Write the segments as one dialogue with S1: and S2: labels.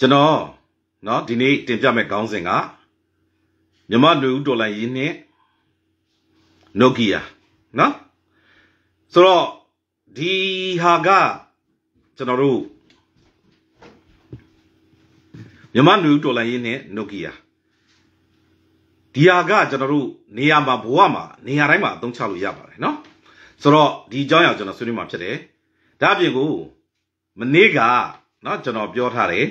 S1: ကျွန်တော်เนาะဒီနေ့တင်ပြမယ့်ခေါင်းစဉ်ကမြမလူဦးဒေါ်လာရင်းနဲ့နိုကီယာเนาะဆိုတော့ဒီဟာကကျွန်တော်တို့မြမလူဦးဒေါ်လာရင်းနဲ့နိုကီယာဒီဟာကကျွန်တော်တို့နေရာမှာဘဝမှာနေရာတိုင်းမှာအသုံးချလို့ရပါတယ်เนาะဆိုတော့ဒီအကြောင်းအရာကျွန်တော်ဆွေးနွေးမှာဖြစ်တယ်ဒါအပြင်ကိုမနေ့ကเนาะကျွန်တော်ပြောထားတယ်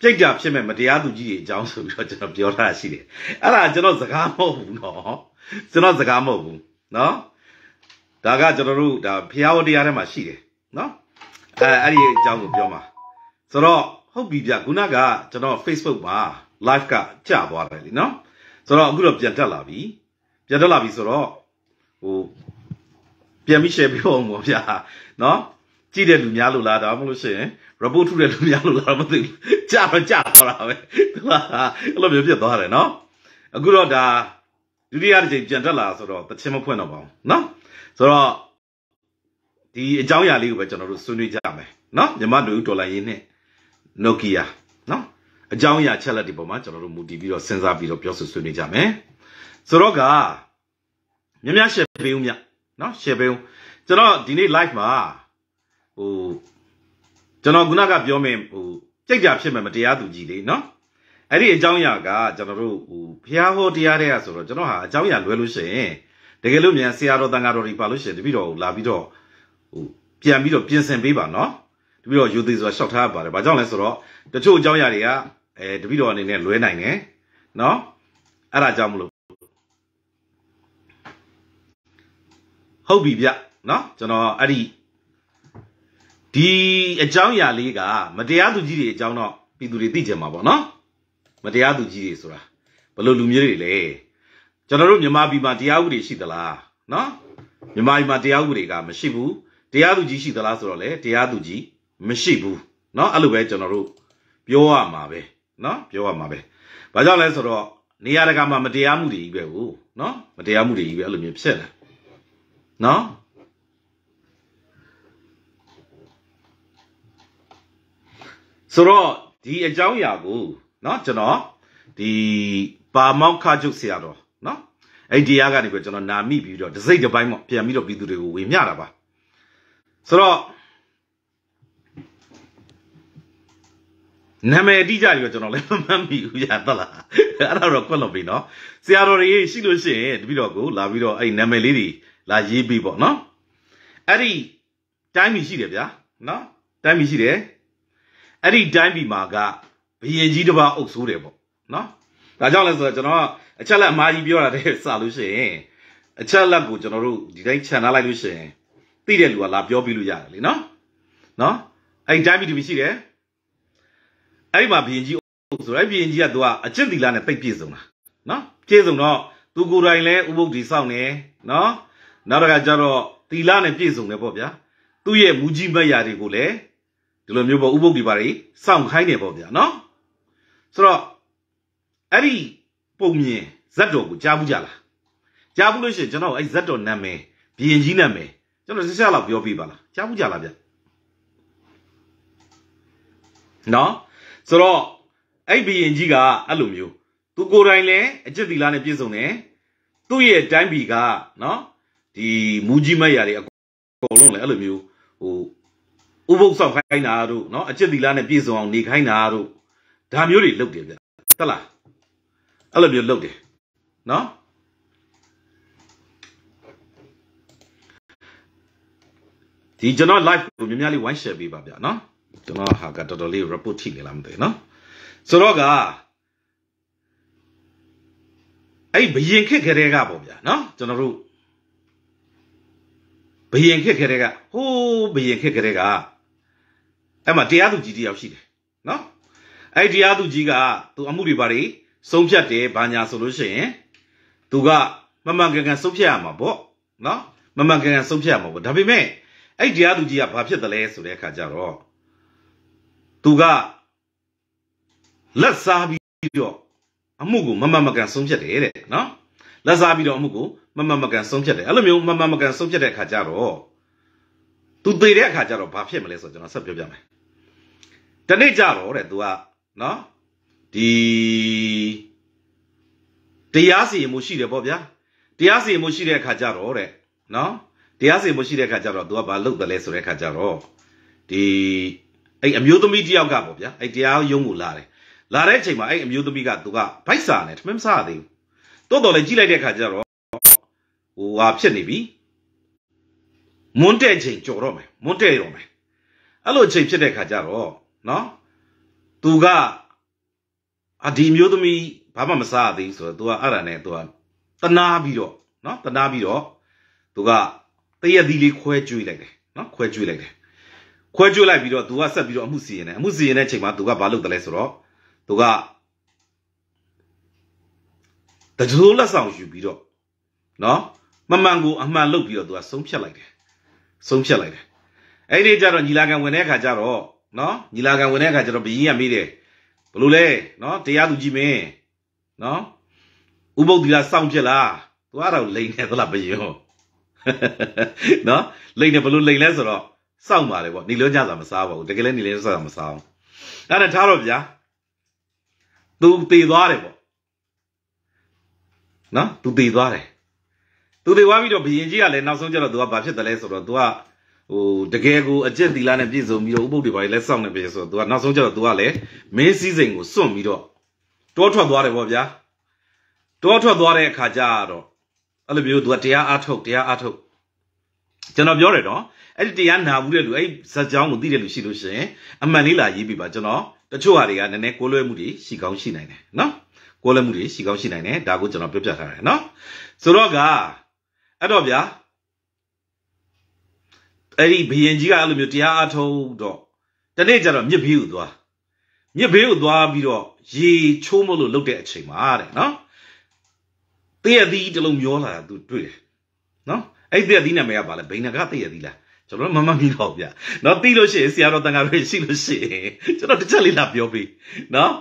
S1: ပြိတ္တာဖြစ်မဲ့မတရားသူကြီးတွေအကြောင်းဆိုပြီးတော့ကျွန်တော်ပြောထားတာရှိတယ်အဲ့ဒါကျွန်တော်စကားမဟုတ်ဘူးနော်ကျွန်တော်စကားမဟုတ်ဘူးနော်ဒါကကျွန်တော်တို့ဒါဖျားဝတရားထဲမှာရှိတယ်နော်အဲအဲ့ဒီအကြောင်းကိုပြောမှာဆိုတော့ဟုတ်ပြီဗျခုနကကျွန်တော် Facebook မှာ live ကကျသွားတယ်လीနော်ဆိုတော့အခုတော့ပြန်တက်လာပြီပြန်တက်လာပြီဆိုတော့ဟိုပြန်ပြီး share ပြအောင်ပေါ့ဗျာနော် ကြည့်တဲ့လူများလို့လားဒါမှမဟုတ်ရှင် report ထုတ်တဲ့လူများလို့လားမသိဘူးကြာတော့ကြာတော့တာပဲသူကအဲ့လိုမျိုးဖြစ်သွားတယ်နော်အခုတော့ဒါဒုတိယတစ်ချိန်ပြန်တက်လာဆိုတော့တခြင်းမဖွင့်တော့ပါဘူးနော်ဆိုတော့ဒီအကြောင်းအရာလေးကိုပဲကျွန်တော်တို့ဆွေးနွေးကြမယ်နော်မြမတူဒေါ်လာရင်းနဲ့ Nokia နော်အကြောင်းအရာချက်လက်ဒီပုံမှာကျွန်တော်တို့မူတည်ပြီးတော့စဉ်းစားပြီးတော့ပြောဆိုဆွေးနွေးကြမယ်ဆိုတော့ကမြမရှယ်ပေးဦးမြနော်ရှယ်ပေးဦးကျွန်တော်ဒီနေ့ live မှာ ဟိုကျွန်တော်ခုနကပြောမယ်ဟိုကြိုက်ကြဖြစ်မယ်မတရားသူကြီးလေးနော်အဲ့ဒီအကြောင်းအရာကကျွန်တော်တို့ဟိုဘုရားဟောတရားတွေကဆိုတော့ကျွန်တော်ဟာအကြောင်းအရာလွဲလို့ရှိရင်တကယ်လို့မြန်ဆရာတော်တန်ခါတော်တွေပါလို့ရှိရင်တပိတော်ကိုလာပြီးတော့ဟိုပြန်ပြီးတော့ပြင်ဆင်ပေးပါနော်တပိတော်ယူသေးဆိုတာရှောက်ထားပါတယ်ဘာကြောင့်လဲဆိုတော့တချို့အကြောင်းအရာတွေကအဲတပိတော်အနေနဲ့လွဲနိုင်တယ်နော်အဲ့ဒါကြောင့်မလို့ဟုတ်ပြီဗျနော်ကျွန်တော်အဲ့ဒီ ဒီအကြောင်းအရာလေးကမတရားသူကြီးတွေအကြောင်းတော့ပြည်သူတွေသိကြမှာပေါ့နော်မတရားသူကြီးတွေဆိုတာဘယ်လိုလူမျိုးတွေလဲကျွန်တော်တို့မြန်မာပြည်မှာတရားဥပဒေရှိသလားနော်မြန်မာပြည်မှာတရားဥပဒေကမရှိဘူးတရားသူကြီးရှိသလားဆိုတော့လေတရားသူကြီးမရှိဘူးနော်အဲ့လိုပဲကျွန်တော်တို့ပြောရမှာပဲနော်ပြောရမှာပဲဘာကြောင့်လဲဆိုတော့နေရာတကာမှာမတရားမှုတွေကြီးပဲကိုနော်မတရားမှုတွေကြီးပဲအဲ့လိုမျိုးဖြစ်လာနော် ဆိုတော့ဒီအကြောင်းအရာကိုเนาะကျွန်တော်ဒီပါမောက်ခချုပ်ဆရာတော်เนาะအဲ့ဒီတရားကနေပြီးကျွန်တော်နာမိပြီးတော့တစိမ့်တစ်ပိုင်းပေါ့ပြန်ပြီးတော့ပြည်သူတွေကိုဝေမျှတာပါဆိုတော့နာမည်အတိအကျကြီးကျွန်တော်လည်းမမှတ်မိဘူးရသလားအဲ့ဒါတော့ကွက်လို့ပြီနော်ဆရာတော်တွေရှိလို့ရှိရင်တပည့်တော်ကိုလာပြီးတော့အဲ့နာမည်လေးတွေလာရေးပြီးပေါ့နော်အဲ့ဒီတိုင်းပြည်ရှိတယ်ဗျာနော်တိုင်းပြည်ရှိတယ် အဲ့ဒီတိုင်းပြည်မှာကဘယင်ကြီးတစ်ပါးအုပ်ဆိုးတယ်ပေါ့နော်ဒါကြောင့်လဲဆိုတော့ကျွန်တော်အချက်လက်အမှားကြီးပြောတာတည်းစလို့ရှိရင်အချက်လက်ကိုကျွန်တော်တို့ဒီတိုင်းခြံထားလိုက်လို့ရှိရင်သိတဲ့လူကလာပြောပြလို့ရတယ်လीနော်နော်အဲ့ဒီတိုင်းပြည်တည်ရှိတယ်အဲ့ဒီမှာဘယင်ကြီးအုပ်ဆိုအဲ့ဘယင်ကြီးကသူကအကျင့်သီလနဲ့တိတ်ပြည့်စုံတာနော်ပြည့်စုံတော့သူကိုယ်တိုင်လည်းဥပုပ်ဒီစောင့်နေနော်နောက်တစ်ခါကျတော့သီလနဲ့ပြည့်စုံတယ်ပေါ့ဗျာသူ့ရဲ့မူကြီးမတ်ရာတွေကိုလည်း ဒီလိုမျိုးပေါ့ဥပုပ်ဒီပါတွေစောင့်ခိုင်းနေပေါ့ဗျာနော်ဆိုတော့အဲ့ဒီပုံမြင်ဇက်တော်ကိုကြားဘူးကြလားကြားဘူးလို့ရှိရင်ကျွန်တော်အဲ့ဇက်တော်နာမည်ဘီရင်ကြီးနာမည်ကျွန်တော်ဆက်ဆက်လောက်ပြောပြပါလားကြားဘူးကြလားဗျနော်ဆိုတော့အဲ့ဘီရင်ကြီးကအဲ့လိုမျိုးသူကိုယ်တိုင်လည်းအကျင့်သီလနဲ့ပြည့်စုံတယ်သူ့ရဲ့တိုင်းပြည်ကနော်ဒီမူကြီးမတ်ရာတွေအကုန်လုံးလည်းအဲ့လိုမျိုးဟို ဥပုပ်ဆောက်ခိုင်းတာတို့နော်အကျင့်သီလနဲ့ပြည့်စုံအောင်နေခိုင်းတာတို့ဒါမျိုးတွေလုပ်တယ်ဗျဟုတ်လားအဲ့လိုမျိုးလုပ်တယ်နော်ဒီကျွန်တော် live ကိုများများလေးဝိုင်း share ပေးပါဗျနော်ကျွန်တော်ဟာကတော်တော်လေး report ထိနေလားမသိနော်ဆိုတော့ကအဲ့ဘယင်ခက်ခဲတဲ့ကပေါ့ဗျာနော်ကျွန်တော်တို့ဘယင်ခက်ခဲတဲ့ကဟိုးဘယင်ခက်ခဲတဲ့က အဲ့မှာတရားသူကြီးတယောက်ရှိတယ်နော်အဲ့တရားသူကြီးကသူအမှုတွေဘာတွေဆုံးဖြတ်တယ်ဘာညာဆိုလို့ရှိရင်သူကမမှန်ကန်ကန်ဆုံးဖြတ်ရမှာပေါ့နော်မမှန်ကန်ကန်ဆုံးဖြတ်ရမှာပေါ့ဒါပေမဲ့အဲ့တရားသူကြီးကဘာဖြစ်တယ်လဲဆိုတဲ့အခါကျတော့သူကလက်စားပြီးတော့အမှုကိုမမှန်မကန်ဆုံးဖြတ်တယ်တဲ့နော်လက်စားပြီးတော့အမှုကိုမမှန်မကန်ဆုံးဖြတ်တယ်အဲ့လိုမျိုးမမှန်မကန်ဆုံးဖြတ်တဲ့အခါကျတော့ သူသေတဲ့အခါကျတော့ဘာဖြစ်မလဲဆိုတော့ကျွန်တော်ဆက်ပြောပြမယ်တနေ့ကြတော့တဲ့ तू က နော်ဒီတရားစီရင်မှုရှိတယ်ပေါ့ဗျာတရားစီရင်မှုရှိတဲ့အခါကျတော့တဲ့နော်တရားစီရင်မှုရှိတဲ့အခါကျတော့ तू ကဘာလုပ်တယ်လဲဆိုတဲ့အခါကျတော့ဒီအဲ့အမျိုးသမီးတယောက်ကပေါ့ဗျာအဲ့တရားရုံးကိုလာတယ်လာတဲ့အချိန်မှာအဲ့အမျိုးသမီးက तू ကဗိုက်စာနဲ့ထမင်းမစားသေးဘူးတိုးတော်လည်းကြည့်လိုက်တဲ့အခါကျတော့ဟိုဟာဖြစ်နေပြီ မွန်းတဲ့ချိန်ကြော်တော့မယ်မွန်းတဲ့တော့မယ်အဲ့လိုအချိန်ဖြစ်တဲ့အခါကျတော့နော်သူကအဒီမျိုးသမီးဘာမှမစားသေးဆိုတော့ तू ကအဲ့ဒါနဲ့ तू ကတနာပြီးတော့နော်တနာပြီးတော့ तू ကတရက်သီးလေးခွဲကျွေးလိုက်တယ်နော်ခွဲကျွေးလိုက်တယ်ခွဲကျွေးလိုက်ပြီးတော့ तू ကဆက်ပြီးတော့အမှုစီရင်တယ်အမှုစီရင်တဲ့အချိန်မှာ तू ကဘာလုပ်တယ်လဲဆိုတော့ तू ကတကြိုးလက်ဆောင်ယူပြီးတော့နော်မမှန်ကိုအမှန်လုပ်ပြီးတော့ तू ကဆုံးဖြတ်လိုက်တယ် ဆုံးဖြတ်လိုက်တယ်အဲ့ဒီကြတော့ညီလာခံဝင်တဲ့အခါကျတော့နော်ညီလာခံဝင်တဲ့အခါကျတော့ဘီကြီးကမေးတယ်ဘလို့လဲနော်တရားသူကြီးမင်းနော်ဥပုပ်ဒီလားစောင့်ဖြစ်လားသူကတော့လိန်နေသလားဘယင်နော်လိန်နေဘလို့လိန်လဲဆိုတော့စောင့်ပါတယ်ပေါ့နေလုံးကြစာမစားပါဘူးတကယ်လည်းနေလုံးကြစာမစားအောင်အဲ့ဒါထားတော့ဗျာသူတည်သွားတယ်ပေါ့နော်သူတည်သွားတယ် သူတည်သွားပြီးတော့ဘယင်ကြီးကလည်းနောက်ဆုံးကျတော့သူကဘာဖြစ်တယ်လဲဆိုတော့သူကဟိုတကယ်ကိုအကျင့်သီလနဲ့ပြည့်စုံပြီးတော့ဥပုပ်တွေပါလဲစောင့်နေပြီဆိုတော့ तू ကနောက်ဆုံးကျတော့ तू ကလည်းမင်းစည်းစိမ်ကိုစွန့်ပြီးတော့တောထွက်သွားတယ်ပေါ့ဗျာတောထွက်သွားတဲ့အခါကျတော့အဲ့လိုမျိုး तू ကတရားအားထုတ်တရားအားထုတ်ကျွန်တော်ပြောတယ်နော်အဲ့ဒီတရားနာဘူးတဲ့လူအဲ့ဇက်ကြောင်းကိုသိတဲ့လူရှိလို့ရှိရင်အမှန်လေးလာရေးပြပါကျွန်တော်တချို့ဟာတွေကနည်းနည်းကိုလွဲမှုတွေရှိကောင်းရှိနိုင်တယ်နော်ကိုလွဲမှုတွေရှိကောင်းရှိနိုင်တယ်ဒါကိုကျွန်တော်ပြောပြထားတယ်နော်ဆိုတော့က အဲ့တော့ဗျာအဲ့ဒီဘယင်ကြီးကအဲ့လိုမျိုးတရားအထုတ်တော့တနေ့ကျတော့မြစ်ဘေးကိုသွားမြစ်ဘေးကိုသွားပြီးတော့ရေချိုးမလို့လုတ်တဲ့အချိန်မှာတဲ့နော်တည့်ရသည်တလုံးမျောလာတာသူတွေ့တယ်နော်အဲ့တည့်ရသည်နာမည်ကဘာလဲဘိနကတည့်ရသည်လားကျွန်တော်မမမီတော့ဗျာနော်တီးလို့ရှိရင်ဆရာတော်တန်ခါတွေရှိလို့ရှိရင်ကျွန်တော်တစ်ချက်လေးလာပြောပေးနော်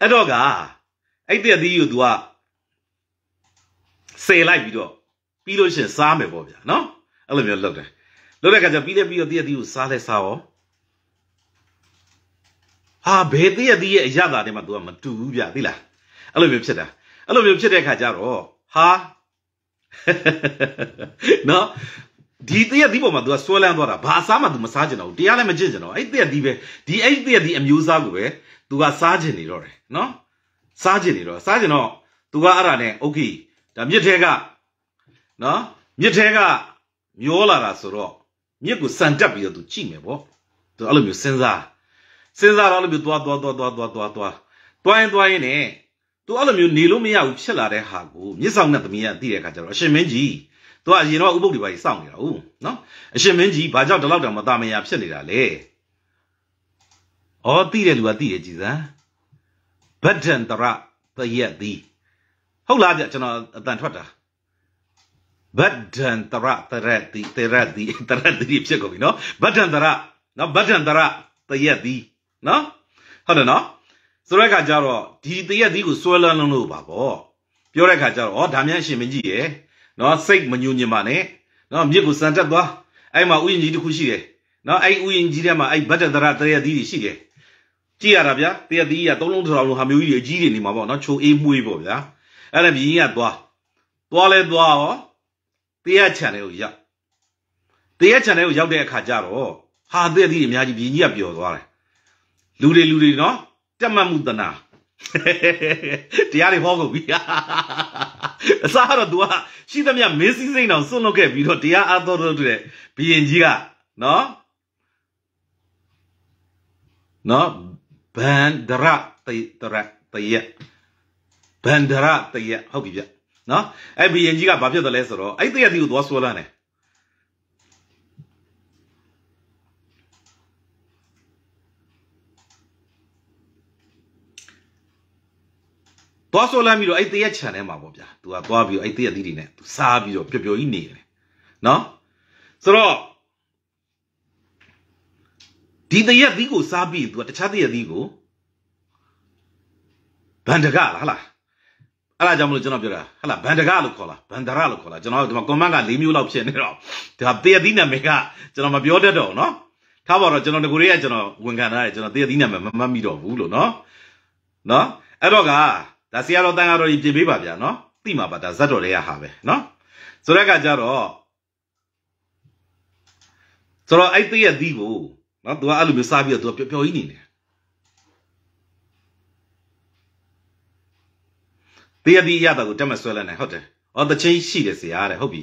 S1: အဲ့တော့ကအဲ့တည့်ရသည်ကို तू ကဆယ်လိုက်ပြီးတော့ ပြီးလို့ရှိရင်စားမယ်ပေါ့ဗျာနော်အဲ့လိုမျိုးလုပ်တယ်လုပ်တဲ့အခါကျပြီးလဲပြီးတော့တည့်ရသည်ကိုစားလဲစားရောဟာဘယ်တည့်ရသည်ရဲ့အရသာတွေမှာ तू ကမတူဘူးဗျာသိလားအဲ့လိုမျိုးဖြစ်တာအဲ့လိုမျိုးဖြစ်တဲ့အခါကျတော့ဟာနော်ဒီတည့်ရသည်ပေါ်မှာ तू ကဆွဲလန်းသွားတာဘာစားမှ तू မစားကျင်တော့ဘူးတရားလည်းမကျင့်ကျင်တော့အဲ့တည့်ရသည်ပဲဒီအဲ့တည့်ရသည်အမျိုးစားကိုပဲ तू ကစားကျင်နေတော့တယ်နော်စားကျင်နေတော့စားကျင်တော့ तू ကအဲ့ဒါနဲ့โอเคဒါမြစ်ထဲက နော်မြစ်ထဲကမျောလာတာဆိုတော့မြစ်ကိုစံတက်ပြီးတော့ तू ကြည့်မယ်ပေါ့ तू အဲ့လိုမျိုးစဉ်းစားစဉ်းစားတော့အဲ့လိုမျိုးသွားသွားသွားသွားသွားသွားသွားတွိုင်းတွိုင်းနေသူအဲ့လိုမျိုးနေလို့မရဘူးဖြစ်လာတဲ့ဟာကိုမြစ်ဆောင်တဲ့သမီးကသိတဲ့အခါကျတော့အရှင်မင်းကြီးသူကအရင်တော့ဥပုပ်တွေပါကြီးစောင့်နေတာဟုတ်နော်အရှင်မင်းကြီးဘာကြောင့်ဒီလောက်တောင်မตามရဖြစ်နေတာလဲဩသိတဲ့လူကသိတယ်ကြည်စမ်းဗဒ္ဒန္တရတရက်သည်ဟုတ်လားဗျကျွန်တော်အတန်ထွက်တာ ဗဒ္ဒန္တရတရက်သည်တရက်သည်တရက်သည်ဖြစ်ကုန်ပြီနော်ဗဒ္ဒန္တရနော်ဗဒ္ဒန္တရတရက်သည်နော်ဟုတ်တယ်နော်ဆိုတဲ့အခါကျတော့ဒီတရက်သီးကိုစွဲလန်းလုံးလို့ပါပေါ့ပြောတဲ့အခါကျတော့ဩဒါမြန်ရှင်မင်းကြီးရယ်နော်စိတ်မညူညင်ပါနဲ့နော်မြစ်ကိုစံတက်သွားအဲ့မှာဥယျာဉ်ကြီးတစ်ခုရှိတယ်နော်အဲ့ဥယျာဉ်ကြီးထဲမှာအဲ့ဗတ္တဒရတရက်သီးတွေရှိတယ်ကြည့်ရတာဗျာတရက်သီးကသုံးလုံးထောင်လုံးဟာမျိုးကြီးတွေအကြီးတွေနေမှာပေါ့နော်ချိုအေးမှုေးပေါ့ဗျာအဲ့ဒါမြင်းကသွားသွားလဲသွားရော တရက်ချန်တွေကိုရောက်တရက်ချန်တွေကိုရောက်တဲ့အခါကျတော့ဟာတရက်သီးတွေအများကြီးမြင်းကြီးကပျော်သွားတယ်လူတွေလူတွေနော်တက်မှတ်မှုတနာတရားတွေဟောကုန်ပြီအစားတော့ तू ကရှိသမျှမင်းစည်းစိမ်အောင်စွန့်လွတ်ခဲ့ပြီးတော့တရားအားတော်တော်တဲ့ဘီရင်ကြီးကနော်နော်ဘန်ဒရတေတရတယဘန်ဒရတယဟုတ်ပြီဗျ နော်အဲ့ဘီရင်ကြီးကဘာဖြစ်တယ်လဲဆိုတော့အဲ့တရတီကိုသွားဆွဲလန်းတယ်သွားဆိုလမ်းပြီးတော့အဲ့တရက်ခြံထဲမှာပေါ့ဗျာ။ तू ကသွားပြီးတော့အဲ့တရက်သီးတွေနဲ့ तू စားပြီးတော့ပျော်ပျော်ကြီးနေတယ်။နော်။ဆိုတော့ဒီတရက်သီးကိုစားပြီး तू ကတခြားတရက်သီးကိုဗန္ဒကလားဟလား။ အဲ့ဒါကြောင့်မလို့ကျွန်တော်ပြောတာဟလားဗန္ဒကလို့ခေါ်လားဗန္ဒရလို့ခေါ်လားကျွန်တော်ဒီမှာ comment က၄မျိုးလောက်ဖြစ်နေတော့ဒါတရက်သီးနာမည်ကကျွန်တော်မပြောတတ်တော့ဘူးနော်။ထားပါတော့ကျွန်တော်ငကိုတွေကကျွန်တော်ဝန်ခံထားတယ်ကျွန်တော်တရက်သီးနာမည်မမှတ်မိတော့ဘူးလို့နော်။နော်အဲ့တော့ကဒါဆရာတော်တန်ဃာတော်ကြီးပြင်ပေးပါဗျာနော်သိမှာပါဒါဇတ်တော်တွေကဟာပဲနော်ဆိုတဲ့ကကြတော့ဆိုတော့အဲ့တည့်ရသီးကိုနော်သူကအဲ့လိုမျိုးစားပြီးတော့သူကပျော်ပျော်ကြီးနေတယ် တည့်ရသီးရတာကိုတက်မဆွဲလဲနိုင်ဟုတ်တယ်အော်တချင်းရှိတယ်ဆရာတဲ့ဟုတ်ပြီ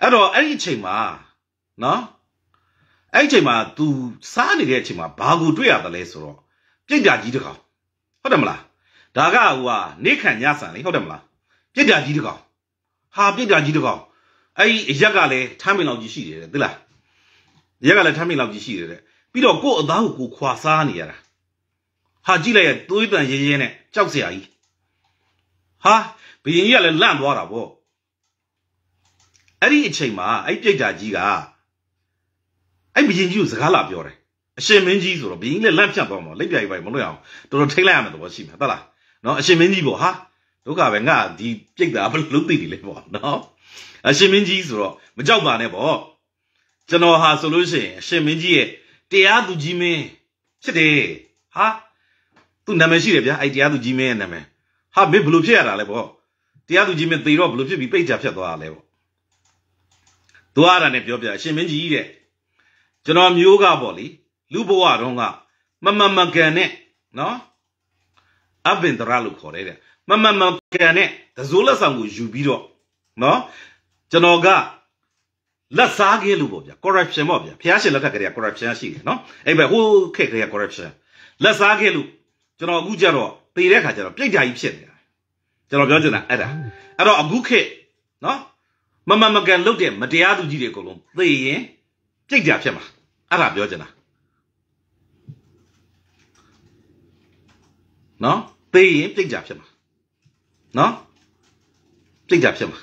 S1: အဲ့တော့အဲ့ဒီအချိန်မှာနော်အဲ့ဒီအချိန်မှာ तू စားနေတဲ့အချိန်မှာဘာကိုတွေ့ရတယ်လဲဆိုတော့ပြိတ္တာကြီးတကောင်ဟုတ်တယ်မလားဒါကဟိုကနေခံညဆန်လေဟုတ်တယ်မလားပြိတ္တာကြီးတကောင်ဟာပြိတ္တာကြီးတကောင်အဲ့ဒီအရက်ကလည်းထမ်းပင်လောက်ကြီးရှိတယ်သိလားရက်ကလည်းထမ်းပင်လောက်ကြီးရှိတယ်တဲ့ပြီးတော့ကို့အသားကိုကိုခွာစားနေရတာဟာကြည့်လိုက်ရသွေးတန်ရဲရဲနဲ့ကြောက်စရာကြီး ဟာဘယင်ကြီးကလည်းလန့်သွားတာဗောအဲ့ဒီအချိန်မှာအဲ့ပြိတ္တာကြီးကအဲ့ဘယင်ကြီးကိုစကားလာပြောတယ်အရှင်မင်းကြီးဆိုတော့ဘယင်ကြီးလည်းလန့်ဖြတ်သွားမှာလက်ပြကြီးပိုင်မလို့ရအောင်တော်တော်ထိတ်လိုက်ရမယ်သဘောရှိမှာဟုတ်လားနော်အရှင်မင်းကြီးပေါ့ဟာဒုက္ခပဲငါဒီပြိတ္တာဘယ်လိုသိတယ်လဲပေါ့နော်အရှင်မင်းကြီးဆိုတော့မကြောက်ပါနဲ့ပေါ့ကျွန်တော်ဟာဆိုလို့ရှိရင်အရှင်မင်းကြီးရဲ့တရားသူကြီးမင်းဖြစ်တယ်ဟာသူ့နာမည်ရှိတယ်ဗျာအဲ့တရားသူကြီးမင်းရဲ့နာမည် ဟာမင်းဘယ်လိုဖြစ်ရတာလဲပေါ့တရားသူကြီးမင်းသေတော့ဘယ်လိုဖြစ်ပြီးပိတ်ကြဖြစ်သွားတာလဲပေါ့သူအားရနဲ့ပြောပြအရှင်မင်းကြီးတဲ့ကျွန်တော်မျိုးကပေါ့လေလူဘဝတုန်းကမမမကန်နဲ့နော်အဘင်တရာလို့ခေါ်တယ်တဲ့မမမကန်နဲ့သဇိုးလက်ဆောင်ကိုယူပြီးတော့နော်ကျွန်တော်ကလက်စားခဲ့လို့ပေါ့ဗျာ corruption ပေါ့ဗျာဖျားရှင်လက်ထက်ကလေးက corruption ရှိတယ်နော်အဲ့ဘက်ဟိုးခက်ကလေးက corruption လက်စားခဲ့လို့ကျွန်တော်အခုကြတော့ တည်တဲ့ခါကျတော့ပြိတ္တာကြီးဖြစ်နေတာကျွန်တော်ပြောချင်တာအဲ့ဒါအဲ့တော့အခုခက်နော်မမမကန်လုတ်တဲ့မတရားသူကြီးတွေအကုန်လုံးသိရင်ပြိတ္တာဖြစ်မှာအဲ့ဒါပြောချင်တာနော်သိရင်ပြိတ္တာဖြစ်မှာနော်ပြိတ္တာဖြစ်မှာ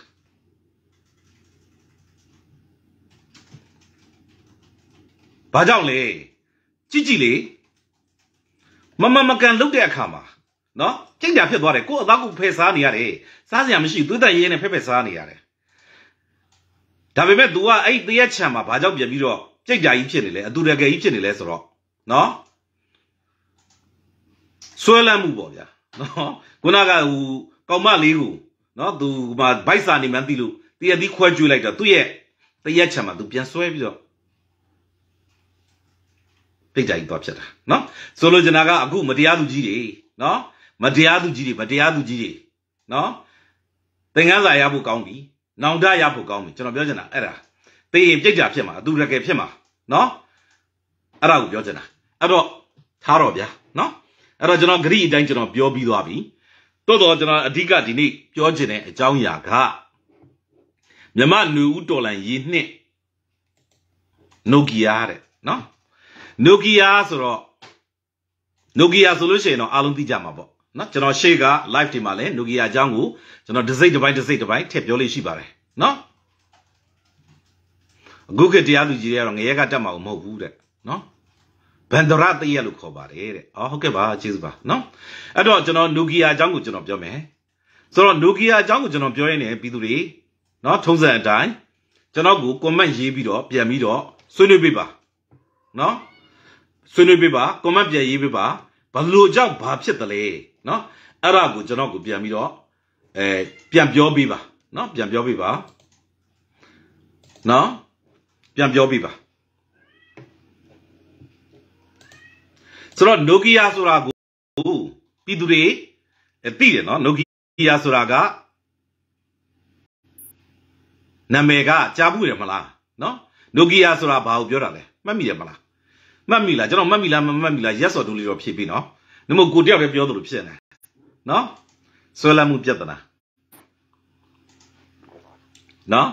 S1: ဘာကြောင့်လဲကြည့်ကြည့်လေမမမကန်လုတ်တဲ့အခါမှာ နော်ကြိတ်တာဖြစ်သွားတယ်ကို့အသားကိုဖယ်စားနေရတယ်စားစရာမရှိဘူးသွေးတက်ရဲနဲ့ဖက်ဖက်စားနေရတယ်ဒါပေမဲ့ तू ကအဲ့တရက်ချံမှာဘာကြောင့်ပြန်ပြီးတော့ကြိတ်တာကြီးဖြစ်နေလဲအတူတကယ်ကြီးဖြစ်နေလဲဆိုတော့နော်ဆွဲလန်းမှုပေါ့ဗျာနော်ခုနကဟိုကောင်မလေးကိုနော်သူမှာဗိုက်စာနေမှန်းသိလို့တရက်ဒီခွဲကျွေးလိုက်တော့သူ့ရဲ့တရက်ချံမှာ तू ပြန်ဆွဲပြီးတော့ပိတ်ကြိုင်တော့ဖြစ်တာနော်ဆိုလိုချင်တာကအခုမတရားသူကြီးတွေနော် မတရားသူကြီးတွေမတရားသူကြီးတွေနော်သင်္ကန်းစာရဖို့ကောင်းပြီနောင်တရဖို့ကောင်းပြီကျွန်တော်ပြောချင်တာအဲ့ဒါသိရင်ပြိတ်ကြဖြစ်မှာအတူတကယ်ဖြစ်မှာနော်အဲ့ဒါကိုပြောချင်တာအဲ့တော့ထားတော့ဗျာနော်အဲ့တော့ကျွန်တော်ဂရိအတိုင်းကျွန်တော်ပြောပြီးသွားပြီတိုးတော့ကျွန်တော်အဓိကဒီနေ့ပြောချင်တဲ့အကြောင်းအရာကမြမနူဦးတော်လန်ရေးနှစ်နိုကီယာတဲ့နော်နိုကီယာဆိုတော့နိုကီယာဆိုလို့ရှိရင်တော့အားလုံးသိကြမှာပေါ့ နော်ကျွန်တော်ရှေ့က live ဒီမှာလဲနိုကီယာအကြောင်းကိုကျွန်တော်တစ်စိတ်တစ်ပိုင်းတစ်စိတ်တစ်ပိုင်းထည့်ပြောလို့ရှိပါတယ်နော်အခုခေတ်တရားသူကြီးတွေကတော့ငရဲကတက်မှာမဟုတ်ဘူးတဲ့နော်ဘန်ဒရာတရက်လို့ခေါ်ပါတယ်တဲ့အော်ဟုတ်ကဲ့ပါကျေးဇူးပါနော်အဲ့တော့ကျွန်တော်နိုကီယာအကြောင်းကိုကျွန်တော်ပြောမယ်ဆိုတော့နိုကီယာအကြောင်းကိုကျွန်တော်ပြောရင်းနဲ့ပြည်သူတွေနော်ထုံးစံအတိုင်းကျွန်တော်ကို comment ရေးပြီးတော့ပြန်ပြီးတော့ဆွေးနွေးပေးပါနော်ဆွေးနွေးပေးပါ comment ပြန်ရေးပေးပါဘလို့ကြောင့်ဘာဖြစ်တယ်လဲ နော်အဲ့ဒါကိုကျွန်တော်ကိုပြန်ပြီးတော့အဲပြန်ပြောပေးပါနော်ပြန်ပြောပေးပါနော်ပြန်ပြောပေးပါဆိုတော့ Nokia ဆိုတာကိုပြည်သူတွေသိတယ်နော် Nokia ဆိုတာကနာမည်ကကြားဘူးတယ်မလားနော် Nokia ဆိုတာဘာကိုပြောတာလဲမှတ်မိတယ်မလားမှတ်မိလားကျွန်တော်မှတ်မိလားမမှတ်မိလား yes or no လေးတော့ဖြေပေးနော် နမို့ကိုတယောက်တည်းပြောသလိုဖြစ်နေနော်ဆွဲလမ်းမှုပြဿနာနော်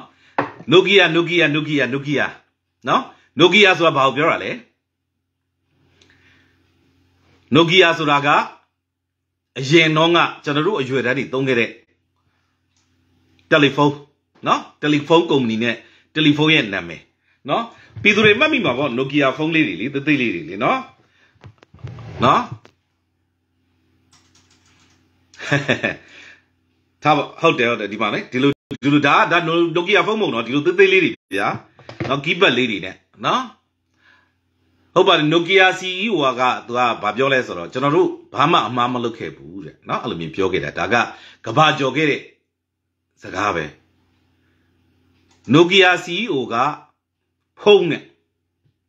S1: နိုကီယာနိုကီယာနိုကီယာနိုကီယာနော်နိုကီယာဆိုတာဘာကိုပြောတာလဲနိုကီယာဆိုတာကအရင်တော့ကကျွန်တော်တို့အရွယ်တန်းတွေသုံးခဲ့တဲ့တယ်လီဖုန်းနော်တယ်လီဖုန်းကုမ္ပဏီနဲ့တယ်လီဖုန်းရဲ့နာမည်နော်ပြည်သူတွေမှတ်မိမှာပေါ့နိုကီယာဖုန်းလေးတွေလေသိသိလေးတွေလေနော်နော် ထားပါဟုတ်တယ်ဟုတ်တယ်ဒီမှာလေဒီလိုဒီလိုဒါဒါနိုကီယာဖုန်းမဟုတ်နော်ဒီလိုသိသိလေးတွေဗျာနော်ကီးဘတ်လေးတွေနဲ့နော်ဟ ဟုတ်ပါတယ် Nokia CEO ကသူကဘာပြောလဲဆိုတော့ကျွန်တော်တို့ဘာမှအမှားမလုပ်ခဲ့ဘူးတဲ့เนาะအဲ့လိုမျိုးပြောခဲ့တာဒါကကဘာကြော်ခဲ့တဲ့စကားပဲ Nokia CEO ကဖုန်းနဲ့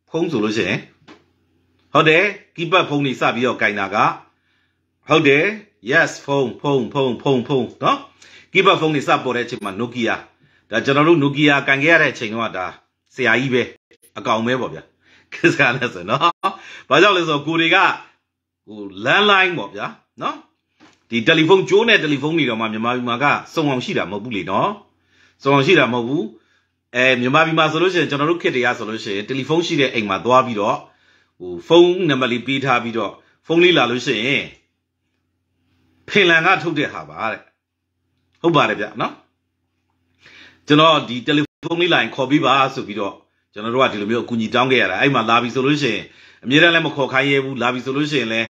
S1: ဖုန်းဆိုလို့ရှိရင်ဟုတ်တယ်ကီးပတ်ဖုန်းနေစပြီးတော့ကင်တာကဟုတ်တယ် yes ဖုန်းဖုန်းဖုန်းဖုန်းဖုန်းနော်ကီးဘတ်ဖုန်းတွေစပေါ်တဲ့အချိန်မှာ Nokia ဒါကျွန်တော်တို့ Nokia ကန်ခဲ့ရတဲ့အချိန်တော့ဒါဆရာကြီးပဲအကောင်ပဲပေါ့ဗျာကိစ္စကလည်းဆိုနော်ဘာကြောင့်လဲဆိုတော့ကိုတွေကဟို landline ပေါ့ဗျာနော်ဒီတယ်လီဖုန်းကြိုးနဲ့တယ်လီဖုန်းတွေတော့မှမြန်မာပြည်မှာကစုံအောင်ရှိတာမဟုတ်ဘူးလေနော်စုံအောင်ရှိတာမဟုတ်ဘူးအဲမြန်မာပြည်မှာဆိုလို့ရှိရင်ကျွန်တော်တို့ခေတ်တရားဆိုလို့ရှိရင်တယ်လီဖုန်းရှိတဲ့အိမ်မှာသွားပြီးတော့ဟိုဖုန်းနံပါတ်လေးပေးထားပြီးတော့ဖုန်းလေးလာလို့ရှိရင် ဖင်လန်ကထုတ်တဲ့ဟာပါတဲ့ဟုတ်ပါတယ်ဗျနော်ကျွန်တော်ဒီတယ်လီဖုန်းလေးလာရင်ခေါ်ပြီးပါဆိုပြီးတော့ကျွန်တော်တို့ကဒီလိုမျိုးအကူအညီတောင်းခဲ့ရတာအဲ့မှာလာပြီဆိုလို့ရှိရင်အမြဲတမ်းလည်းမခေါ်ခိုင်းရဘူးလာပြီဆိုလို့ရှိရင်လည်း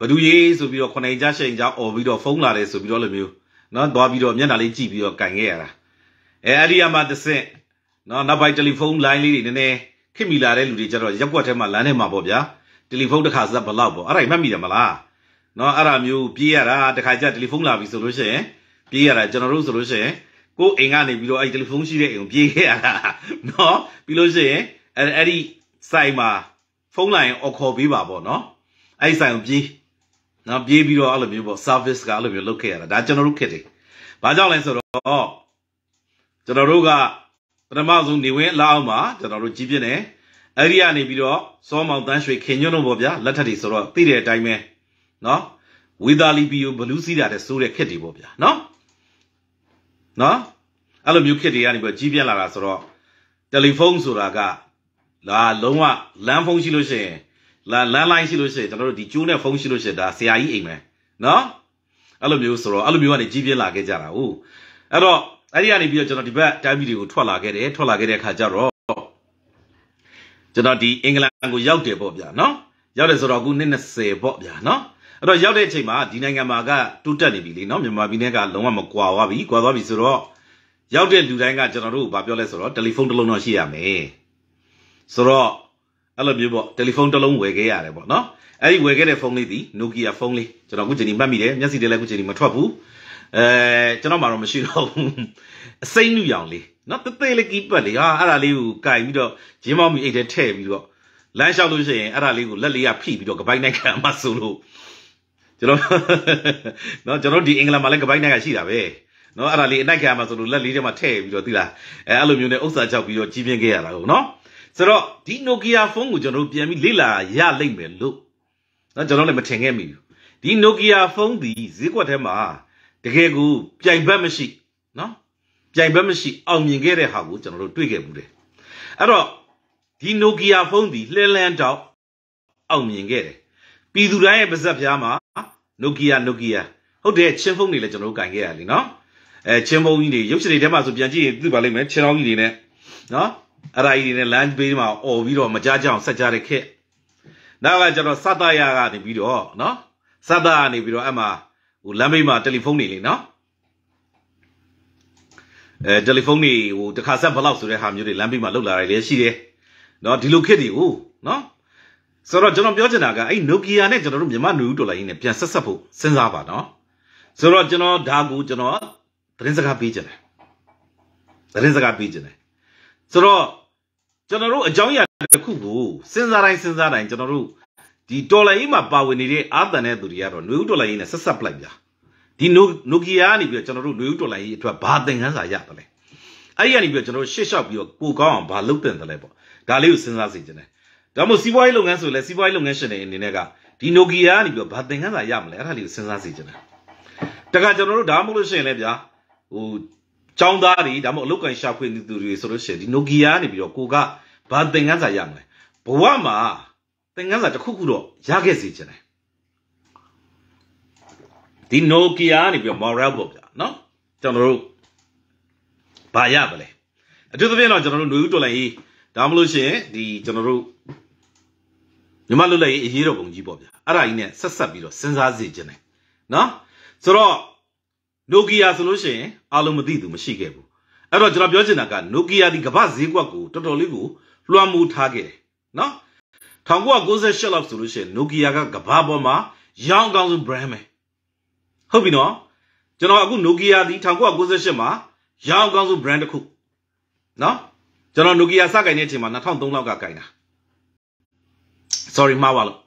S1: ဘဒူရေးဆိုပြီးတော့ခொနိုင်ကြရှိန်ကြអော်ပြီးတော့ဖုန်းလာတယ်ဆိုပြီးတော့လိုမျိုးနော်သွားပြီးတော့မျက်နှာလေးကြည့်ပြီးတော့ကင်ခဲ့ရတာအဲအဲ့ဒီအမှတစ်ဆင့်နော်နောက်ပိုင်းတယ်လီဖုန်းလိုင်းလေးတွေနည်းနည်းခင်မိလာတဲ့လူတွေကျတော့ရက်ွက်ထဲမှာလမ်းထဲမှာပေါ့ဗျာတယ်လီဖုန်းတစ်ခါစက်ဘလောက်ပေါ့အဲ့ဒါမှတ်မိတယ်မလား နော်အဲ့ဒါမျိုးပြေးရတာတစ်ခါကျတယ်လီဖုန်းလာပြီဆိုလို့ရှိရင်ပြေးရတာကျွန်တော်တို့ဆိုလို့ရှိရင်ကိုအိမ်ကနေပြီးတော့အဲ့တယ်လီဖုန်းရှိတဲ့အိမ်ကိုပြေးခဲ့ရတာနော်ပြီးလို့ရှိရင်အဲ့အဲ့ဒီစိုက်မှာဖုန်းလိုင်းအော်ခေါ်ပေးပါပေါ့နော်အဲ့ဒီစိုက်ကိုပြေးနော်ပြေးပြီးတော့အဲ့လိုမျိုးပေါ့ service ကအဲ့လိုမျိုးလုပ်ခဲ့ရတာဒါကျွန်တော်တို့ခက်တယ်ဘာကြောင့်လဲဆိုတော့ကျွန်တော်တို့ကပထမဆုံးနေဝင်လာအောင်မှာကျွန်တော်တို့ကြီးပြင်းတယ်အဲ့ဒီကနေပြီးတော့စောမောင်တန်းရွှေခင်ညွန့်တို့ပေါ့ဗျာလက်ထက်တွေဆိုတော့သိတဲ့အတိုင်းပဲ နော်ဝီသာလီပီယိုဘလူးစီးတာတဲ့စိုးတဲ့ခက်တွေပေါ့ဗျာနော်နော်အဲ့လိုမျိုးခစ်တွေကနေပြီးကြီးပြင်းလာတာဆိုတော့တယ်လီဖုန်းဆိုတာကလာလုံးဝလမ်းဖုန်းရှိလို့ရှိရင်လာလမ်းလိုင်းရှိလို့ရှိရင်ကျွန်တော်တို့ဒီကျိုးနဲ့ဖုန်းရှိလို့ရှိရင်ဒါဆရာကြီးအိမ်မယ်နော်အဲ့လိုမျိုးဆိုတော့အဲ့လိုမျိုးကနေကြီးပြင်းလာခဲ့ကြတာဟုတ်အဲ့တော့အဲ့ဒီကနေပြီးတော့ကျွန်တော်ဒီဘက်တိုင်းပြည်တွေကိုထွက်လာခဲ့တယ်ထွက်လာခဲ့တဲ့အခါကျတော့ကျွန်တော်ဒီအင်္ဂလန်ကိုရောက်တယ်ပေါ့ဗျာနော်ရောက်တယ်ဆိုတော့အခုနှစ်20ပေါ့ဗျာနော် အဲ့တော့ရောက်တဲ့အချိန်မှာဒီနိုင်ငံမှာကတိုးတက်နေပြီလေနော်မြန်မာပြည်နဲ့ကလုံးဝမကွာသွားပြီကွာသွားပြီဆိုတော့ရောက်တဲ့လူတိုင်းကကျွန်တော်တို့ဘာပြောလဲဆိုတော့တယ်လီဖုန်းတစ်လုံးတော့ရှိရမယ်ဆိုတော့အဲ့လိုမျိုးပေါ့တယ်လီဖုန်းတစ်လုံးဝယ်ခဲ့ရတယ်ပေါ့နော်အဲ့ဒီဝယ်ခဲ့တဲ့ဖုန်းလေးဒီ Nokia ဖုန်းလေးကျွန်တော်အခုချိန်ဒီမှတ်မိတယ်မျက်စိတည်းလည်းအခုချိန်ဒီမထွက်ဘူးအဲကျွန်တော်မှတော့မရှိတော့ဘူးအစိမ့်နုရောင်လေးနော်တသေးလေးကီးပတ်လေးဟာအဲ့ဒါလေးကိုကင်ပြီးတော့ဂျင်းမောင်းမီအိတ်ထဲထည့်ပြီးတော့လမ်းလျှောက်လို့ရှိရင်အဲ့ဒါလေးကိုလက်လေးကဖိပြီးတော့ကပိုက်နိုင်ခံမှဆိုလို့ ကျွန်တော်နော်ကျွန်တော်ဒီအင်္ဂလန်မှာလည်းကပိုက်နိုင်ကရှိတာပဲနော်အဲ့ဒါလေးအနိုင်ခံမှဆိုလို့လက်လေးထဲမှာထည့်ပြီးတော့သိလားအဲအဲ့လိုမျိုးနဲ့ဥစ္စာချောက်ပြီးတော့ကြီးပြင်းခဲ့ရတာဟုတ်နော်ဆိုတော့ဒီ Nokia ဖုန်းကိုကျွန်တော်တို့ပြန်ပြီးလေ့လာရလိမ့်မယ်လို့နော်ကျွန်တော်လည်းမထင်ခဲ့မိဘူးဒီ Nokia ဖုန်းဒီဈေးကွက်ထဲမှာတကယ်ကိုပြိုင်ဘက်မရှိနော်ပြိုင်ဘက်မရှိအောင်မြင်ခဲ့တဲ့ဟာကိုကျွန်တော်တို့တွေ့ခဲ့ဘူးတယ်အဲ့တော့ဒီ Nokia ဖုန်းဒီလှဲလန်းတောက်အောင်မြင်ခဲ့တယ်ပြည်သူတိုင်းရဲ့ပါဇက်ဖျားမှာ Nokia Nokia ဟုတ်တယ်ချင်းဖုန်းတွေလည်းကျွန်တော်တို့ကင်ခဲ့ရလीနော်အဲချင်းဖုန်းကြီးတွေရုပ်ရှင်တွေထဲမှာဆိုပြန်ကြည့်ရင်သိပါလိမ့်မယ်ချင်းအောင်ကြီးတွေနဲ့နော်အဲ့ဒါကြီးတွေနဲ့ land base မှာអော်ပြီးတော့မကြကြအောင်ဆက်ကြတဲ့ခက်နောက်ကကျွန်တော်စတရကနေပြီးတော့နော်စတကနေပြီးတော့အဲ့မှာဟိုလမ်းဘေးမှာတယ်လီဖုန်းတွေလေနော်အဲတယ်လီဖုန်းတွေဟိုတစ်ခါဆက်ဘလောက်ဆိုတဲ့ဟာမျိုးတွေလမ်းဘေးမှာလောက်လာတယ်လေရှိတယ်နော်ဒီလိုခက်တွေဟိုနော် ဆိုတော့ကျွန်တော်ပြောချင်တာကအဲ့ Nokia နဲ့ကျွန်တော်တို့မြန်မာနူဒေါ်လာရင်းနဲ့ပြန်ဆက်ဆက်ဖို့စဉ်းစားပါနော်ဆိုတော့ကျွန်တော်ဒါကိုကျွန်တော်သတင်းစကားပေးချင်တယ်သတင်းစကားပေးချင်တယ်ဆိုတော့ကျွန်တော်တို့အကြောင်းအရာတစ်ခုကိုစဉ်းစားတိုင်းစဉ်းစားတိုင်းကျွန်တော်တို့ဒီတော်လိုင်းမှာပါဝင်နေတဲ့အာသန်တဲ့သူတွေကတော့နွေဦးတော်လိုင်းနဲ့ဆက်ဆက်ပလိုက်ဗျာဒီနိုကီယာကနေပြီးတော့ကျွန်တော်တို့နွေဦးတော်လိုင်းအတွက်ဘာသင်ခန်းစာရတယ်လဲအဲ့ဒီကနေပြီးတော့ကျွန်တော်တို့ရှေ့လျှောက်ပြီးတော့ကိုကောင်းအောင်ဘာလုပ်တင်တယ်လဲပေါ့ဒါလေးကိုစဉ်းစားစေချင်တယ် ဒါမှမဟုတ်စီးပွားရေးလုပ်ငန်းဆိုလဲစီးပွားရေးလုပ်ငန်းရှင်တွေအနေနဲ့ကဒီ Nokia ကနေပြီးတော့ဘာသင်ခန်းစာရမလဲအဲ့ဒါလေးကိုစဉ်းစားစီချင်တယ်တခါကျွန်တော်တို့ဒါမှမဟုတ်လို့ရှိရင်လည်းဗျာဟိုចောင်းသားတွေဒါမှမဟုတ်အလုတ်ကန်ရှာဖွေနေသူတွေဆိုလို့ရှိရင်ဒီ Nokia ကနေပြီးတော့ကိုကဘာသင်ခန်းစာရမလဲဘဝမှာသင်ခန်းစာတစ်ခုခုတော့ရခဲ့စီချင်တယ်ဒီ Nokia ကနေပြီးတော့ Morale ပေါ့ဗျာနော်ကျွန်တော်တို့ဘာရပါလဲအထူးသဖြင့်တော့ကျွန်တော်တို့ຫນွေဦးတော်လိုင်းကြီးဒါမှမဟုတ်လို့ရှိရင်ဒီကျွန်တော်တို့ မြမလွတ်လပ်ရေးအရေးတော်ပုံကြီးပေါ့ဗျာအဲ့ဒါကြီးနဲ့ဆက်ဆက်ပြီးတော့စဉ်းစားစေခြင်းတယ်နော်ဆိုတော့ Nokia ဆိုလို့ရှိရင်အားလုံးမသိသူမရှိခဲ့ဘူးအဲ့တော့ကျွန်တော်ပြောချင်တာက Nokia ဒီကမ္ဘာဈေးကွက်ကိုတော်တော်လေးကိုလွှမ်းမိုးထားခဲ့တယ်နော်1998လောက်ဆိုလို့ရှိရင် Nokia ကကမ္ဘာပေါ်မှာရောင်းအကောင်းဆုံး brand ပဲဟုတ်ပြီနော်ကျွန်တော်အခု Nokia ဒီ1998မှာရောင်းအကောင်းဆုံး brand တစ်ခုနော်ကျွန်တော် Nokia စကင်တဲ့အချိန်မှာ2003လောက်ကကင်တာ sorry မှားပါလို့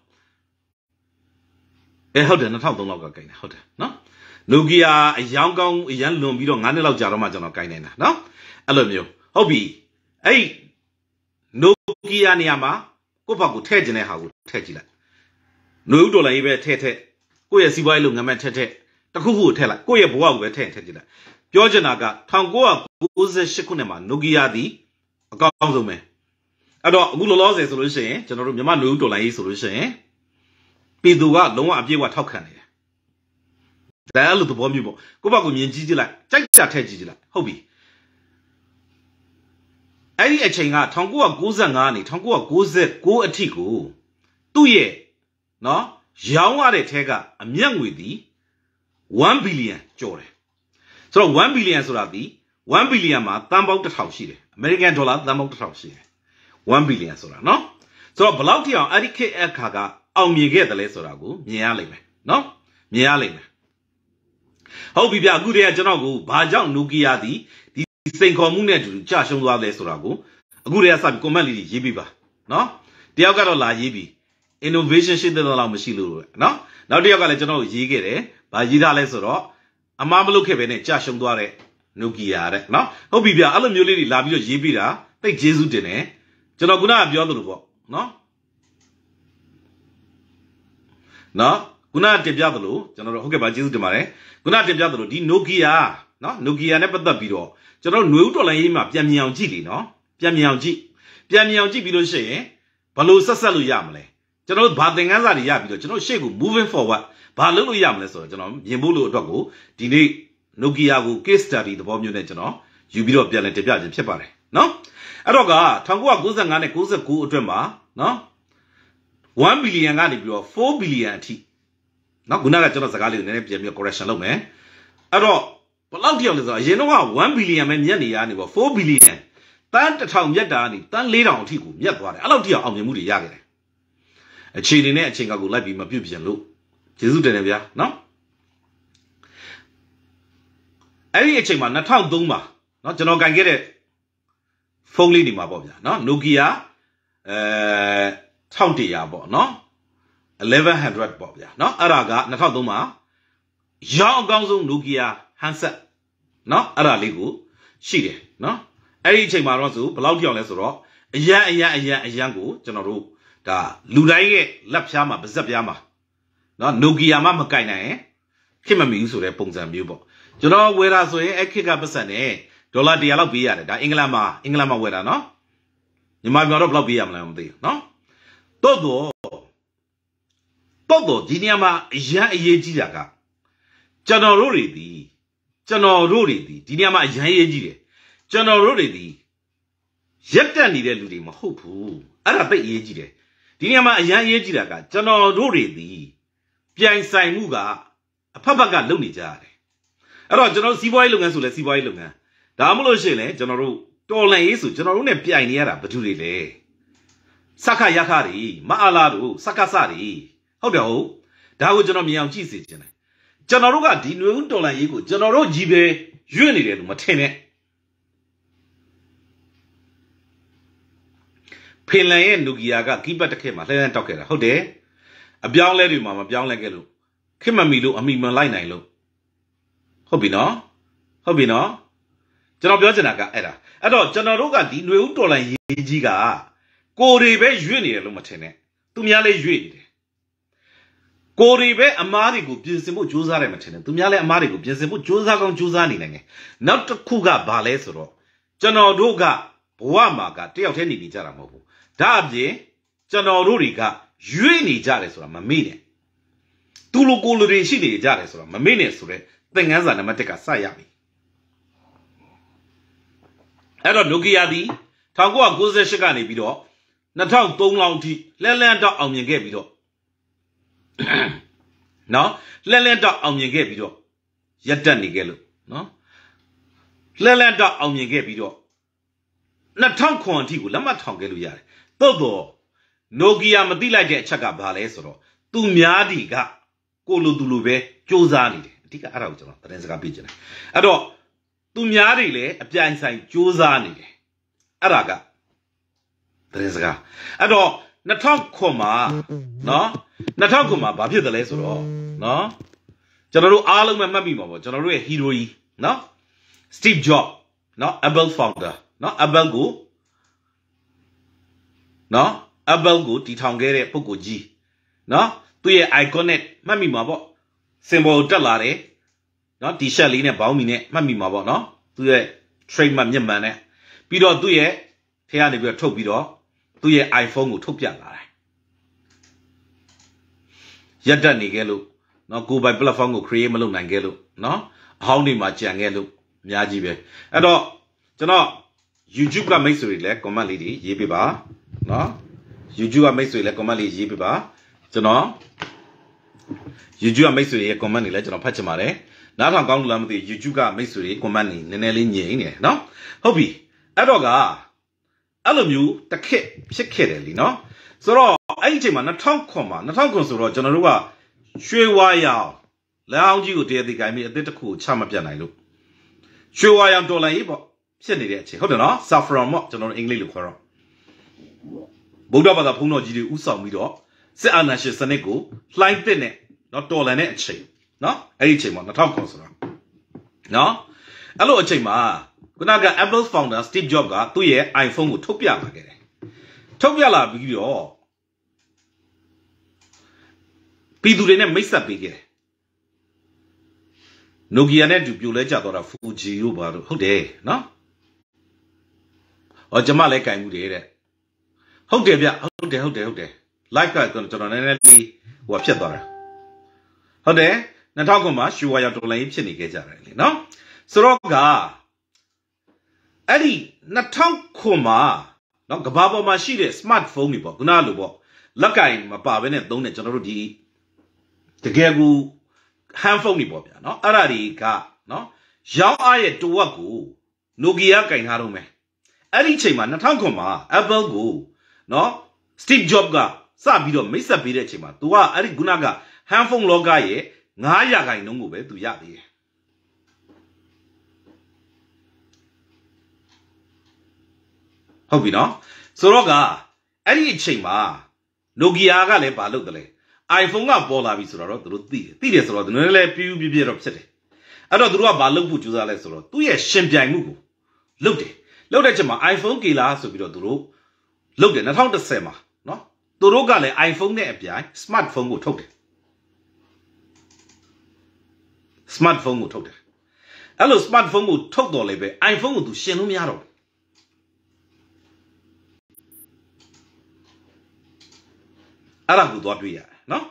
S1: အဲဟုတ်တယ်2003လောက်ကကင်တာဟုတ်တယ်နော် Nokia အယောင်ကောင်းအရန်လွန်ပြီးတော့9နှစ်လောက်ကြာတော့မှကျွန်တော်ကင်နေတာနော်အဲ့လိုမျိုးဟုတ်ပြီအဲ့ Nokia နေရာမှာကိုယ့်ဘာကိုထည့်ကျင်တဲ့ဟာကိုထည့်ကြည့်လိုက်ຫນွေဥဒေါ်လာရေးပဲထည့်ထည့်ကိုယ့်ရဲ့စီးပွားရေးလုပ်ငန်းမဲ့ထည့်ထည့်တခုခုကိုထည့်လိုက်ကိုယ့်ရဲ့ဘဝကိုပဲထည့်ထည့်ကြည့်လိုက်ပြောချင်တာက1998ခုနှစ်မှာ Nokia သည်အကောင်းဆုံးပဲ အဲ့တော့အခုလောလောဆယ်ဆိုလို့ရှိရင်ကျွန်တော်တို့မြန်မာຫນွေဥဒေါ်လာရေးဆိုလို့ရှိရင်ပြည်သူကလုံးဝအပြည့်အဝထောက်ခံနေတယ်ဒါအဲ့လိုသဘောမျိုးပေါ့ကိုယ့်ဘက်ကိုမြင်ကြည့်ကြည့်လိုက်ကြိုက်တာထည့်ကြည့်ကြည့်လိုက်ဟုတ်ပြီအဲ့ဒီအချိန်က1995နေ1996အထိကိုသူ့ရဲ့နော်ရောင်းရတဲ့ထဲကအမျက်ငွေသည်1ဘီလီယံကျော်တယ်ဆိုတော့1ဘီလီယံဆိုတာဒီ1ဘီလီယံမှာတန်ပေါင်း1000ရှိတယ်အမေရိကန်ဒေါ်လာတန်ပေါင်း1000ရှိတယ် 1ဘီလီယံဆိုတာနော်ဆိုတော့ဘလောက်ထိအောင်အဲ့ဒီခေတ်အခါကအောင်မြင်ခဲ့တယ်လဲဆိုတာကိုမြင်ရလိမ့်မယ်နော်မြင်ရလိမ့်မယ်ဟုတ်ပြီဗျအခုတည်းကကျွန်တော်ကိုဘာကြောင့်နိုကီယာဒီဒီစိန်ခေါ်မှုနဲ့အတူတူကြာရှုံးသွားလဲဆိုတာကိုအခုတည်းကစပြီး comment လေးတွေရေးပြပါနော်တယောက်ကတော့လာရေးပြီ innovation ရှိတဲ့တော့မရှိလို့နော်နောက်တစ်ယောက်ကလည်းကျွန်တော်ကိုရေးခဲ့တယ်ဘာရေးထားလဲဆိုတော့အမားမလုပ်ခဲ့ပဲနဲ့ကြာရှုံးသွားတဲ့နိုကီယာတဲ့နော်ဟုတ်ပြီဗျအဲ့လိုမျိုးလေးတွေလာပြီးတော့ရေးပြတာတိတ်ကျေးဇူးတင်တယ် ကျွန်တော်ခုနကပြောသလိုပေါ့နော်နော်ခုနတင်ပြသလိုကျွန်တော်တို့ဟုတ်ကဲ့ပါကျေးဇူးတင်ပါတယ်ခုနတင်ပြသလိုဒီ Nokia နော် Nokia နဲ့ပတ်သက်ပြီးတော့ကျွန်တော်ຫນွေဥတော်လိုင်းရေးမှာပြန်မြင်အောင်ကြည့်လीနော်ပြန်မြင်အောင်ကြည့်ပြန်မြင်အောင်ကြည့်ပြီးလို့ရှိရင်ဘလို့ဆက်ဆက်လို့ရမလဲကျွန်တော်တို့ဘာသင်ခန်းစာတွေရပြီးတော့ကျွန်တော်ရှေ့ကို moving forward ဘာလုပ်လို့ရမလဲဆိုတော့ကျွန်တော်မြင်ဖို့လို့အတွက်ကိုဒီနေ့ Nokia ကို case study သဘောမျိုးနဲ့ကျွန်တော်ယူပြီးတော့ပြန်လည်တင်ပြခြင်းဖြစ်ပါတယ်နော် အဲ့တော့က1995နဲ့99အတွက်မှာနော်1 billion ကနေပြီးတော့4 billion အထိနော်ခုနကကျွန်တော်စကားလေးကိုနည်းနည်းပြန်ပြီး correction လုပ်မယ်အဲ့တော့ဘယ်လောက်တိအောင်လဲဆိုတော့အရင်တော့က1 billion ပဲမြက်နေရနေပေါ့4 billion တန်း1000မြက်တာကနေတန်း4000အထိကိုမြက်သွားတယ်အဲ့လောက်တိအောင်အောင်မြင်မှုတွေရခဲ့တယ်အခြေအနေနဲ့အချိန်ကကိုလိုက်ပြီးမပြုတ်ပြန်လို့ကျေးဇူးတင်တယ်ဗျာနော်အဲ့ဒီအချိန်မှာ2003မှာနော်ကျွန်တော်ကင်ခဲ့တဲ့ ဖုန်းလေးနေမှာပေါ့ဗျာနော် Nokia အဲ1100ပေါ့နော်1100ပေါ့ဗျာနော်အဲ့ဒါက2003မှာရောင်းအကောင်းဆုံး Nokia handset နော်အဲ့ဒါလေးကိုရှိတယ်နော်အဲ့ဒီအချိန်မှာတော့ဆိုဘယ်လောက်ကြောင်လဲဆိုတော့အရန်အရန်အရန်အရန်ကိုကျွန်တော်တို့ဒါလူတိုင်းရဲ့လက်ဖြားမှာပါဇက်ပြားမှာနော် Nokia မှမကင်နိုင်ရင်ခင်မမီဘူးဆိုတဲ့ပုံစံမျိုးပေါ့ကျွန်တော်ဝယ်တာဆိုရင်အဲ့ခစ်ကပတ်စံနဲ့ ဒေါ်လာ100လောက်ပေးရတယ်ဒါအင်္ဂလန်မှာအင်္ဂလန်မှာဝယ်တာနော်မြန်မာပြည်တော့ဘယ်လောက်ပေးရမလဲမသိဘူးနော်တော့တော့တော့တော့ဒီနေရာမှာအရန်အရေးကြီးတာကကျွန်တော်တို့တွေဒီကျွန်တော်တို့တွေဒီဒီနေရာမှာအရန်အရေးကြီးတယ်ကျွန်တော်တို့တွေဒီရက်တက်နေတဲ့လူတွေမဟုတ်ဘူးအဲ့ဒါသိအရေးကြီးတယ်ဒီနေရာမှာအရန်အရေးကြီးတာကကျွန်တော်တို့တွေဒီပြိုင်ဆိုင်မှုကအဖက်ဖက်ကလုပ်နေကြရတယ်အဲ့တော့ကျွန်တော်စီးပွားရေးလုပ်ငန်းဆိုလဲစီးပွားရေးလုပ်ငန်း ဒါမှမလို့ရှိရင်လေကျွန်တော်တို့တော်လန်ရေးဆိုကျွန်တော်တို့ ਨੇ ပြိုင်နေရတာဘာတူတွေလဲစက္ခရခတွေမအားလာတို့စက္ခစတွေဟုတ်တယ်ဟုတ်ဒါကိုကျွန်တော်မြင်အောင်ကြည့်စေချင်တယ်ကျွန်တော်တို့ကဒီနွေဦးတော်လန်ရေးကိုကျွန်တော်တို့ကြီးပဲရွေ့နေတယ်လို့မထင်နဲ့ဖင်လန်ရဲ့နူကီယာကကီးပတ်တစ်ခက်မှာလှည့်လှည့်တောက်ခဲ့တာဟုတ်တယ်အပြောင်းလဲတွေမှာမပြောင်းလဲခဲ့လို့ခင်မမီလို့အမိမလိုက်နိုင်လို့ဟုတ်ပြီနော်ဟုတ်ပြီနော် ကျွန်တော်ပြောချင်တာကအဲ့ဒါအဲ့တော့ကျွန်တော်တို့ကဒီຫນွေဦးတော်လိုင်းရေးကြီးကကိုတွေပဲရွေ့နေတယ်လို့မထင်နဲ့သူများလည်းရွေ့နေတယ်ကိုတွေပဲအမားတွေကိုပြင်ဆင်ဖို့ကြိုးစားတယ်မထင်နဲ့သူများလည်းအမားတွေကိုပြင်ဆင်ဖို့ကြိုးစားကောင်းကြိုးစားနေနိုင်တယ်နောက်တစ်ခုကဘာလဲဆိုတော့ကျွန်တော်တို့ကဘဝမှာကတယောက်တည်းနေနေကြတာမဟုတ်ဘူးဒါအပြင်ကျွန်တော်တို့တွေကရွေ့နေကြတယ်ဆိုတာမမေ့နဲ့သူလိုကိုလိုတွေရှိနေကြတယ်ဆိုတာမမေ့နဲ့ဆိုတော့သင်ခန်းစာနံပါတ်1ကစရပြီ အဲ့တော့ Nokia ဒီ1998ကနေပြီးတော့2003လောက်ထိလှမ်းလှမ်းတော့အောင်မြင်ခဲ့ပြီးတော့နော်လှမ်းလှမ်းတော့အောင်မြင်ခဲ့ပြီးတော့ရက်တက်နေခဲ့လို့နော်လှမ်းလှမ်းတော့အောင်မြင်ခဲ့ပြီးတော့2000ခွန်အထိကိုလက်မှတ်ထောင်ခဲ့လို့ရတယ်သို့တော့ Nokia မသိလိုက်တဲ့အချက်ကဘာလဲဆိုတော့သူများဒီကကိုလိုသူလိုပဲစူးစမ်းနေတယ်အဓိကအဲ့ဒါကိုကျွန်တော်သတင်းစကားပြချင်တယ်အဲ့တော့ သူများတွေလည်းအပြိုင်ဆိုင်စူးစမ်းနေတယ်အဲ့ဒါကသတင်းစကားအဲ့တော့2000မှာနော်2000မှာဘာဖြစ်တယ်လဲဆိုတော့နော်ကျွန်တော်တို့အားလုံးပဲမှတ်မိမှာပေါ့ကျွန်တော်တို့ရဲ့ hero ကြီးနော် Steve Jobs နော် Apple founder နော် Apple ကိုနော် Apple ကိုတည်ထောင်ခဲ့တဲ့ပုဂ္ဂိုလ်ကြီးနော်သူရဲ့ icon နဲ့မှတ်မိမှာပေါ့ symbol တက်လာတယ် နော် t-shirt လေးနဲ့ဘောင်းမီနဲ့မှတ်မိမှာပေါ့နော်သူရဲ့ trademark မျက်မှန်နဲ့ပြီးတော့သူ့ရဲ့ထဲကနေပြီးတော့ထုတ်ပြီးတော့သူ့ရဲ့ iPhone ကိုထုတ်ပြလာတယ်ရက်တက်နေခဲ့လို့နော်ကိုပိုင် platform ကို create မလုပ်နိုင်ခဲ့လို့နော်အဟောင်းတွေမှာကြံခဲ့လို့အများကြီးပဲအဲ့တော့ကျွန်တော် YouTube ကမိတ်ဆွေတွေလည်း comment လေးတွေရေးပေးပါနော် YouTube ကမိတ်ဆွေလည်း comment လေးရေးပေးပါကျွန်တော် YouTube ကမိတ်ဆွေရဲ့ comment တွေလည်းကျွန်တော်ဖတ်ချင်ပါတယ် နားထောင်ကောင်းလို့လားမသိ YouTube ကမိတ်ဆွေတွေ comment တွေနည်းနည်းလေးညင်နေတယ်နော်ဟုတ်ပြီအဲ့တော့ကအဲ့လိုမျိုးတစ်ခက်ဖြစ်ခဲ့တယ်လीနော်ဆိုတော့အဲ့ဒီအချိန်မှာ2000ခွန်မှာ2000ခွန်ဆိုတော့ကျွန်တော်တို့ကရွှေဝါရောင်လောင်ကြီးကိုတရသေးကိုင်းပြီးအသစ်တစ်ခုချမပြတ်နိုင်လို့ရွှေဝါရောင်ဒေါ်လာရေးပေါ့ဖြစ်နေတဲ့အချိန်ဟုတ်တယ်နော် saffron ပေါ့ကျွန်တော်တို့အင်္ဂလိပ်လိုခေါ်တော့ဗုဒ္ဓဘာသာဘုန်းတော်ကြီးတွေဥဆောင်ပြီးတော့စစ်အာဏာရှင်စနစ်ကိုလှိုင်းပစ်နဲ့နော်တော်လန်တဲ့အချိန် နော်အဲ့ဒီအချိန်မှာ2000ခွန်ဆိုတာနော်အဲ့လိုအချိန်မှာခုနက Apple founder Steve Jobs ကသူ့ရဲ့ iPhone ကိုထုတ်ပြလာခဲ့တယ်ထုတ်ပြလာပြီးတော့ပြည်သူတွေနဲ့မိတ်ဆက်ပေးခဲ့တယ်နိုကီယာနဲ့တူပြိုလဲကြတော့တာဖူဂျီတို့ဘာလို့ဟုတ်တယ်နော်။အော်ကျမလည်းကင်မှုတယ်တဲ့။ဟုတ်တယ်ဗျဟုတ်တယ်ဟုတ်တယ်ဟုတ်တယ် live ကကျွန်တော်နည်းနည်းလေးဟိုဖြစ်သွားတာ။ဟုတ်တယ် 2000ခုမှာရှူဝါရောက်တော်လိုင်းဖြစ်နေခဲ့ကြတယ်လေနော်ဆိုတော့ကအဲ့ဒီ2000ခုမှာနော်ကဘာပေါ်မှာရှိတဲ့ smartphone တွေပေါ့ခုနလိုပေါ့လက်ကင်မပါဘဲနဲ့သုံးတဲ့ကျွန်တော်တို့ဒီတကယ်ကို handphone တွေပေါ့ဗျာနော်အဲ့ဒါတွေကနော်ရောင်းအားရဲ့တဝက်ကို Nokia ကင်ထားတော့မယ်အဲ့ဒီအချိန်မှာ2000ခုမှာ Apple ကိုနော် Steve Jobs ကစပြီးတော့မိတ်ဆက်ပေးတဲ့အချိန်မှာ तू ကအဲ့ဒီခုနက handphone လောကရဲ့ 900ခိုင်နှုန်းကိုပဲ तू ရသေးတယ်ဟုတ်ပြီနော်ဆိုတော့ကအဲ့ဒီအချိန်မှာ Nokia ကလည်းဘာလုပ်တယ်လဲ iPhone ကပေါ်လာပြီဆိုတော့သူတို့သိတယ်သိတယ်ဆိုတော့သူတို့လည်းပြူးပြူးပြတော့ဖြစ်တယ်အဲ့တော့သူတို့ကဘာလုပ်ဖို့ကြိုးစားလဲဆိုတော့သူ့ရဲ့ရှင်ပြိုင်မှုကိုလုပ်တယ်လုပ်တဲ့ချက်မှာ iPhone ကေလာဆိုပြီးတော့သူတို့လုပ်တယ်2010မှာနော်သူတို့ကလည်း iPhone နဲ့အပြိုင် smartphone ကိုထုတ်တယ် smartphone ကိုထုတ်တယ်အဲ့လို smartphone ကိုထုတ်တော်လေပဲ iPhone ကိုသူရှင်လို့မရတော့ဘူးအဲ့ဒါကိုသွားတွေ့ရတယ်နော်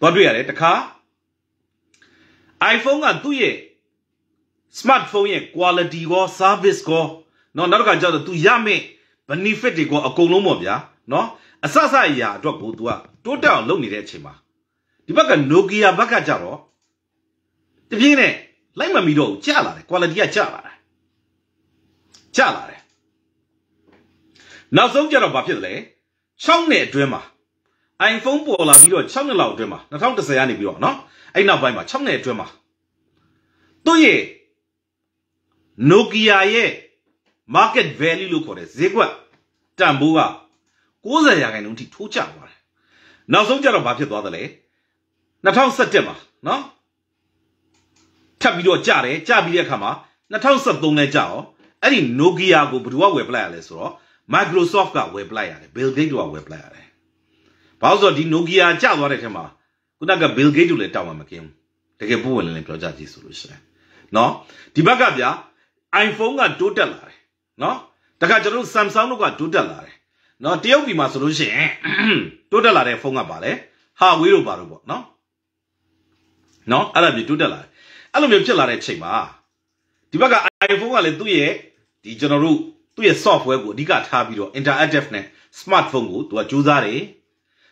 S1: သွားတွေ့ရတယ်တခါ iPhone ကသူ့ရဲ့ smartphone ရဲ့ quality ကော service ကောနော်နောက်တစ်ခါကျတော့ तू ရမယ့် benefit တွေကောအကုန်လုံးပေါ့ဗျာနော်အစစအရာအတွက်ကို तू ကတိုးတက်အောင်လုပ်နေတဲ့အချိန်မှာဒီဘက်က Nokia ဘက်ကကျတော့ တပြင်းနဲ့လိုက်မမီတော့ကျလာတယ် quality ကကျလာတယ်ကျလာတယ်နောက်ဆုံးကျတော့ဘာဖြစ်လဲ6နှစ်အတွင်းမှာ iPhone ပေါ်လာပြီးတော့6နှစ်လောက်အတွင်းမှာ2010ကနေပြီးတော့เนาะအဲ့နောက်ပိုင်းမှာ6နှစ်အတွင်းမှာသူ့ရဲ့ Nokia ရဲ့ market value လို့ခေါ်တဲ့ဈေးကွက်တန်ဖိုးက90ရာခိုင်နှုန်းထိထိုးကျသွားတယ်နောက်ဆုံးကျတော့ဘာဖြစ်သွားသလဲ2017မှာเนาะ ထပ်ပြီးတော့ကြတယ်ကြပြီးတဲ့အခါမှာ2013နဲ့ကြအောင်အဲ့ဒီ Nokia ကိုဘယ်သူကဝယ်ပလိုက်ရလဲဆိုတော့ Microsoft ကဝယ်ပလိုက်ရတယ် Bill Gates ကဝယ်ပလိုက်ရတယ်ဘာလို့ဆိုတော့ဒီ Nokia ကျသွားတဲ့ထက်မှာခုနက Bill Gates တို့လည်းတောင်းမှမကင်းဘူးတကယ်ပို့ဝင်လည်းပြောကြကြည့်ဆိုလို့ရှိရင်နော်ဒီဘက်ကဗျာ iPhone ကတိုးတက်လာတယ်နော်တခါကျွန်တော်တို့ Samsung တို့ကတိုးတက်လာတယ်နော်တရုတ်ပြည်မှာဆိုလို့ရှိရင်တိုးတက်လာတဲ့ဖုန်းကပါလေ Huawei တို့ပါတော့ပေါ့နော်နော်အဲ့ဒါပြည်တိုးတက်လာတယ် အဲ့လိုမျိုးဖြစ်လာတဲ့ချိန်မှာဒီဘက်က iPhone ကလည်းသူ့ရဲ့ဒီကျွန်တော်တို့သူ့ရဲ့ software ကိုအဓိကထားပြီးတော့ interactive နဲ့ smartphone ကိုသူကကြိုးစားတယ်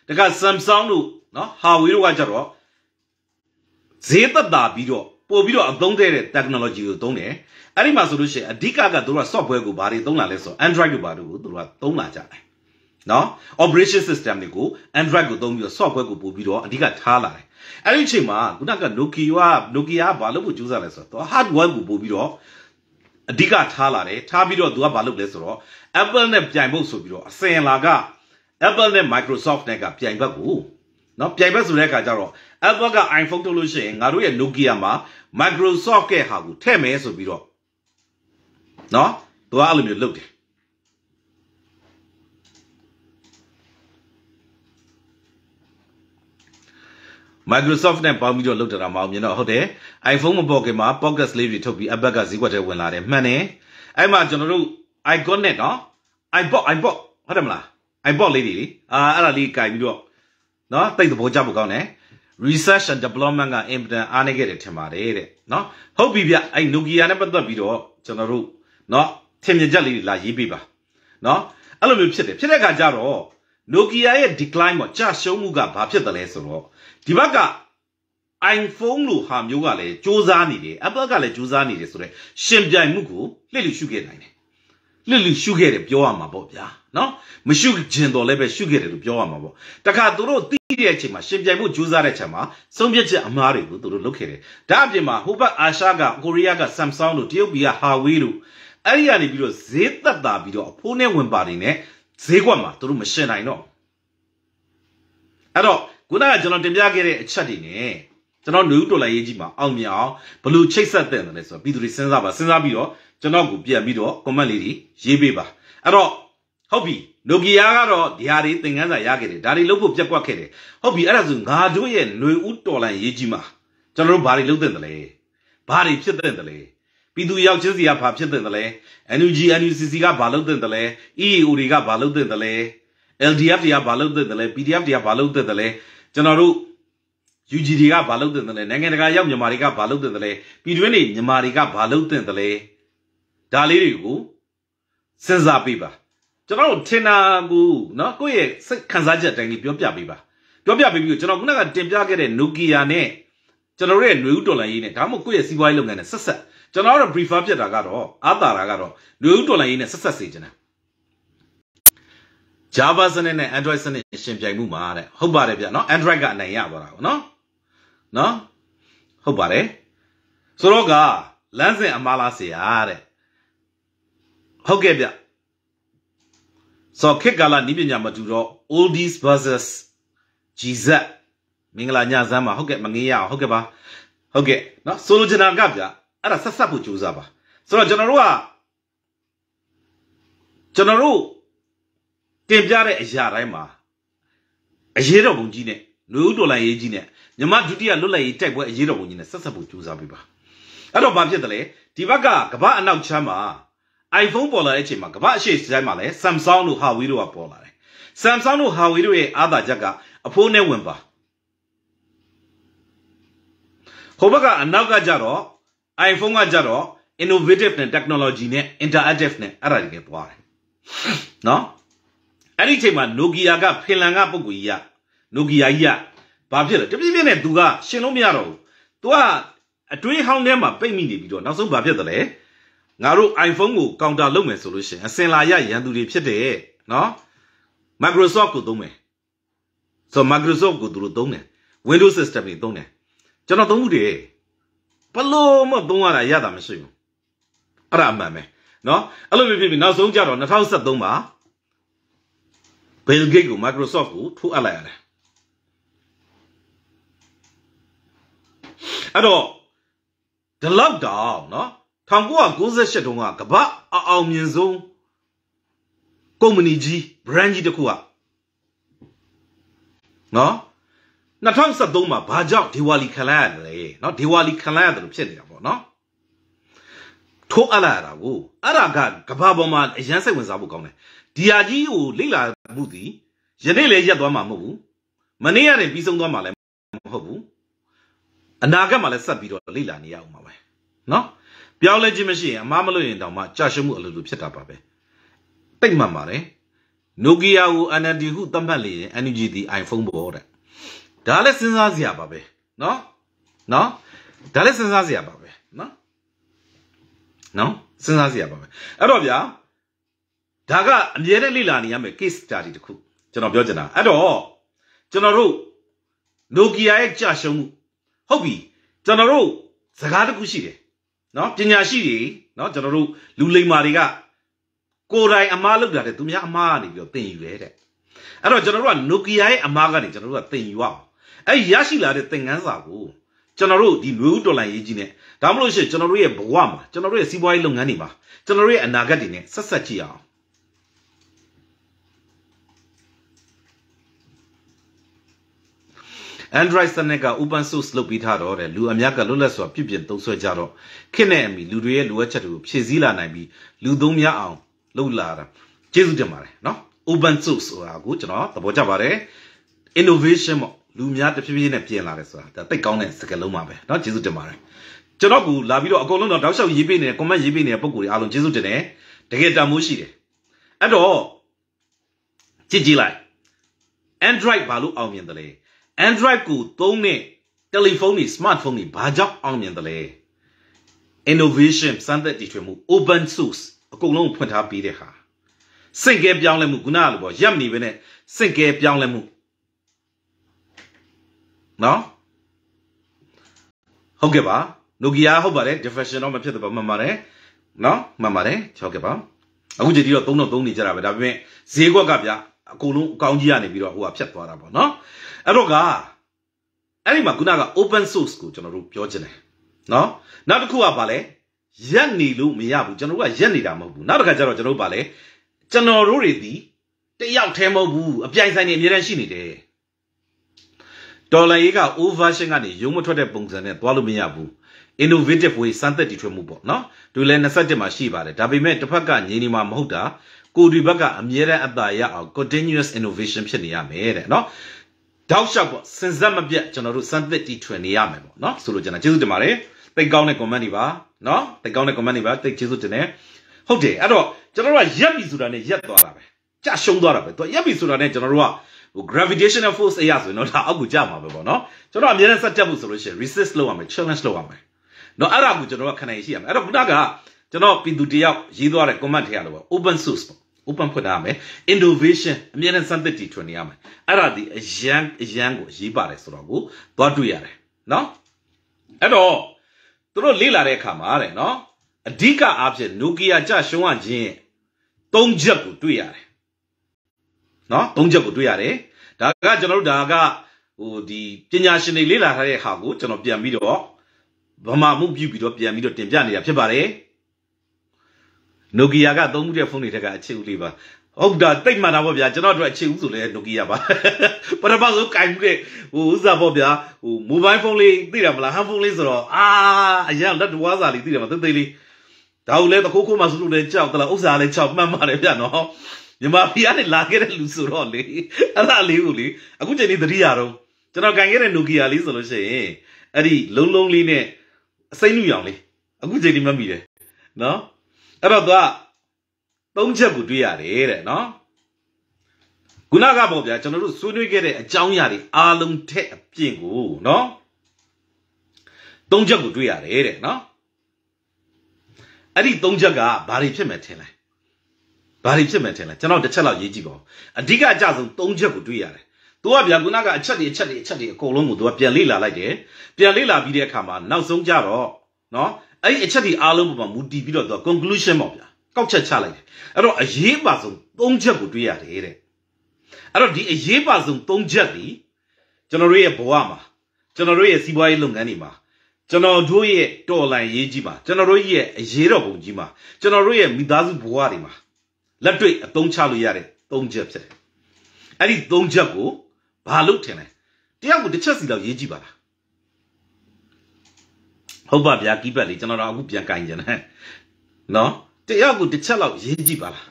S1: တခါ Samsung တို့နော် Huawei တို့ကကြတော့ဈေးသက်သာပြီးတော့ပို့ပြီးတော့အသုံးတဲ့ technology ကိုသုံးတယ်အဲ့ဒီမှာဆိုလို့ရှိရင်အဓိကကသူတို့က software ကိုဘာတွေသုံးလာလဲဆိုတော့ Android ကိုဘာတို့ကိုသူတို့ကသုံးလာကြတယ်နော် operation system တွေကို Android ကိုသုံးပြီးတော့ software ကိုပို့ပြီးတော့အဓိကထားလာတယ် အဲ့ဒီအချိန်မှာခုနက Nokia Nokia ဘာလို့ပို့ကြိုးစားလဲဆိုတော့ hardware ကိုပို့ပြီးတော့အဓိကထားလာတယ်ထားပြီးတော့သူကဘာလုပ်လဲဆိုတော့ Apple နဲ့ပြိုင်ဖို့ဆိုပြီးတော့အစင်လာက Apple နဲ့ Microsoft နဲ့ကပြိုင်ဘက်ကိုနော်ပြိုင်ဘက်ဆိုတဲ့အခါကျတော့ Apple က iPhone ထုတ်လို့ရှိရင်ငါတို့ရဲ့ Nokia မှာ Microsoft ကဟာကိုထည့်မယ်ဆိုပြီးတော့နော်သူကအဲ့လိုမျိုးလုပ်တယ် Microsoft နဲ့ပေါင်းပြီးတော့လုပ်တာမအောင်မြင်တော့ဟုတ်တယ် iPhone မပေါ်ခင်မှာ Pocket လေးတွေထုတ်ပြီး Apple ကဈေးကွက်ထဲဝင်လာတယ်မှန်တယ်အဲ့မှာကျွန်တော်တို့ icon နဲ့နော် iPod iPod ဟုတ်တယ်မလား iPod လေးတွေလေအာအဲ့ဒါလေးကင်ပြီးတော့နော်တိတ်သဘောကျဖို့ကောင်းတယ် research and development ကအင်ပတန်အားနေခဲ့တယ်ထင်ပါတယ်တဲ့နော်ဟုတ်ပြီဗျအဲ့ Nokia နဲ့ပတ်သက်ပြီးတော့ကျွန်တော်တို့နော်ထင်မြင်ချက်လေးတွေလာရေးပေးပါနော်အဲ့လိုမျိုးဖြစ်တယ်ဖြစ်တဲ့အခါကျတော့ Nokia ရဲ့ decline ပေါ့ကြာရှုံးမှုကဘာဖြစ်တယ်လဲဆိုတော့ ဒီဘက်က iPhone လို့ဟာမျိုးကလည်းစူးစမ်းနေတယ် Apple ကလည်းစူးစမ်းနေတယ်ဆိုတော့ရှင်ပြိုင်မှုကိုလှည့်လည်ရှုခဲ့နိုင်တယ်လှည့်လည်ရှုခဲ့တယ်ပြောရမှာပေါ့ဗျာနော်မရှုကျင်တော့လည်းပဲရှုခဲ့တယ်လို့ပြောရမှာပေါ့တခါသူတို့သိတဲ့အချိန်မှာရှင်ပြိုင်မှုစူးစမ်းတဲ့အချိန်မှာဆုံးဖြတ်ချက်အမှားတွေကိုသူတို့လုပ်ခဲ့တယ်ဒါအပြင်မှာဟိုဘက်အာရှကကိုရီးယားက Samsung တို့တရုတ်ပြည်က Huawei တို့အဲ့ဒီကနေပြီးတော့ဈေးသက်သာပြီးတော့အဖိုးနဲ့ဝင်ပါနေနဲ့ဈေးကွက်မှာသူတို့မရှင်နိုင်တော့အဲ့တော့ ခုနကကျွန်တော်တင်ပြခဲ့တဲ့အချက်တွေနဲ့ကျွန်တော်ຫນွေဦးတော်လိုင်းရေးကြီးမှာအောင်မြင်အောင်ဘလို့ချိတ်ဆက်တဲ့တယ်လဲဆိုတော့ပြည်သူတွေစဉ်းစားပါစဉ်းစားပြီးတော့ကျွန်တော်ကိုပြန်ပြီးတော့ comment လေးတွေရေးပေးပါအဲ့တော့ဟုတ်ပြီနိုကီယာကတော့ဒီဟာတွေသင်ခန်းစာရခဲ့တယ်ဒါတွေလုပ်ဖို့ပြက်ကွက်ခဲ့တယ်ဟုတ်ပြီအဲ့ဒါဆိုငါတို့ရဲ့ຫນွေဦးတော်လိုင်းရေးကြီးမှာကျွန်တော်တို့ဘာတွေလုပ်တဲ့တယ်လဲဘာတွေဖြစ်တဲ့တယ်လဲပြည်သူရောက်ချင်းစီကဘာဖြစ်တဲ့တယ်လဲ NUG NUCC ကဘာလုပ်တဲ့တယ်လဲ EAO တွေကဘာလုပ်တဲ့တယ်လဲ LDF တွေကဘာလုပ်တဲ့တယ်လဲ PDF တွေကဘာလုပ်တဲ့တယ်လဲ ကျွန်တော်တို့ UG တွေကဘာလုပ်တင်တယ်လဲနိုင်ငံတကာရောက်မြန်မာတွေကဘာလုပ်တင်တယ်လဲပြည်တွင်းနေမြန်မာတွေကဘာလုပ်တင်တယ်လဲဒါလေးတွေကိုစဉ်းစားပေးပါကျွန်တော်တို့ထင်တာကိုနော်ကိုယ့်ရဲ့စိတ်ခံစားချက်တိုင်းကြီးပြောပြပေးပါပြောပြပေးပြီးကျွန်တော်ခုနကတင်ပြခဲ့တဲ့ Nokia နဲ့ကျွန်တော်တို့ရဲ့ຫນွေဥဒေါ်လာရေးနဲ့ဒါမှမဟုတ်ကိုယ့်ရဲ့စီးပွားရေးလုပ်ငန်းနဲ့ဆက်ဆက်ကျွန်တော်တို့ prefer ပြတာကတော့အားသာတာကတော့ຫນွေဥဒေါ်လာရေးနဲ့ဆက်ဆက်စေချင်တယ် Java စနစ်နဲ့ Android စနစ်ရှင်ပြိုင်မှုမှာတဲ့ဟုတ်ပါတယ်ဗျနော် Android ကအနိုင်ရသွားတာပေါ့နော်နော်ဟုတ်ပါတယ်ဆိုတော့ကလမ်းစဉ်အမားလားဆရာတဲ့ဟုတ်ကဲ့ဗျဆိုခေတ်ကာလနည်းပညာမတူတော့ oldies versus gz မင်္ဂလာညစမ်းပါဟုတ်ကဲ့မငေးရအောင်ဟုတ်ကဲ့ပါဟုတ်ကဲ့နော်ဆိုလိုချင်တာကဗျအဲ့ဒါဆက်ဆက်ဖို့ကြိုးစားပါဆိုတော့ကျွန်တော်တို့ကကျွန်တော်တို့ တင်ပြတဲ့အရာတိုင်းမှာအရေးတော်ပုံကြီးနဲ့လူဦးတော်လိုင်းရေးကြီးနဲ့မြမဒုတိယလွတ်လပ်ရေးတိုက်ပွဲအရေးတော်ပုံကြီးနဲ့ဆက်ဆက်ဖို့ကြိုးစားပေးပါအဲ့တော့ဘာဖြစ်တယ်လဲဒီဘက်ကကမ္ဘာအနောက်ချမ်းမှာ iPhone ပေါ်လာတဲ့အချိန်မှာကမ္ဘာအရှိတိုင်းမှာလဲ Samsung တို့ Huawei တို့ကပေါ်လာတယ် Samsung တို့ Huawei တို့ရဲ့အားသာချက်ကအဖိုးနဲ့ဝင်ပါဟိုဘက်ကအနောက်ကကြတော့ iPhone ကကြတော့ innovative နဲ့ technology နဲ့ interactive နဲ့အဲ့ဒါတွေပဲပွားတယ်နော် အဲ့ဒီအချိန်မှာ Nokia ကဖင်လန်ကပုံကိုကြီးက Nokia ကြီးကဘာဖြစ်လဲတပြည့်ပြည့်နဲ့သူကရှင်လို့မရတော့ဘူးသူကအတွေးဟောင်းထဲမှာပိတ်မိနေပြီးတော့နောက်ဆုံးဘာဖြစ်တယ်လဲငါတို့ iPhone ကိုကောင်တာလုပ်မယ်ဆိုလို့ရှိရင်အစင်လာရရန်သူတွေဖြစ်တယ်နော် Microsoft ကိုသုံးမယ်ဆို Microsoft ကိုသူတို့သုံးတယ် Windows system တွေသုံးတယ်ကျွန်တော်သုံးမှုတွေဘလို့မသုံးရတာရတာမရှိဘူးအဲ့ဒါအမှန်ပဲနော်အဲ့လိုမျိုးဖြစ်ပြီးနောက်ဆုံးကြတော့2013မှာ Bill Gates ကို Microsoft ကိုထိုးအပ်လိုက်ရတယ်အဲ့တော့ဒီလောက်တောင်နော်1998တုန်းကကမ္ဘာအအောင်မြင်ဆုံးကုမ္ပဏီကြီး brand ကြီးတစ်ခုကနော်2013မှာဘာကြောင့်ဒီဝါလီခံလိုက်ရတယ်လဲနော်ဒီဝါလီခံလိုက်ရတယ်လို့ဖြစ်နေတာပေါ့နော် ထိုးအပ်လိုက်ရတာကိုအဲ့ဒါကကဘာပေါ်မှာအရန်စိတ်ဝင်စားဖို့ကောင်းတယ်ဒီဟာကြီးကိုလိလာမှုသည်ယနေ့လည်းရက်သွားမှာမဟုတ်ဘူးမနေ့ကတည်းပြီးဆုံးသွားမှာလည်းမဟုတ်ဘူးအနာဂတ်မှာလည်းဆက်ပြီးတော့လိလာနေရအောင်ပါပဲနော်ပြောင်းလဲခြင်းမရှိရင်အမားမလို့ရင်တောင်မှကြာရှုံးမှုအလိုလိုဖြစ်တာပါပဲတိတ်မှန်ပါတယ်နိုကီယာကို NND ဟုသတ်မှတ်လေရင် NUG ဒီ iPhone ပေါ်တဲ့ဒါလည်းစဉ်းစားစရာပါပဲနော်နော်ဒါလည်းစဉ်းစားစရာပါ နော်စဉ်းစားစရာပါပဲအဲ့တော့ဗျာဒါကအမြဲတမ်းလေ့လာနေရမယ့် case study တစ်ခုကျွန်တော်ပြောချင်တာအဲ့တော့ကျွန်တော်တို့ Nokia ရဲ့ကြာရှုံးမှုဟုတ်ပြီကျွန်တော်တို့စကားတစ်ခုရှိတယ်နော်ပညာရှိတွေနော်ကျွန်တော်တို့လူလိမ္မာတွေကကိုယ်တိုင်အမားလုပ်တာတဲ့သူများအမားကနေပြီးတော့တင်ယူတယ်တဲ့အဲ့တော့ကျွန်တော်တို့က Nokia ရဲ့အမားကနေကျွန်တော်တို့ကတင်ယူအောင်အဲ့ရရှိလာတဲ့သင်ခန်းစာကို ကျွန်တော်တို့ဒီလူဦးဒေါ်လာရေးကြီးနဲ့ဒါမှမဟုတ်ရှင်ကျွန်တော်တို့ရဲ့ဘဝမှာကျွန်တော်တို့ရဲ့စီးပွားရေးလုပ်ငန်းတွေမှာကျွန်တော်တို့ရဲ့အနာဂတ်တွေနဲ့ဆက်ဆက်ကြည့်အောင် Android စနစ်က open source လုပ်ပြီးထားတော့တဲ့လူအများကလွတ်လပ်စွာပြည့်ပြည့်သုံးဆွဲကြတော့ခေတ်နဲ့အမီလူတွေရဲ့လိုအပ်ချက်တွေကိုဖြည့်ဆည်းလာနိုင်ပြီးလူသုံးများအောင်လုပ်လာတာကျေးဇူးတင်ပါတယ်နော် open source ဆိုတာကိုကျွန်တော်သဘောကျပါတယ် innovation ပေါ့ လူများတဖြည်းဖြည်းနဲ့ပြင်လာတယ်ဆိုတာဒါတိတ်ကောင်းတဲ့စကားလုံးပါပဲเนาะကျေးဇူးတင်ပါတယ်ကျွန်တော်ကလာပြီးတော့အကုန်လုံးတော့တောက်လျှောက်ရေးပေးနေတဲ့ comment ရေးပေးနေတဲ့ပုံကိုယ်တွေအားလုံးကျေးဇူးတင်တယ်တကယ်တန်မိုးရှိတယ်အဲ့တော့ကြည့်ကြည့်လိုက် Android ဘာလို့အောင်မြင်တယ်လဲ Android ကိုသုံးတဲ့တယ်လီဖုန်းတွေ smartphone တွေဘာကြောင့်အောင်မြင်တယ်လဲ innovation စမ်းသပ်တည်ထွင်မှု open source အကုန်လုံးဖွင့်ထားပေးတဲ့ဟာစင့်ကဲပြောင်းလဲမှုခုနကလိုပေါ့ရပ်မနေပဲနဲ့စင့်ကဲပြောင်းလဲမှု နော်ဟုတ်ကဲ့ပါ Nokia ဟုတ်ပါတယ် definition တော့မဖြစ်တော့မှန်ပါတယ်နော်မှန်ပါတယ်ဟုတ်ကဲ့ပါအခုကြည့်ဒီတော့3တော့3နေကြတာပဲဒါပေမဲ့ဈေးကွက်ကဗျအကုန်လုံးအကောင်းကြီးကနေပြီးတော့ဟိုကဖြတ်သွားတာပေါ့နော်အဲ့တော့ကအဲ့ဒီမှာခုနက open source ကိုကျွန်တော်တို့ပြောချင်တယ်နော်နောက်တစ်ခုကဘာလဲရက်နေလို့မရဘူးကျွန်တော်တို့ကရက်နေတာမဟုတ်ဘူးနောက်တစ်ခါကျတော့ကျွန်တော်တို့ဘာလဲကျွန်တော်တို့တွေဒီတယောက်တည်းမဟုတ်ဘူးအပြိုင်ဆိုင်နေအများတန်းရှိနေတယ် ဒေါ်လာရေးက overversion ကနေရုံးမထွက်တဲ့ပုံစံနဲ့သွားလို့မရဘူး innovative way စမ်းသပ်တည်ထွင်မှုပေါ့နော်ဒီလဲ27မှာရှိပါတယ်ဒါပေမဲ့တစ်ဖက်ကငြင်းနေမှာမဟုတ်တာကိုဒီဘက်ကအမြဲတမ်းအသာရအောင် continuous innovation ဖြစ်နေရမယ်တဲ့နော်တောက်လျှောက်ပေါ့စင်စက်မပြတ်ကျွန်တော်တို့စမ်းသစ်တည်ထွင်နေရမယ်ပေါ့နော်ဆိုလိုချင်တာကျေးဇူးတင်ပါတယ်တိတ်ကောင်းတဲ့ comment တွေပါနော်တိတ်ကောင်းတဲ့ comment တွေပါတိတ်ကျေးဇူးတင်တယ်ဟုတ်တယ်အဲ့တော့ကျွန်တော်တို့ကရက်ပြီဆိုတာနဲ့ရက်သွားတာပဲကြရှုံးသွားတာပဲသူရက်ပြီဆိုတာနဲ့ကျွန်တော်တို့က ဟို gravitational force အရာဆိုရင်တော့ဒါအောက်ကိုကျမှာပဲပေါ့နော်ကျွန်တော်အများနဲ့စက်တက်ဖို့ဆိုလို့ရှိရင် resist လုပ်ရမယ် challenge လုပ်ရမယ်နော်အဲ့ဒါကိုကျွန်တော်ကခဏရှိရမယ်အဲ့တော့ခုနကကျွန်တော်ပြည်သူတယောက်ရေးသွားတဲ့ comment ထဲရလို့ပေါ့ open source ပေါ့ open ဖွင့်ထားမယ် innovation အမြဲတမ်းစမ်းသစ်တည်ထွင်နေရမယ်အဲ့ဒါဒီအရန်အရန်ကိုရေးပါတယ်ဆိုတော့ကိုသွားတွေ့ရတယ်နော်အဲ့တော့သူတို့လေ့လာတဲ့အခါမှာတဲ့နော်အဓိကအားဖြင့် Nokia ကြရှုံးရခြင်းသုံးချက်ကိုတွေ့ရတယ် နော်သုံးချက်ကိုတွေ့ရတယ်ဒါကကျွန်တော်တို့ဒါကဟိုဒီပညာရှင်တွေလေ့လာထားတဲ့ဟာကိုကျွန်တော်ပြန်ပြီးတော့ဗမာမှုပြုပြီးတော့ပြန်ပြီးတော့တင်ပြနေတာဖြစ်ပါတယ်နိုကီယာကသုံးမှုတဲ့ဖုန်းတွေထက်ကအချစ်ဦးလေးပါဟုတ်တာတိတ်မှန်တာပေါ့ဗျာကျွန်တော်တို့အချစ်ဦးဆိုလဲနိုကီယာပါပထမဆုံးကင်မှုတဲ့ဟိုဥစားပေါ့ဗျာဟိုမိုဘိုင်းဖုန်းလေးသိတယ်မလားဟန်ဖုန်းလေးဆိုတော့အာအရင်လက်တော်ဝါစာလေးသိတယ်မသိသိလေးဒါကိုလဲတခိုးခိုးမှဆိုလို့လဲကြောက်တလားဥစားလဲကြောက်မှတ်ပါတယ်ဗျာနော် မြန်မာပြည်ကနေလာခဲ့တဲ့လူဆိုတော့လေအဲ့ဒါလေးကိုလေအခုချိန်လေးသတိရတော့ကျွန်တော်ကင်ခဲ့တဲ့နိုကီယာလေးဆိုလို့ရှိရင်အဲ့ဒီလုံးလုံးလေးနဲ့အစိမ့်လူရောင်လေးအခုချိန်ဒီမှတ်မိတယ်နော်အဲ့တော့သူကသုံးချက်ကိုတွေ့ရတယ်တဲ့နော်ခုနကပေါ့ဗျာကျွန်တော်တို့ဆွေးနွေးခဲ့တဲ့အကြောင်းအရာတွေအားလုံးထက်အပြည့်ကိုနော်သုံးချက်ကိုတွေ့ရတယ်တဲ့နော်အဲ့ဒီသုံးချက်ကဘာတွေဖြစ်မယ်ထင်လဲ ဘာတွေဖြစ်မယ်ထင်လဲကျွန်တော်တစ်ချက်လောက်ရေးကြည့်ပါဦးအဓိကအကျဆုံးသုံးချက်ကိုတွေ့ရတယ်သူကဗျာခုနကအချက်တွေအချက်တွေအချက်တွေအကုန်လုံးကိုသူကပြန်လေ့လာလိုက်တယ်ပြန်လေ့လာပြီးတဲ့အခါမှာနောက်ဆုံးကြတော့နော်အဲ့ဒီအချက်တွေအားလုံးပေါ်မှာမူတည်ပြီးတော့သူက conclusion ပေါ့ဗျာကောက်ချက်ချလိုက်တယ်အဲ့တော့အရေးပါဆုံး၃ချက်ကိုတွေးရတယ်တဲ့အဲ့တော့ဒီအရေးပါဆုံး၃ချက်ဒီကျွန်တော်တို့ရဲ့ဘဝမှာကျွန်တော်တို့ရဲ့စီးပွားရေးလုပ်ငန်းတွေမှာကျွန်တော်တို့ရဲ့တော်လန်ရေးကြီးမှာကျွန်တော်တို့ရဲ့အရေးတော်ပုံကြီးမှာကျွန်တော်တို့ရဲ့မိသားစုဘဝတွေမှာ လက်တွေ့အသုံးချလို့ရတဲ့၃ချက်ဖြစ်တယ်အဲ့ဒီ၃ချက်ကိုဘာလို့ထင်လဲတယောက်ကိုတစ်ချက်စီလောက်ရေးကြည့်ပါလားဟုတ်ပါဗျာကီးပတ်လေးကျွန်တော်တော့အခုပြန်ကင်ကြတယ်နော်တယောက်ကိုတစ်ချက်လောက်ရေးကြည့်ပါလား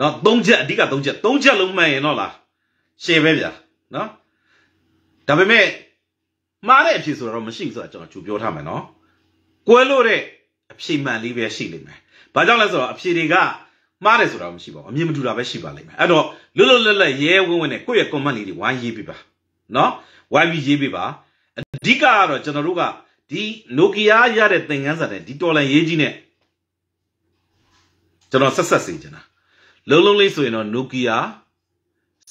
S1: နော်သုံးချက်အဓိကသုံးချက်သုံးချက်လုံးမှန်ရင်တော့လားရှယ်ပဲဗျာနော်ဒါပေမဲ့မှားတဲ့အဖြေဆိုတော့မရှိဘူးဆိုတာကျွန်တော်ကြိုပြောထားမယ်နော်ကွဲလို့တဲ့အဖြေမှန်လေးပဲရှိလိမ့်မယ်ဘာကြောင့်လဲဆိုတော့အဖြေတွေက မှားတယ်ဆိုတာမရှိပါဘူးအမြင်မတူတာပဲရှိပါလိမ့်မယ်အဲ့တော့လွတ်လွတ်လပ်လပ်ရဲဝင်းဝင်းနဲ့ကိုယ့်ရဲ့ comment လေးတွေဝိုင်းရေးပေးပါနော်ဝိုင်းပြီးရေးပေးပါအဓိကကတော့ကျွန်တော်တို့ကဒီ Nokia ရတဲ့သင်ခန်းစာနဲ့ဒီတော်လန်ရေးကြီးနဲ့ကျွန်တော်ဆက်ဆက်စေချင်တာလုံးလုံးလေးဆိုရင်တော့ Nokia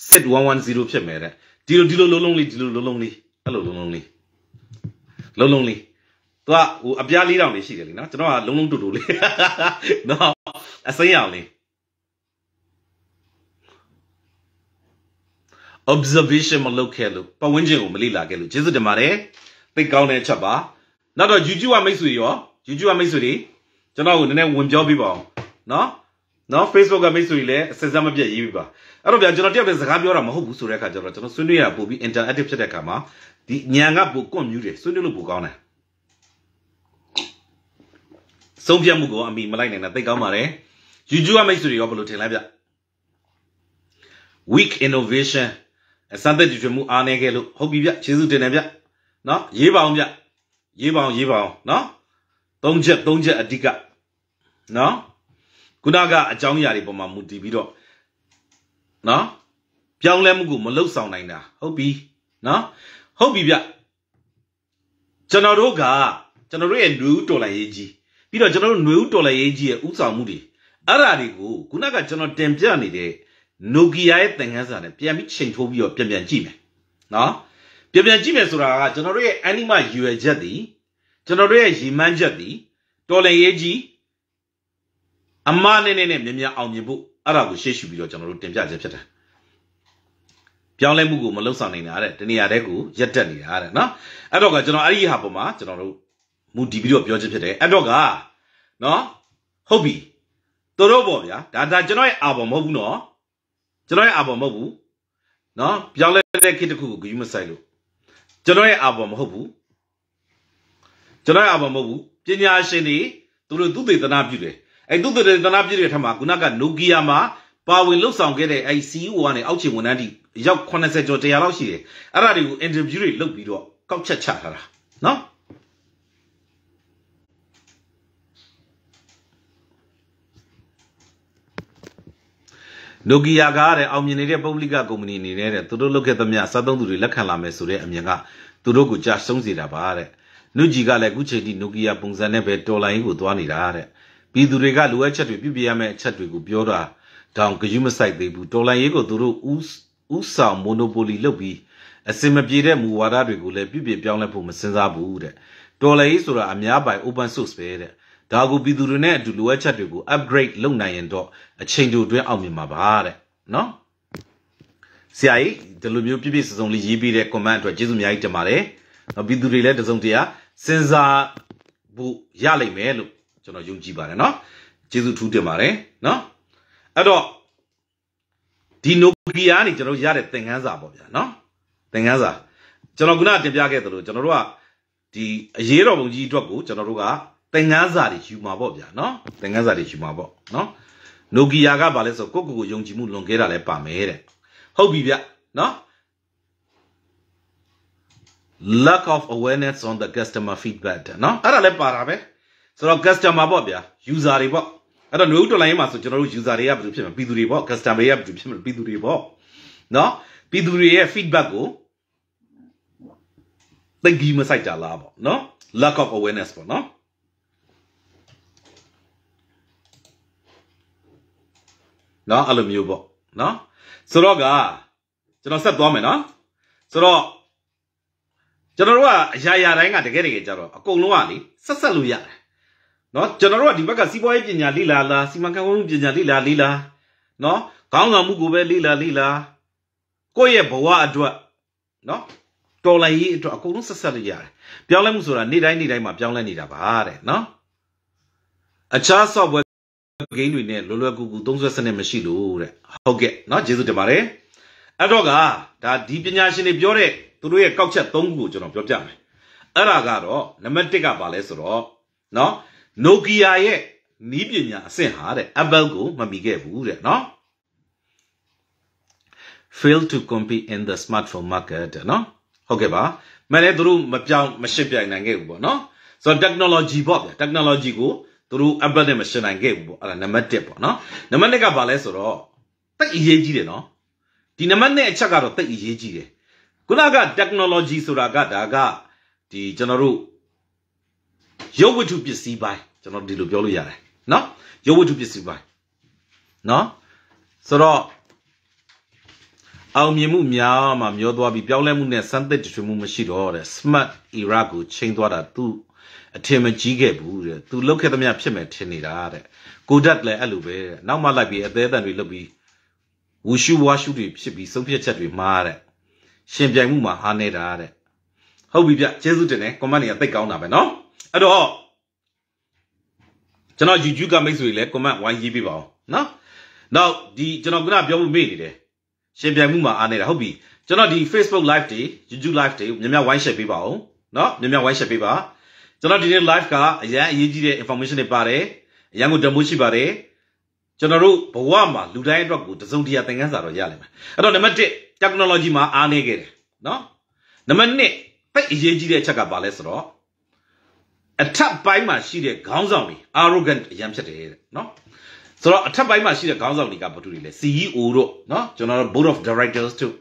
S1: Z110 ဖြစ်မယ်တဲ့ဒီလိုဒီလိုလုံးလုံးလေးဒီလိုလုံးလုံးလေးအဲ့လိုလုံးလုံးလေးလုံးလုံးလေးသူကဟိုအပြားလေးတောင်လေးရှိတယ်လीနော်ကျွန်တော်ကလုံးလုံးတူတူလေးနော်အစိမ်းအောင်လေး observation မလုပ်ခဲ့လို့ပတ်ဝန်းကျင်ကိုမလေ့လာခဲ့လို့ကျေးဇူးတင်ပါတယ်သိကောင်းတဲ့အချက်ပါနောက်တော့ YouTube ကမိတ်ဆွေရော YouTube ကမိတ်ဆွေတွေကျွန်တော်ကိုနည်းနည်းဝင်ပြောပြပါအောင်နော်နော် Facebook ကမိတ်ဆွေတွေလည်းအစစ်စမ်းမပြတ်ရေးပြပါအဲ့တော့ဗျာကျွန်တော်တယောက်တည်းစကားပြောတာမဟုတ်ဘူးဆိုတဲ့အခါကျတော့ကျွန်တော်ဆွေးနွေးရပို့ပြီး interactive ဖြစ်တဲ့အခါမှာဒီညံကပိုကွန်မြူတယ်ဆွေးနွေးလို့ပိုကောင်းတယ်ဆုံးဖြတ်မှုကိုအမိမလိုက်နိုင်တာသိကောင်းပါတယ် YouTube ကမိတ်ဆွေတွေရောဘယ်လိုထင်လဲဗျ weak innovation အ စမ်းသက်တည်ထွေမှုအားနေခဲ့လို့ဟုတ်ပြီဗျကျေးဇူးတင်တယ်ဗျနော်ရေးပါအောင်ဗျရေးပါအောင်ရေးပါအောင်နော်သုံးချက်သုံးချက်အဓိကနော်ခုနကအကြောင်းအရာတွေပေါ်မှာမူတည်ပြီးတော့နော်ပြောင်းလဲမှုကိုမလှုပ်ဆောင်နိုင်တာဟုတ်ပြီနော်ဟုတ်ပြီဗျကျွန်တော်တို့ကကျွန်တော်တို့ရဲ့ຫນွေဦးတော်လိုင်းရေးကြီးပြီးတော့ကျွန်တော်တို့ຫນွေဦးတော်လိုင်းရေးကြီးရဲ့ဥဆောင်မှုတွေအဲ့ဓာတွေကိုခုနကကျွန်တော်တင်ပြနေတဲ့ Nokia ရဲ့သင်ခန်းစာနဲ့ပြန်ပြီးချိန်ထိုးပြီးတော့ပြန်ပြန်ကြည့်မယ်နော်ပြန်ပြန်ကြည့်မယ်ဆိုတာကကျွန်တော်တို့ရဲ့ anima ရွယ်ချက်သည်ကျွန်တော်တို့ရဲ့ရည်မှန်းချက်သည်တော်လည်ရေးကြီးအမနဲ့နဲ့နဲ့မြင်မြအောင်မြင်ဖို့အဲ့ဒါကိုရှေ့ရှုပြီးတော့ကျွန်တော်တို့တင်ပြခြင်းဖြစ်တယ်ပြောင်းလဲမှုကိုမလုပ်ဆောင်နိုင်တာတဲ့တနေရာတဲ့ကိုရက်တက်နေတာတဲ့နော်အဲ့တော့ကကျွန်တော်အဲ့ဒီဟာပေါ်မှာကျွန်တော်တို့မူတည်ပြီးတော့ပြောခြင်းဖြစ်တယ်အဲ့တော့ကနော်ဟုတ်ပြီတို့တော့ပေါ့ဗျာဒါဒါကျွန်တော်ရဲ့အာပေါ်မဟုတ်ဘူးနော် ကျွန်တော်ရဲ့အာဘော်မဟုတ်ဘူးနော်ပြောင်းလဲတဲ့ခေတ်တစ်ခုကိုဂယူးမဆိုင်လို့ကျွန်တော်ရဲ့အာဘော်မဟုတ်ဘူးကျွန်တော်ရဲ့အာဘော်မဟုတ်ဘူးပညာရှင်တွေသူတို့သူသေသနာပြုတယ်အဲ့သူသေသနာပြုတဲ့ထက်မှာခုနကနိုကီယာမှာပါဝင်လှုပ်ဆောင်ခဲ့တဲ့အဲ့ CEO ကနေအောက်ခြေဝန်ထမ်းတီရောက်80ကျော်100လောက်ရှိတယ်အဲ့ဒါတွေကို interview တွေလုပ်ပြီးတော့ကောက်ချက်ချထားတာနော် နိုကီယာကတဲ့အောင်မြင်နေတဲ့ပုဂ္ဂလိကကုမ္ပဏီအနေနဲ့တဲ့သူတို့လုပ်ခဲ့သမျှစားသုံးသူတွေလက်ခံလာမယ်ဆိုတဲ့အမြင်ကသူတို့ကိုကြာဆုံးစေတာပါတဲ့နုကြီးကလည်းအခုချိန်ထိနိုကီယာပုံစံနဲ့ပဲတော်လိုင်းကိုသွားနေတာတဲ့ပြည်သူတွေကလိုအပ်ချက်တွေပြုပြရမယ့်အချက်တွေကိုပြောတာတောင်ဂယုမဆိုင်သေးဘူးတော်လိုင်းရေးကိုသူတို့ဥဥဆောင်မိုနိုပိုလီလုပ်ပြီးအစင်မပြေတဲ့မူဝါဒတွေကိုလည်းပြုပြင်ပြောင်းလဲဖို့မစင်စားဘူးတဲ့တော်လိုင်းရေးဆိုတာအများပိုင် open source ပဲတဲ့ဒါကိုပြည်သူတွေနဲ့အတူလိုအပ်ချက်တွေကို upgrade လုပ်နိုင်ရင်တော့ အချိန်တိုအတွင်းအောင်မြင်မှာပါတဲ့နော်ဆရာကြီးဒီလိုမျိုးပြပြစုံစုံလေးရေးပေးတဲ့ comment အတွက်ကျေးဇူးအများကြီးတင်ပါတယ်နော်ပြည်သူတွေလည်းတစုံတရာစဉ်းစားဖို့ရလိမ့်မယ်လို့ကျွန်တော်ယုံကြည်ပါတယ်နော်ကျေးဇူးထူးတင်ပါတယ်နော်အဲ့တော့ဒီ Nokia ကနေကျွန်တော်ရတဲ့သင်ခန်းစာပေါ့ဗျာနော်သင်ခန်းစာကျွန်တော်ခုနတင်ပြခဲ့သလိုကျွန်တော်တို့ကဒီအရေးတော်ပုံကြီးအတွက်ကိုကျွန်တော်တို့ကသင်ငန်းစာတွေယူမှာပေါ့ဗျာနော်သင်ငန်းစာတွေယူမှာပေါ့နော် နိုကီယာကဘာလဲဆိုကိုကိုကိုယုံကြည်မှုလွန်ခဲ့တာလဲပါမယ်တဲ့ဟုတ်ပြီဗျနော် lack of awareness on the customer feedback နော်အဲ့ဒါလည်းပါတာပဲဆိုတော့ customer ပေါ့ဗျာ user တွေပေါ့အဲ့တော့ຫນွေဦးတော်လိုင်းမှာဆိုကျွန်တော်တို့ user တွေကဘယ်လိုဖြစ်မလဲပြည်သူတွေပေါ့ customer တွေကဘယ်လိုဖြစ်မလဲပြည်သူတွေပေါ့နော်ပြည်သူတွေရဲ့ feedback ကိုသိပြီးမဆိုင်ကြလားပေါ့နော် lack of awareness ပေါ့နော် နော်အဲ့လိုမျိုးပေါ့နော်ဆိုတော့ကကျွန်တော်ဆက်သွားမယ်နော်ဆိုတော့ကျွန်တော်တို့ကအရာရာတိုင်းကတကယ်တကယ်ကြတော့အကုန်လုံးကလေဆက်ဆက်လို့ရတယ်နော်ကျွန်တော်တို့ကဒီဘက်ကစီးပွားရေးပညာလေ့လာလားစီမံခန့်ခွဲမှုပညာလေ့လာလေ့လာနော်ခေါင်းဆောင်မှုကိုပဲလေ့လာလေ့လာကိုယ့်ရဲ့ဘဝအတွက်နော်တော်လိုက်ရေးအတွက်အကုန်လုံးဆက်ဆက်လို့ရတယ်ပြောင်းလဲမှုဆိုတာနေ့တိုင်းနေ့တိုင်းမှာပြောင်းလဲနေတာပါတဲ့နော်အခြား software ဂိမ်းတွေနဲ့လွယ်လွယ်ကူကူသုံးဆွဲစနစ်မရှိလို့တဲ့ဟုတ်ကဲ့เนาะကျေးဇူးတင်ပါတယ်အဲ့တော့ကဒါဒီပညာရှင်တွေပြောတဲ့သူတို့ရဲ့ကောက်ချက်၃ခုကိုကျွန်တော်ပြောပြမယ်အဲ့ဒါကတော့နံပါတ်1ကပါလဲဆိုတော့เนาะ Nokia ရဲ့နီးပညာအဆင့်ဟာတဲ့ Apple ကိုမမီခဲ့ဘူးတဲ့เนาะ fail to compete in the smartphone market တဲ့เนาะဟုတ်ကဲ့ပါမနေ့သူတို့မပြောင်းမရှင်းပြနိုင်ခဲ့ဘူးပေါ့เนาะဆိုတော့ technology ပေါ့ဗျာ technology ကို သူတို့ Apple နဲ့မရှင်နိုင်ခဲ့ဘူးပေါ့အဲ့ဒါနံပါတ်1ပေါ့နော်နံပါတ်2ကဘာလဲဆိုတော့တိတ်အရေးကြီးတယ်နော်ဒီနံပါတ်2အချက်ကတော့တိတ်အရေးကြီးတယ်ခုနက technology ဆိုတာကဒါကဒီကျွန်တော်တို့ရုပ်ဝတ္ထုပစ္စည်းပိုင်းကျွန်တော်ဒီလိုပြောလို့ရတယ်နော်ရုပ်ဝတ္ထုပစ္စည်းပိုင်းနော်ဆိုတော့အောင်မြင်မှုများမှာမျောသွားပြီးပြောင်းလဲမှုနဲ့စမ်းသစ်တထွေမှုမရှိတော့တဲ့ smart era ကိုချိန်သွားတာသူ အထင်မကြီးခဲ့ဘူးတဲ့သူလောက်ခဲ့သမျှဖြစ်မယ်ထင်နေတာတဲ့ကိုဒတ်လည်းအဲ့လိုပဲတဲ့နောက်မှလိုက်ပြီးအသေးအံတွေလုပ်ပြီးဝူရှူဝါရှူတွေဖြစ်ပြီးဆုံးဖြတ်ချက်တွေမှားတဲ့ရှင်ပြိုင်မှုမှာဟာနေတာတဲ့ဟုတ်ပြီဗျကျေးဇူးတင်တယ် comment တွေကသိကောင်းတာပဲเนาะအဲ့တော့ကျွန်တော် YouTube ကမိတ်ဆွေလည်း comment ဝိုင်းရေးပေးပါအောင်เนาะနောက်ဒီကျွန်တော်ကပြောဖို့မေ့နေတယ်ရှင်ပြိုင်မှုမှာအားနေတာဟုတ်ပြီကျွန်တော်ဒီ Facebook live တွေ YouTube live တွေများများဝိုင်း share ပေးပါအောင်เนาะများများဝိုင်း share ပေးပါ ကျွန်တော်ဒီနေ့ live ကအရန်အရေးကြီးတဲ့ information တွေပါတယ်အရန်ကိုတမိုးရှိပါတယ်ကျွန်တော်တို့ဘဝမှာလူတိုင်းအတွက်ကိုတစုံတရာသင်ခန်းစာတော့ရလိမ့်မယ်အဲ့တော့နံပါတ်1 technology မှာအားနည်းခဲ့တယ်နော်နံပါတ်2ပိတ်အရေးကြီးတဲ့အချက်ကပါလဲဆိုတော့အထက်ပိုင်းမှာရှိတဲ့ခေါင်းဆောင်တွေ arrogant အရန်ဖြစ်တယ်တဲ့နော်ဆိုတော့အထက်ပိုင်းမှာရှိတဲ့ခေါင်းဆောင်တွေကဘာတူတွေလဲ CEO တို့နော်ကျွန်တော်တို့ board of directors တို့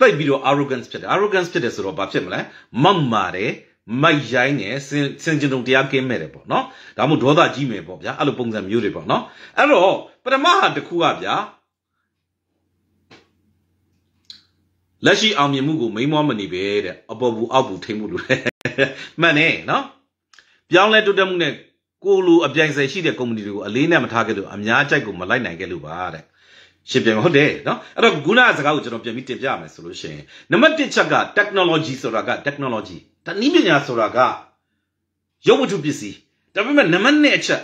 S1: ပိတ်ပြီးတော့ arrogance ဖြစ်တယ် arrogance ဖြစ်တယ်ဆိုတော့ဘာဖြစ်မလဲမမာတယ် မိုက်ရိုင်းနေစင်စင်ကျင်တုံတရားကင်းမဲ့တယ်ပေါ့နော်ဒါမှမဟုတ်ဒေါသကြီးမယ်ပေါ့ဗျာအဲ့လိုပုံစံမျိုးတွေပေါ့နော်အဲ့တော့ပထမဟာတစ်ခုကဗျာလက်ရှိအောင်မြင်မှုကိုမိမ့်မောမနေပဲတဲ့အပေါ်ဘူးအောက်ဘူးထိမ့်မှုလို့မှန်တယ်နော်ပြောင်းလဲတိုးတက်မှုနဲ့ကိုလိုအပြိုင်ဆိုင်ရှိတဲ့ကုမ္ပဏီတွေကိုအလေးနဲ့မထားခဲ့လို့အများကြိုက်ကိုမလိုက်နိုင်ခဲ့လို့ပါတဲ့ ရှင်းပြန်ဟုတ်တယ်နော်အဲ့တော့ခုနကစကားကိုကျွန်တော်ပြန်ပြီးတင်ပြရမယ်ဆိုလို့ရှိရင်နံပါတ်1ချက်က technology ဆိုတာက technology ဒါနည်းပညာဆိုတာကရုပ်ဝတ္ထုပစ္စည်းဒါပေမဲ့နံပါတ်2အချက်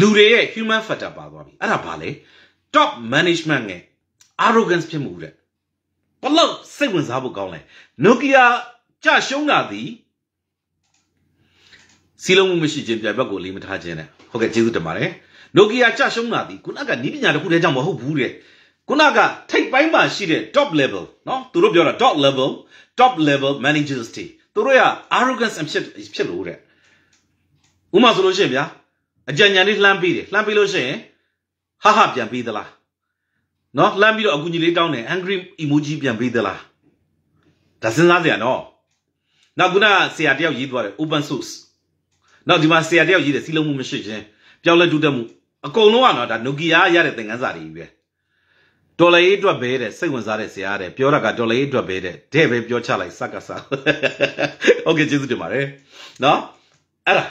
S1: လူတွေရဲ့ human factor ပါသွားပြီအဲ့ဒါဘာလဲ top management နဲ့ arrogance ဖြစ်မှုတဲ့ဘလို့စိတ်ဝင်စားဖို့ကောင်းလဲ Nokia ကြရှုံးတာသည်စီလုံးမှုမရှိခြင်းပြဘက်ကိုလေးမထားခြင်းနဲ့ဟုတ်ကဲ့ကျေးဇူးတင်ပါတယ် Nokia ကြရှုံးတာသည်ခုနကနီးပညာတစ်ခုတည်းကြောင့်မဟုတ်ဘူးတဲ့ခုနကထိပ်ပိုင်းမှာရှိတဲ့ top level เนาะသူတို့ပြောတာ top level top level managers တွေသူတို့ရ arrogance အဖြစ်ဖြစ်လို့တဲ့ဥမာဆိုလို့ရှိရင်ဗျာအကြံဉာဏ်လေးလှမ်းပေးတယ်လှမ်းပေးလို့ရှိရင်ဟာဟာပြန်ပေးသလားနော်လှမ်းပြီးတော့အကူကြီးလေးတောင်းတယ် angry emoji ပြန်ပေးသလားဒါစဉ်းစားစရာနော်နောက်ခုနဆရာတယောက်ရေးသွားတယ် open source နောက်ဒီမှာဆရာတယောက်ရေးတယ်စီးလုံးမှုမရှိခြင်းပြောင်းလဲတူးတက်မှု အကုန်လုံးကတော့ဒါ Nokia ရတဲ့သင်ခန်းစာတွေကြီးပဲဒေါ်လာရေးအတွက်ပဲတဲ့စိတ်ဝင်စားတဲ့ဆရာတဲ့ပြောတာကဒေါ်လာရေးအတွက်ပဲတဲ့တဲ့ပဲပြောချလိုက်စက်ကစားโอเคကျေးဇူးတင်ပါတယ်နော်အဲ့ဒါ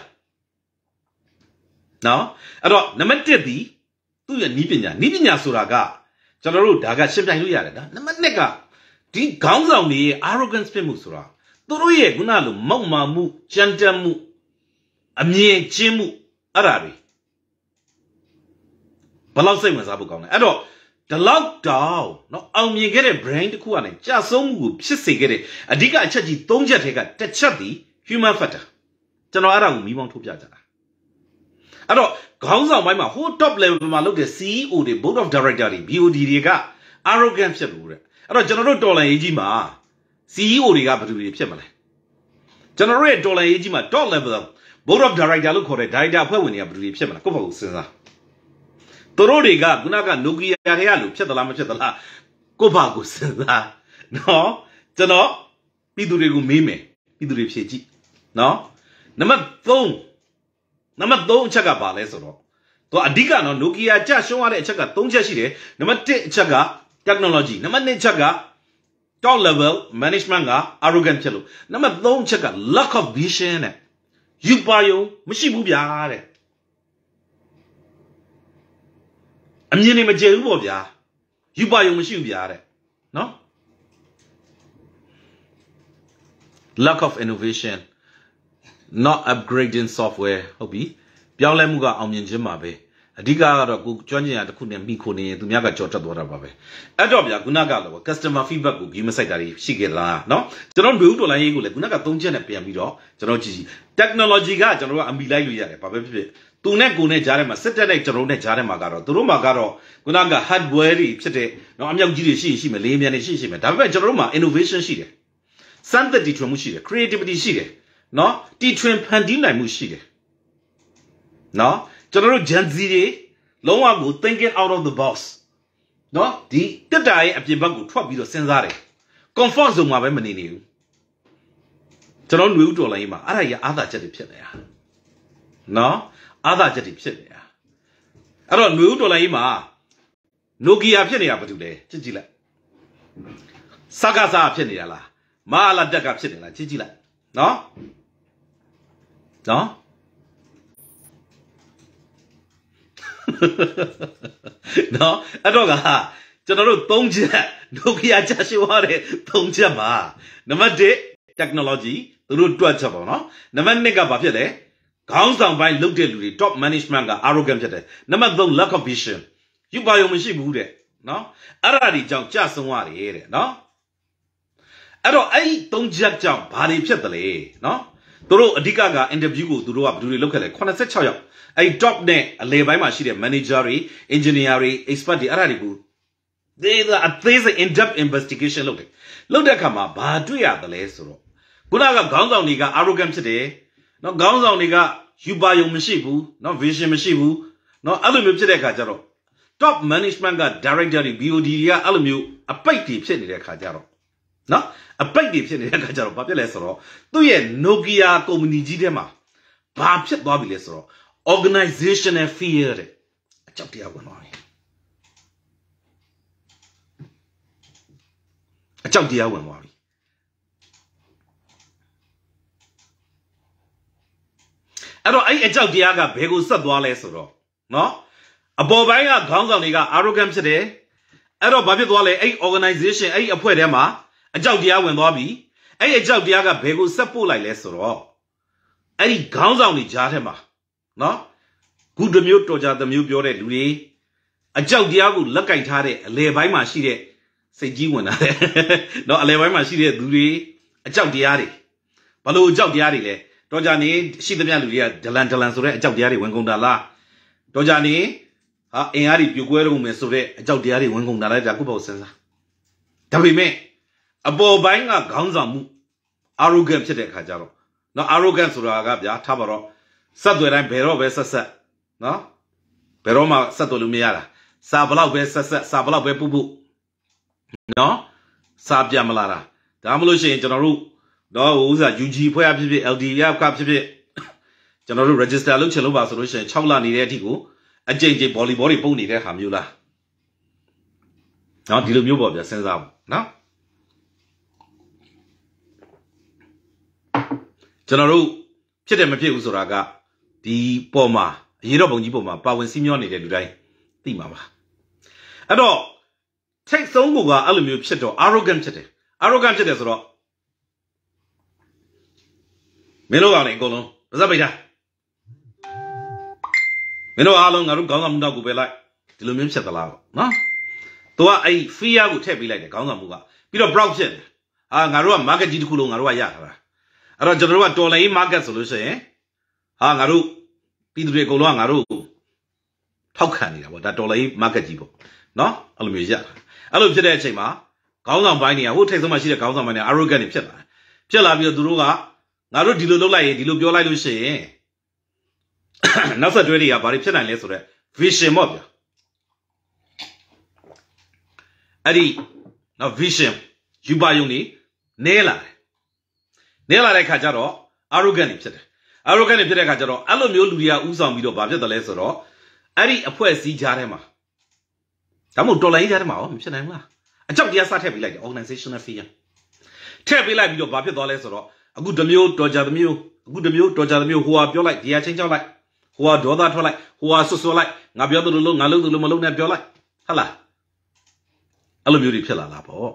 S1: နော်အဲ့တော့နံပါတ်1ဒီသူ့ရဲ့နီးပညာနီးပညာဆိုတာကကျွန်တော်တို့ဒါကရှင်းပြလို့ရတယ်ဒါနံပါတ်2ကဒီခေါင်းဆောင်တွေရဲ့ arrogance ဖြစ်မှုဆိုတာသူတို့ရဲ့ခုနလိုမောက်မာမှုကြမ်းတမ်းမှုအမြင်ကျင်းမှုအဲ့ဒါတွေ ဘယ်လောက်စိတ်ဝင်စားဖို့ကောင်းလဲအဲ့တော့ဒီလောက်တောင်เนาะအောင်မြင်ခဲ့တဲ့ brain တစ်ခုကနေကြာဆုံးမှုကိုဖြစ်စေခဲ့တဲ့အဓိကအချက်ကြီး၃ချက်ထဲကတစ်ချက်ဒီ human factor ကျွန်တော်အဲ့ဒါကိုမိမောင်းထုတ်ပြကြတာအဲ့တော့ခေါင်းဆောင်ပိုင်းမှာဟို top level မှာလုပ်တဲ့ CEO တွေ board of director တွေ BOD တွေက arrogant ဖြစ်လို့တဲ့အဲ့တော့ကျွန်တော်တို့တော်လန်ရေးကြီးမှာ CEO တွေကဘယ်သူတွေဖြစ်မလဲကျွန်တော်တို့ရဲ့တော်လန်ရေးကြီးမှာ top level board of director လို့ခေါ်တဲ့ director အဖွဲ့ဝင်တွေကဘယ်သူတွေဖြစ်မလဲကိုယ့်ဘက်ကိုစဉ်းစား သူတို့တွေကခုနက Nokia တွေကလို့ဖြစ်သလားမဖြစ်သလားကိုယ့်ဘက်ကိုစဉ်းစားနော်ကျွန်တော်ပြည်သူတွေကိုမေးမယ်ပြည်သူတွေဖြေကြည့်နော်နံပါတ်3နံပါတ်3အချက်ကဘာလဲဆိုတော့သူအဓိကနော် Nokia ကြရှုံးရတဲ့အချက်က3ချက်ရှိတယ်နံပါတ်1အချက်က technology နံပါတ်2အချက်က top level management က arrogant ဖြစ်လို့နံပါတ်3အချက်က lack of vision နဲ့ယူပါယုံမရှိဘူးဗျာတဲ့ အမြင်နေမကျဘူးပေါ့ဗျာယူပါယုံမရှိဘူးဗျာတဲ့နော် lack of innovation not upgrading software ဟုတ်ပြီပြောင်းလဲမှုကအောင်မြင်ခြင်းပါပဲအဓိကကတော့ကိုကျွမ်းကျင်ရတစ်ခုနဲ့မိခိုနေရင်သူများကကြော်တက်သွားတာပါပဲအဲ့တော့ဗျာခုနကလော customer feedback ကိုဂီးမဆိုင်တာတွေရှိခဲ့လားเนาะကျွန်တော်တို့ဒေါ်လာရေးကိုလည်းခုနကသုံးချက်နဲ့ပြန်ပြီးတော့ကျွန်တော်ကြည့်ကြည့် technology ကကျွန်တော်ကအမိလိုက်လို့ရတယ်ဘာပဲဖြစ်ဖြစ် သူနဲ့ကိုနဲ့ကြားထဲမှာစစ်တက်တဲ့ကျွန်တော်နဲ့ကြားထဲမှာကတော့သူတို့မှာကတော့ခုနက hardware တွေဖြစ်တဲ့เนาะအမြောက်ကြီးတွေရှိရှိမယ်လေးမြန်တွေရှိရှိမယ်ဒါပေမဲ့ကျွန်တော်တို့မှာ innovation ရှိတယ်စမ်းသစ်တီထွင်မှုရှိတယ် creativity ရှိတယ်เนาะတီထွင်ဖန်တီးနိုင်မှုရှိတယ်เนาะကျွန်တော်တို့ Gen Z တွေလုံးဝကို thinking out of the box เนาะဒီတက်တာရဲ့အပြင်ဘက်ကိုထွက်ပြီးတော့စဉ်းစားတယ် comfort zone မှာပဲမနေနေဘူးကျွန်တော်ຫນွေဥတော်လိုင်းမှာအဲ့ဒါကြီးအားသာချက်တွေဖြစ်နေတာเนาะ အားသာချက်တွေဖြစ်နေတာအဲ့တော့ຫນွေဦးတော်လိုင်းကြီးမှာနိုကီယာဖြစ်နေတာဘာတူလဲကြည့်ကြည့်လိုက်စကားစားဖြစ်နေတာလားမာလာတက်ကဖြစ်နေလားကြည့်ကြည့်လိုက်နော်နော်နော်အဲ့တော့ကကျွန်တော်တို့၃ချက်နိုကီယာကြာရှင်းသွားတဲ့၃ချက်မှာနံပါတ်1 technology သူတို့တွက်ချက်ပေါ့နော်နံပါတ်2ကဘာဖြစ်လဲ ခေါင်းဆောင်ပိုင်းလုပ်တဲ့လူတွေ top management က arrogant ဖြစ်တယ်နံပါတ်3 lack of vision ယူပါယုံမရှိဘူးတဲ့နော်အဲ့ဒါတွေကြောင့်ကြဆုံးရတယ်တဲ့နော်အဲ့တော့အဲ့ဒီ၃ချက်ကြောင့်ဘာတွေဖြစ်တယ်လဲနော်သူတို့အဓိကက interview ကိုသူတို့ကဘယ်သူတွေလုပ်ခဲ့လဲ86ယောက်အဲ့ top နဲ့အလယ်ပိုင်းမှာရှိတဲ့ manager တွေ engineer တွေ expert တွေအဲ့ဒါတွေကို they a there's an in depth investigation လုပ်တယ်လုပ်တဲ့အခါမှာဘာတွေ့ရတယ်လဲဆိုတော့ခုနကခေါင်းဆောင်တွေက arrogant ဖြစ်တယ် နော်ခေါင်းဆောင်တွေကယူပါယုံမရှိဘူးနော် vision မရှိဘူးနော်အဲ့လိုမျိုးဖြစ်တဲ့အခါကျတော့ top management က director တွေ BOD တွေကအဲ့လိုမျိုးအပိတ်တွေဖြစ်နေတဲ့အခါကျတော့နော်အပိတ်တွေဖြစ်နေတဲ့အခါကျတော့ဘာဖြစ်လဲဆိုတော့သူ့ရဲ့ Nokia ကုမ္ပဏီကြီးထဲမှာဘာဖြစ်သွားပြီလဲဆိုတော့ organizational fear တဲ့အကြောက်တရားဝင်သွားပြီအကြောက်တရားဝင်သွားပြီ အဲ့တော့အဲ့အကြောက်တရားကဘယ်ကိုဆက်သွားလဲဆိုတော့နော်အပေါ်ပိုင်းကခေါင်းဆောင်တွေက arrogant ဖြစ်တယ်အဲ့တော့ဘာဖြစ်သွားလဲအဲ့ organization အဲ့အဖွဲ့ထဲမှာအကြောက်တရားဝင်သွားပြီအဲ့အကြောက်တရားကဘယ်ကိုဆက်ပို့လိုက်လဲဆိုတော့အဲ့ဒီခေါင်းဆောင်တွေကြားထဲမှာနော်ခုတစ်မျိုးတော်ကြတစ်မျိုးပြောတဲ့လူတွေအကြောက်တရားကိုလက်ကင်ထားတဲ့အလဲပိုင်းမှာရှိတဲ့စိတ်ကြီးဝင်လာတယ်နော်အလဲပိုင်းမှာရှိတဲ့သူတွေအကြောက်တရားတွေဘလို့အကြောက်တရားတွေလဲ တော်ကြနေရှိသမျှလူတွေကဒလန်ဒလန်ဆိုတဲ့အကြောက်တရားတွေဝင်ကုန်တာလားတော်ကြနေဟာအင်အားတွေပြိုကွဲတော့မယ်ဆိုတဲ့အကြောက်တရားတွေဝင်ကုန်တာလားဒါခုပေါ့စဉ်းစားဒါပေမဲ့အပေါ်ပိုင်းကခေါင်းဆောင်မှု arrogant ဖြစ်တဲ့အခါကျတော့နော် arrogant ဆိုတာကဗျာထားပါတော့စက်သွယ်တိုင်းဘယ်တော့ပဲဆက်ဆက်နော်ဘယ်တော့မှဆက်သွယ်လို့မရတာစာဘလောက်ပဲဆက်ဆက်စာဘလောက်ပဲပုပုနော်စာပြတ်မလာတာဒါမှမဟုတ်ရှင်ကျွန်တော်တို့ တော့ဥစား UG ဖွဲ့အဖြစ်ဖြစ် LDF ကဖြစ်ဖြစ်ကျွန်တော်တို့ register လုပ်ချင်လို့ပါဆိုလို့ရှိရင်6လနေတဲ့အထိကိုအကြိမ်ကြိမ် volleyball တွေပုံနေတဲ့ဟာမျိုးလားနော်ဒီလိုမျိုးပေါ့ဗျစဉ်းစားပါနော်ကျွန်တော်တို့ဖြစ်တယ်မဖြစ်ဘူးဆိုတာကဒီပေါ်မှာအရေးတော်ပုံကြီးပေါ်မှာပါဝင်စီးမျောနေတဲ့လူတိုင်းသိမှာပါအဲ့တော့ထိတ်ဆုံးကအဲ့လိုမျိုးဖြစ်တော့ arrogant ဖြစ်တယ် arrogant ဖြစ်တယ်ဆိုတော့ မင်းတို့ကလည်းအကုန်လုံးပါစပ်ပိတ်တာမင်းတို့အားလုံးငါတို့ခေါင်းဆောင်မှုတော့ကိုပဲလိုက်ဒီလိုမျိုးဖြစ်သလားပေါ့နော်သူကအဲ့ fear ကိုထည့်ပေးလိုက်တယ်ခေါင်းဆောင်မှုကပြီးတော့ proud ဖြစ်တယ်အာငါတို့က market ကြီးတစ်ခုလုံးငါတို့ကရထားတာအဲ့တော့ကျွန်တော်တို့ကတော်လိုင်း market ဆိုလို့ရှိရင်ဟာငါတို့ပြည်သူတွေအကုန်လုံးကငါတို့ထောက်ခံနေတာပေါ့ဒါတော်လိုင်း market ကြီးပေါ့နော်အဲ့လိုမျိုးရအဲ့လိုဖြစ်တဲ့အချိန်မှာခေါင်းဆောင်ပိုင်းတွေကဟိုထိတ်ဆုံးမှရှိတဲ့ခေါင်းဆောင်ပိုင်းတွေ arrogant တွေဖြစ်လာဖြစ်လာပြီးတော့သူတို့က ငါတို့ဒီလိုလုပ်လိုက်ရင်ဒီလိုပြောလိုက်လို့ရှိရင်နောက်ဆက်တွဲတွေကဘာတွေဖြစ်နိုင်လဲဆိုတော့ vision ပေါ့ဗျာအဲ့ဒီနော် vision ယူပါယုံနေနဲလာတယ်နဲလာတဲ့ခါကျတော့ arrogant တွေဖြစ်တယ် arrogant တွေဖြစ်တဲ့ခါကျတော့အဲ့လိုမျိုးလူတွေကဥဆောင်ပြီးတော့ဘာဖြစ်တယ်လဲဆိုတော့အဲ့ဒီအဖွဲ့အစည်းကြားထဲမှာဒါမှမဟုတ်တော်လိုင်းကြားထဲမှာရောမဖြစ်နိုင်ဘူးလားအကြောက်တရားစထည့်ပေးလိုက်တယ် organizational fear ထည့်ပေးလိုက်ပြီးတော့ဘာဖြစ်သွားလဲဆိုတော့ အခုတမျိုးတော်ကြတမျိုးအခုတမျိုးတော်ကြတမျိုးဟိုဟာပြောလိုက်ဒီဟာချင်းချောက်လိုက်ဟိုဟာဒေါသထွက်လိုက်ဟိုဟာဆွဆွလိုက်ငါပြောသလိုလို့ငါလုပ်သလိုမလုပ်နဲ့ပြောလိုက်ဟုတ်လားအဲ့လိုမျိုးတွေဖြစ်လာလားပေါ့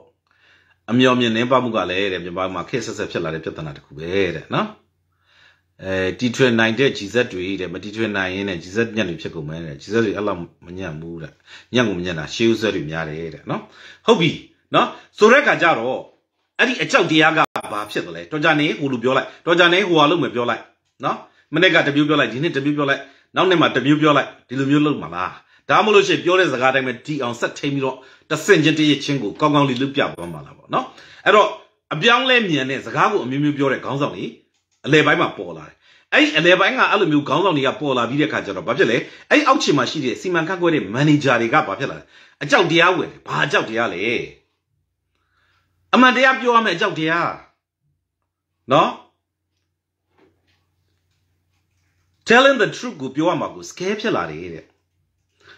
S1: အမျော်မြင်နေပါမှုကလည်းတဲ့မြန်မာမှာခက်ဆက်ဆက်ဖြစ်လာတဲ့ပြဿနာတစ်ခုပဲတဲ့နော်အဲတီထွင်နိုင်တဲ့ GZ တွေတဲ့မတီထွင်နိုင်ရင်တဲ့ GZ ညံ့တွေဖြစ်ကုန်မယ်တဲ့ GZ တွေအဲ့လောက်မညံ့ဘူးတဲ့ညံ့ကိုမညံ့တာရှေးဥဆွဲတွေများတယ်တဲ့နော်ဟုတ်ပြီနော်ဆိုတဲ့ခါကျတော့ အဲ့ဒီအကြောက်တရားကဘာဖြစ်တယ်လဲတော်ကြနေဟိုလူပြောလိုက်တော်ကြနေဟိုဟာလုံးမယ်ပြောလိုက်နော်မနေ့ကတမျိုးပြောလိုက်ဒီနေ့တမျိုးပြောလိုက်နောက်နေ့မှတမျိုးပြောလိုက်ဒီလိုမျိုးလုပ်မှာလားဒါမှမဟုတ်ရှင်ပြောတဲ့စကားတိုင်းပဲတီအောင်ဆက်ထိန်ပြီးတော့တဆင်ချင်းတရချင်းကိုကောင်းကောင်းလေးလွတ်ပြသွားမှာလားပေါ့နော်အဲ့တော့အပြောင်းလဲမြန်တဲ့စကားကိုအမျိုးမျိုးပြောတဲ့ခေါင်းဆောင်ကြီးအလဲပိုင်းမှာပေါ်လာတယ်အဲ့အလဲပိုင်းကအဲ့လိုမျိုးခေါင်းဆောင်တွေကပေါ်လာပြီးတဲ့ခါကျတော့ဘာဖြစ်လဲအဲ့အောက်ခြေမှာရှိတဲ့စီမံခန့်ခွဲတဲ့မန်နေဂျာတွေကဘာဖြစ်လာလဲအကြောက်တရားဝင်ဘာအကြောက်တရားလဲ အမှန်တရားပြောရမယ်အကြောက်တရားနော် telling the truth ကိုပြောရမှာကို scare ဖြစ်လာတယ်တဲ့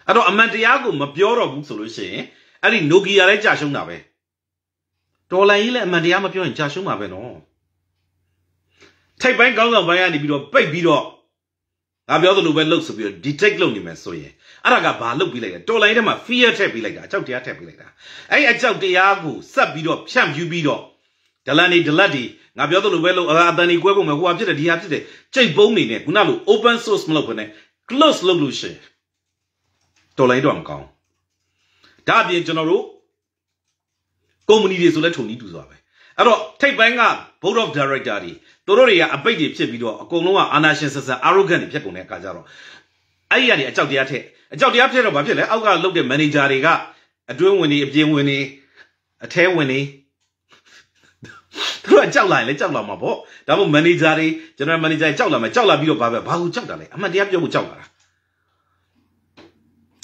S1: အဲ့တော့အမှန်တရားကိုမပြောတော့ဘူးဆိုလို့ရှိရင်အဲ့ဒီနိုကီယာလည်းကြာရှုံးတာပဲဒေါ်လာကြီးလည်းအမှန်တရားမပြောရင်ကြာရှုံးမှာပဲနော်ထိပ်ပိုင်းကောင်းဆောင်ပိုင်းကနေပြီးတော့ပိတ်ပြီးတော့ငါပြောသလိုပဲလှုပ်ဆိုပြီးတော့ detect လုပ်နေမယ်ဆိုရင် အဲ့ဒါကဘာလုပ်ပြီးလိုက်လဲတော်လိုင်းထဲမှာ fear ထည့်ပြီးလိုက်တာအကြောက်တရားထည့်ပြီးလိုက်တာအဲ့အကြောက်တရားကိုစက်ပြီးတော့ဖြန့်ဖြူးပြီးတော့ဒလန်နေဒလက်ဒီငါပြောသလိုပဲလို့အတန်ဒီကွဲပုံမဲ့ဟိုဟာဖြစ်တယ်ဒီဟာဖြစ်တယ်ကြိတ်ပုံးနေနဲ့ခုနလို open source မလုပ်ဘဲနဲ့ close လုပ်လို့ရှိရင်တော်လိုင်းတော့မကောင်းဒါအပြင်ကျွန်တော်တို့ကုမ္ပဏီတွေဆိုလဲထုံနီးတူစွာပဲအဲ့တော့ထိပ်ပိုင်းက board of director တွေသူတို့တွေကအပိတ်တွေဖြစ်ပြီးတော့အကုန်လုံးကအာနာရှင်ဆက်ဆက် arrogant တွေဖြစ်ကုန်တဲ့အခါကျတော့အဲ့ဒီကနေအကြောက်တရားထက် အကြောက်တရားဖြစ်တော့ဘာဖြစ်လဲအောက်ကလုပ်တဲ့ manager တွေကအတွင်းဝင်တွေအပြင်ဝင်တွေအထဲဝင်တွေသူတို့ကကြောက်လာရင်လည်းကြောက်လာမှာပေါ့ဒါမှမဟုတ် manager တွေ general manager တွေကြောက်လာမယ်ကြောက်လာပြီးတော့ဘာပဲဘာကိုကြောက်တာလဲအမှန်တရားပြောဖို့ကြောက်လာတာ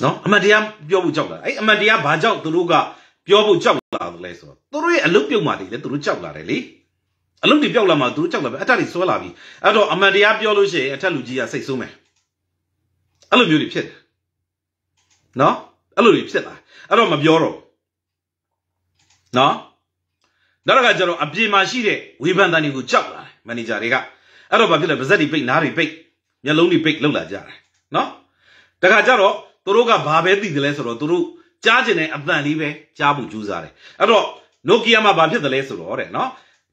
S1: နော်အမှန်တရားပြောဖို့ကြောက်လာအဲ့အမှန်တရားဘာကြောက်သူတို့ကပြောဖို့ကြောက်လာတယ်လဲဆိုတော့သူတို့ရဲ့အလုပ်ပြုတ်မှတည်းလေသူတို့ကြောက်လာတယ်လေအလုပ်တွေပြောက်လာမှသူတို့ကြောက်လာပဲအထက်တွေဆွဲလာပြီအဲ့တော့အမှန်တရားပြောလို့ရှိရင်အထက်လူကြီးကစိတ်ဆိုးမယ်အဲ့လိုမျိုးတွေဖြစ်တယ် နော်အဲ့လိုတွေဖြစ်လာအဲ့တော့မပြောတော့နော်နောက်တစ်ခါကျတော့အပြင်မှာရှိတဲ့ဝေဖန်တန်တွေကိုကြောက်လာတယ်မန်နေဂျာတွေကအဲ့တော့ဘာဖြစ်လဲပါဇက်တွေပိတ်နားတွေပိတ်မျက်လုံးတွေပိတ်လောက်လာကြတယ်နော်တခါကျတော့သူတို့ကဘာပဲသိတယ်လဲဆိုတော့သူတို့ကြားကျင်တဲ့အပန်လေးပဲကြားဖို့ကြိုးစားတယ်အဲ့တော့ Nokia မှာဘာဖြစ်တယ်လဲဆိုတော့တဲ့နော်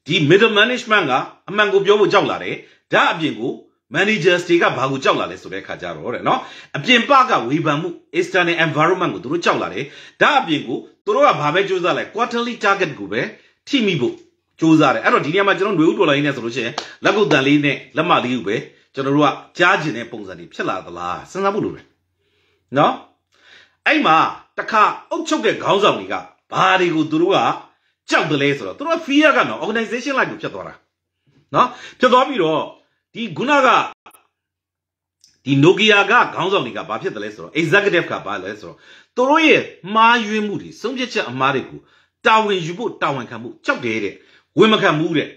S1: ဒီ middle management ကအမှန်ကိုပြောဖို့ကြောက်လာတယ်ဒါအပြင်ကို managers တွေကဘာကိုကြောက်လာလဲဆိုတဲ့အခါကျတော့တဲ့နော်အပြင်ပကဝေဖန်မှု external environment ကိုသူတို့ကြောက်လာတယ်ဒါအပြင်ကိုသူတို့ကဘာပဲကြိုးစားလဲ quarterly target ကိုပဲထိမိဖို့ကြိုးစားတယ်အဲ့တော့ဒီနေရာမှာကျွန်တော်ຫນွေဥဒေါ်လာရင်းနဲ့ဆိုလို့ရှိရင်လက်ကုတ်တန်လေးနဲ့လက်မလေးကိုပဲကျွန်တော်တို့ကကြားကျင်တဲ့ပုံစံတွေဖြစ်လာသလားစဉ်းစားဖို့လိုတယ်နော်အဲ့မှာတခါအုပ်ချုပ်တဲ့ခေါင်းဆောင်တွေကဘာတွေကိုသူတို့ကကြောက်တယ်လဲဆိုတော့သူတို့ fear ကနော် organization လိုက်ကိုဖြစ်သွားတာနော်ဖြစ်သွားပြီးတော့ ဒီခုနကဒီ Nokia ကခေါင်းဆောင်တွေကဘာဖြစ်တယ်လဲဆိုတော့ executive ကဘာလဲဆိုတော့သူတို့ရဲ့မှားယွင်းမှုတွေဆုံးဖြတ်ချက်အမှားတွေကိုတာဝန်ယူဖို့တာဝန်ခံဖို့ကြောက်တယ်တဲ့ဝင်မခံဘူးတဲ့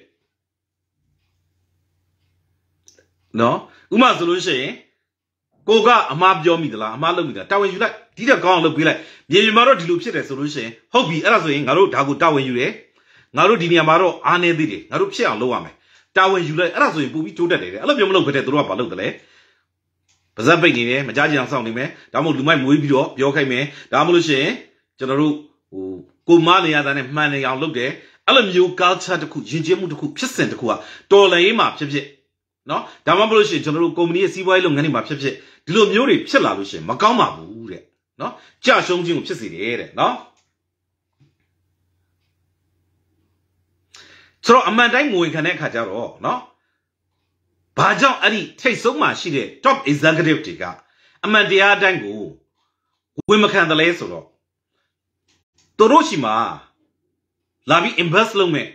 S1: နော်ဥမာဆိုလို့ရှိရင်ကိုကအမှားပြောမိသလားအမှားလုပ်မိသလားတာဝန်ယူလိုက်ဒီတက်ကောင်းအောင်လုပ်ပေးလိုက်မြေပြင်မှာတော့ဒီလိုဖြစ်တယ်ဆိုလို့ရှိရင်ဟုတ်ပြီအဲ့ဒါဆိုရင်ငါတို့ဒါကိုတာဝန်ယူတယ်ငါတို့ဒီနေရာမှာတော့အားနေသေးတယ်ငါတို့ဖြစ်အောင်လုပ်ရမယ် တာဝန်ယူလိုက်အဲ့ဒါဆိုရင်ပူပြီးတိုးတက်တယ်အဲ့လိုမျိုးမလုပ်ခဲ့တဲ့သူတို့ကဘာလုပ်တယ်လဲပါဇက်ပိတ်နေတယ်မကြားကြအောင်စောင့်နေမယ်ဒါမှမဟုတ်လူမိုက်မွေးပြီးတော့ပြောခိုင်းမယ်ဒါမှမဟုတ်လို့ရှိရင်ကျွန်တော်တို့ဟိုကိုမနေရတာနဲ့မှန်နေအောင်လုပ်တယ်အဲ့လိုမျိုး culture တစ်ခုယဉ်ကျေးမှုတစ်ခုဖြစ်စဉ်တစ်ခုကတော်လှန်ရေးမှာဖြစ်ဖြစ်နော်ဒါမှမဟုတ်လို့ရှိရင်ကျွန်တော်တို့ကုမ္ပဏီရဲ့စီးပွားရေးလုပ်ငန်းတွေမှာဖြစ်ဖြစ်ဒီလိုမျိုးတွေဖြစ်လာလို့ရှိရင်မကောင်းပါဘူးတဲ့နော်ကြာရှုံးခြင်းကိုဖြစ်စေတယ်တဲ့နော် ဆိုတော့အမှန်တိုင်းငွေခံတဲ့အခါကျတော့နော်ဘာကြောင့်အဲ့ဒီထိတ်ဆုံးမှရှိတဲ့ top executive တွေကအမှန်တရားအတိုင်းကိုဝင်မခံတယ်လဲဆိုတော့သူတို့ရှိမှာလာပြီး invest လုပ်မဲ့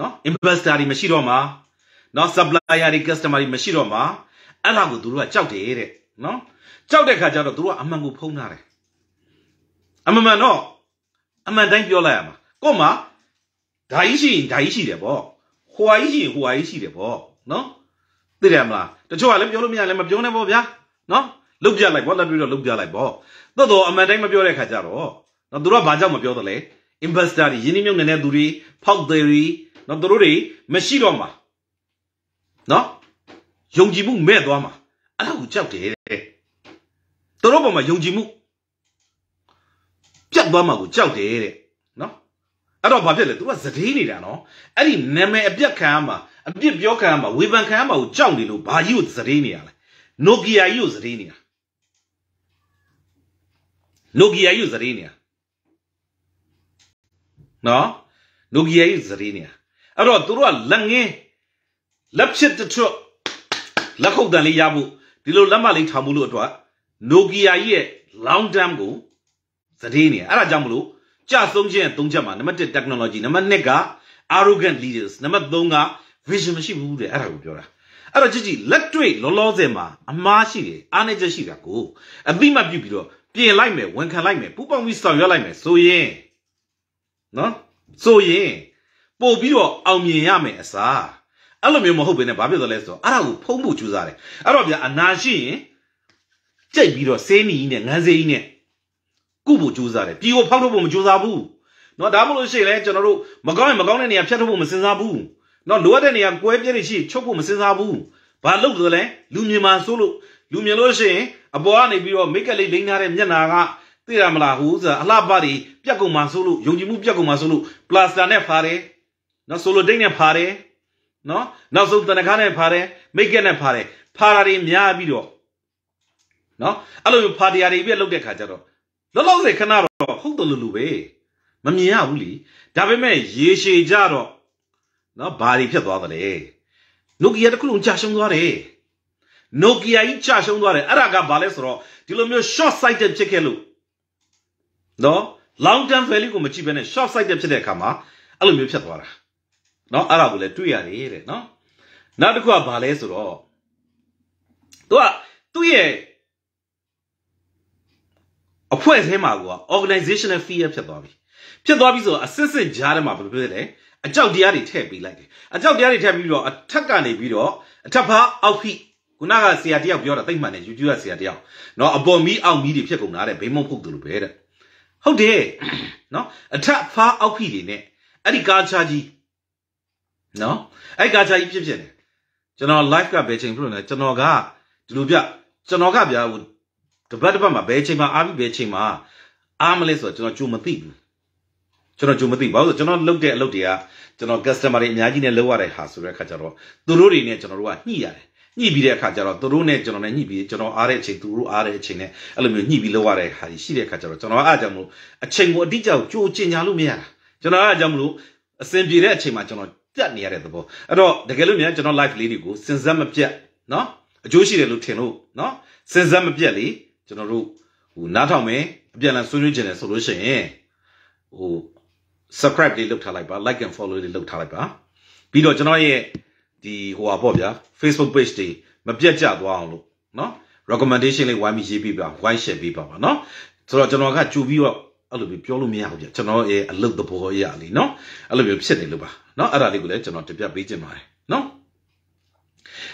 S1: နော် investor တွေမရှိတော့မှာနော် supplier တွေ customer တွေမရှိတော့မှာအဲ့ဒါကိုသူတို့ကကြောက်တယ်တဲ့နော်ကြောက်တဲ့ခါကျတော့သူတို့ကအမှန်ကိုဖုံးထားတယ်အမှန်မှန်တော့အမှန်တိုင်းပြောလိုက်ရမှာကို့မှာ ဓာကြီးရှိရင်ဓာကြီးရှိတယ်ပေါ့ဟွာကြီးရှိရင်ဟွာကြီးရှိတယ်ပေါ့နော်သိတယ်မလားတချို့ကလည်းပြောလို့မရလည်းမပြောနဲ့ပေါ့ဗျာနော်လုတ်ပြလိုက်ပေါ့လက်တွေ့တော့လုတ်ပြလိုက်ပေါ့သို့တော့အမှန်တိုင်းမပြောတဲ့ခါကျတော့နော်သူတို့ကဘာကြောင့်မပြောတော့လဲ investor တွေယင်းနှမြုပ်နေတဲ့သူတွေဖောက်သည်တွေနော်သူတို့တွေမရှိတော့မှာနော်ယုံကြည်မှုမဲ့သွားမှာအဲ့ဒါကိုကြောက်တယ်တဲ့သူတို့ပေါ်မှာယုံကြည်မှုပြတ်သွားမှာကိုကြောက်တယ်တဲ့နော် အဲ့တော့ဘာဖြစ်လဲသူကသတိနေတာနော်အဲ့ဒီနာမည်အပြတ်ခံရမှာအပြစ်ပြောခံရမှာဝေဖန်ခံရမှာကိုကြောက်နေလို့ဘာကြီးကိုသတိနေရလဲနိုကီယာကြီးကိုသတိနေတာနိုကီယာကြီးကိုသတိနေတာနော်နိုကီယာကြီးသတိနေတာအဲ့တော့သူတို့ကလက်ငင်းလက်ဖြစ်တထွတ်လက်ခုပ်တန်လေးရဖို့ဒီလိုလက်မလေးထောင်မှုလို့အတွက်နိုကီယာကြီးရဲ့ long term ကိုသတိနေအဲ့ဒါကြောင့်မလို့ ကြဆုံးခြင်းသုံးချက်မှာနံပါတ်1 technology နံပါတ်2က arrogant leaders နံပါတ်3က vision မရှိဘူးတဲ့အဲ့ဒါကိုပြောတာအဲ့တော့ကြည့်ကြည့်လက်တွေ့လောလောဆယ်မှာအမားရှိတယ်အားနေချက်ရှိတာကိုအတိမပြုတ်ပြီးတော့ပြင်လိုက်မယ်ဝန်ခံလိုက်မယ်ပူပေါင်းပြီးဆောင်ရွက်လိုက်မယ်ဆိုရင်နော်ဆိုရင်ပို့ပြီးတော့အောင်မြင်ရမယ်အစားအဲ့လိုမျိုးမဟုတ်ဘဲနဲ့ဘာဖြစ်သွားလဲဆိုတော့အဲ့ဒါကိုဖုံးဖို့ကြိုးစားတယ်အဲ့တော့ဗျာအနာရှိရင်ကြိတ်ပြီးတော့စေးနီကြီးနဲ့ငန်းစေးကြီးနဲ့ ကုဖို့ကြိုးစားတယ်ပြည်ကိုဖောက်ထုတ်ဖို့မကြိုးစားဘူးနော်ဒါမှမဟုတ်ရှိရင်လည်းကျွန်တော်တို့မကောင်းရင်မကောင်းတဲ့နေရာဖြတ်ထုတ်ဖို့မစဉ်းစားဘူးနော်လိုအပ်တဲ့နေရာကွဲပြဲတွေရှိချုပ်ဖို့မစဉ်းစားဘူးဘာလုပ်တယ်လဲလူမြင်မှဆိုလို့လူမြင်လို့ရှိရင်အပေါ်ကနေပြီးတော့မိတ်ကလေးလိမ့်ထားတဲ့မျက်နာကသိရမလားဟိုဆိုတာအလှပတွေပြက်ကုန်မှဆိုလို့ယုံကြည်မှုပြက်ကုန်မှဆိုလို့ပလတ်စတာနဲ့ဖာတယ်နော်ဆိုလိုဒိတ်နဲ့ဖာတယ်နော်နောက်ဆုံးတနခါနဲ့ဖာတယ်မိတ်ကက်နဲ့ဖာတယ်ဖာတာတွေများပြီးတော့နော်အဲ့လိုဖာတရားတွေပြက်လုပ်တဲ့ခါကျတော့ လောလောဆယ်ခဏတော့ဟုတ်တယ်လို့လူပဲမမြင်ရဘူးလीဒါပေမဲ့ရေရှည်ကြတော့နော်ဘာတွေဖြစ်သွားသလဲနိုကီယာတစ်ခုလုံးကြာရှုံးသွားတယ်နိုကီယာကြီးကြာရှုံးသွားတယ်အဲ့ဒါကဘာလဲဆိုတော့ဒီလိုမျိုး short sighted ဖြစ်ခဲ့လို့နော် long term value ကိုမကြည့်ဘဲနဲ့ short sighted ဖြစ်တဲ့အခါမှာအဲ့လိုမျိုးဖြစ်သွားတာနော်အဲ့ဒါကိုလည်းတွေ့ရတယ်တဲ့နော်နောက်တစ်ခုကဘာလဲဆိုတော့သူကသူ့ရဲ့ အဖွဲ့အစည်းမှာက organizational fear ဖြစ်သွားပြီဖြစ်သွားပြီဆိုတော့အစစ်စစ်ကြားထဲမှာဘယ်လိုဖြစ်လဲအကြောက်တရားတွေထည့်ပေးလိုက်တယ်အကြောက်တရားတွေထည့်ပြီးတော့အထက်ကနေပြီးတော့အထက်ဖားအောက်ဖိခုနကဆရာတယောက်ပြောတာသိမှန်တယ် YouTube ကဆရာတယောက်เนาะအပေါ်မီးအောက်မီးတွေဖြစ်ကုန်တာတဲ့ဘေးမုံဖုတ်တယ်လို့ပဲတဲ့ဟုတ်တယ်เนาะအထက်ဖားအောက်ဖိတွေနဲ့အဲ့ဒီကာချာကြီးเนาะအဲ့ကာချာကြီးဖြစ်ဖြစ်နေကျွန်တော် live ကဘယ်ချိန်ဖြစ်လို့လဲကျွန်တော်ကဒီလိုပြကျွန်တော်ကဗျာဟို တပတ်တပတ်မှာဘယ်ချိန်မှာအားပြီးဘယ်ချိန်မှာအားမလဲဆိုတော့ကျွန်တော်ကြိုမသိဘူးကျွန်တော်ကြိုမသိဘာလို့ဆိုတော့ကျွန်တော်လုပ်တဲ့အလုပ်တွေကကျွန်တော် customer တွေအများကြီးနဲ့လုပ်ရတဲ့ဟာဆိုတဲ့အခါကျတော့သူတို့တွေနဲ့ကျွန်တော်တို့ကညှိရတယ်ညှိပြီးတဲ့အခါကျတော့သူတို့နဲ့ကျွန်တော်နဲ့ညှိပြီးကျွန်တော်အားတဲ့အချိန်သူတို့အားတဲ့အချိန်နဲ့အဲ့လိုမျိုးညှိပြီးလုပ်ရတဲ့ဟာကြီးရှိတဲ့အခါကျတော့ကျွန်တော်အားကြောင့်မလို့အချိန်ကိုအတိအကျကြိုကျင်ညာလို့မရတာကျွန်တော်အားကြောင့်မလို့အစဉ်ပြေတဲ့အချိန်မှာကျွန်တော်တက်နေရတဲ့သဘောအဲ့တော့တကယ်လို့များကျွန်တော် live လေးတွေကိုစဉ်ဆက်မပြတ်နော်အကျိုးရှိတယ်လို့ထင်လို့နော်စဉ်ဆက်မပြတ်လေး ကျွန်တော်တို့ဟိုနားထောင်မယ်အပြန်အလှန်ဆွေးနွေးကြတယ်ဆိုလို့ရှိရင်ဟို subscribe လေးလုပ်ထားလိုက်ပါ like and follow လေးလုပ်ထားလိုက်ပါပြီးတော့ကျွန်တော်ရဲ့ဒီဟိုဟာပေါ့ဗျာ Facebook page တွေမပြတ်ကျသွားအောင်လို့เนาะ recommendation လေးဝိုင်းပြီးရေးပေးပါဝိုင်း share ပေးပါပါเนาะဆိုတော့ကျွန်တော်ကကြူပြီးတော့အဲ့လိုမျိုးပြောလို့မရဘူးဗျကျွန်တော်ရဲ့အလုပ်သဘောအရာလေးเนาะအဲ့လိုမျိုးဖြစ်နေလို့ပါเนาะအဲ့ဒါလေးကိုလည်းကျွန်တော်တင်ပြပေးခြင်းပါတယ်เนาะ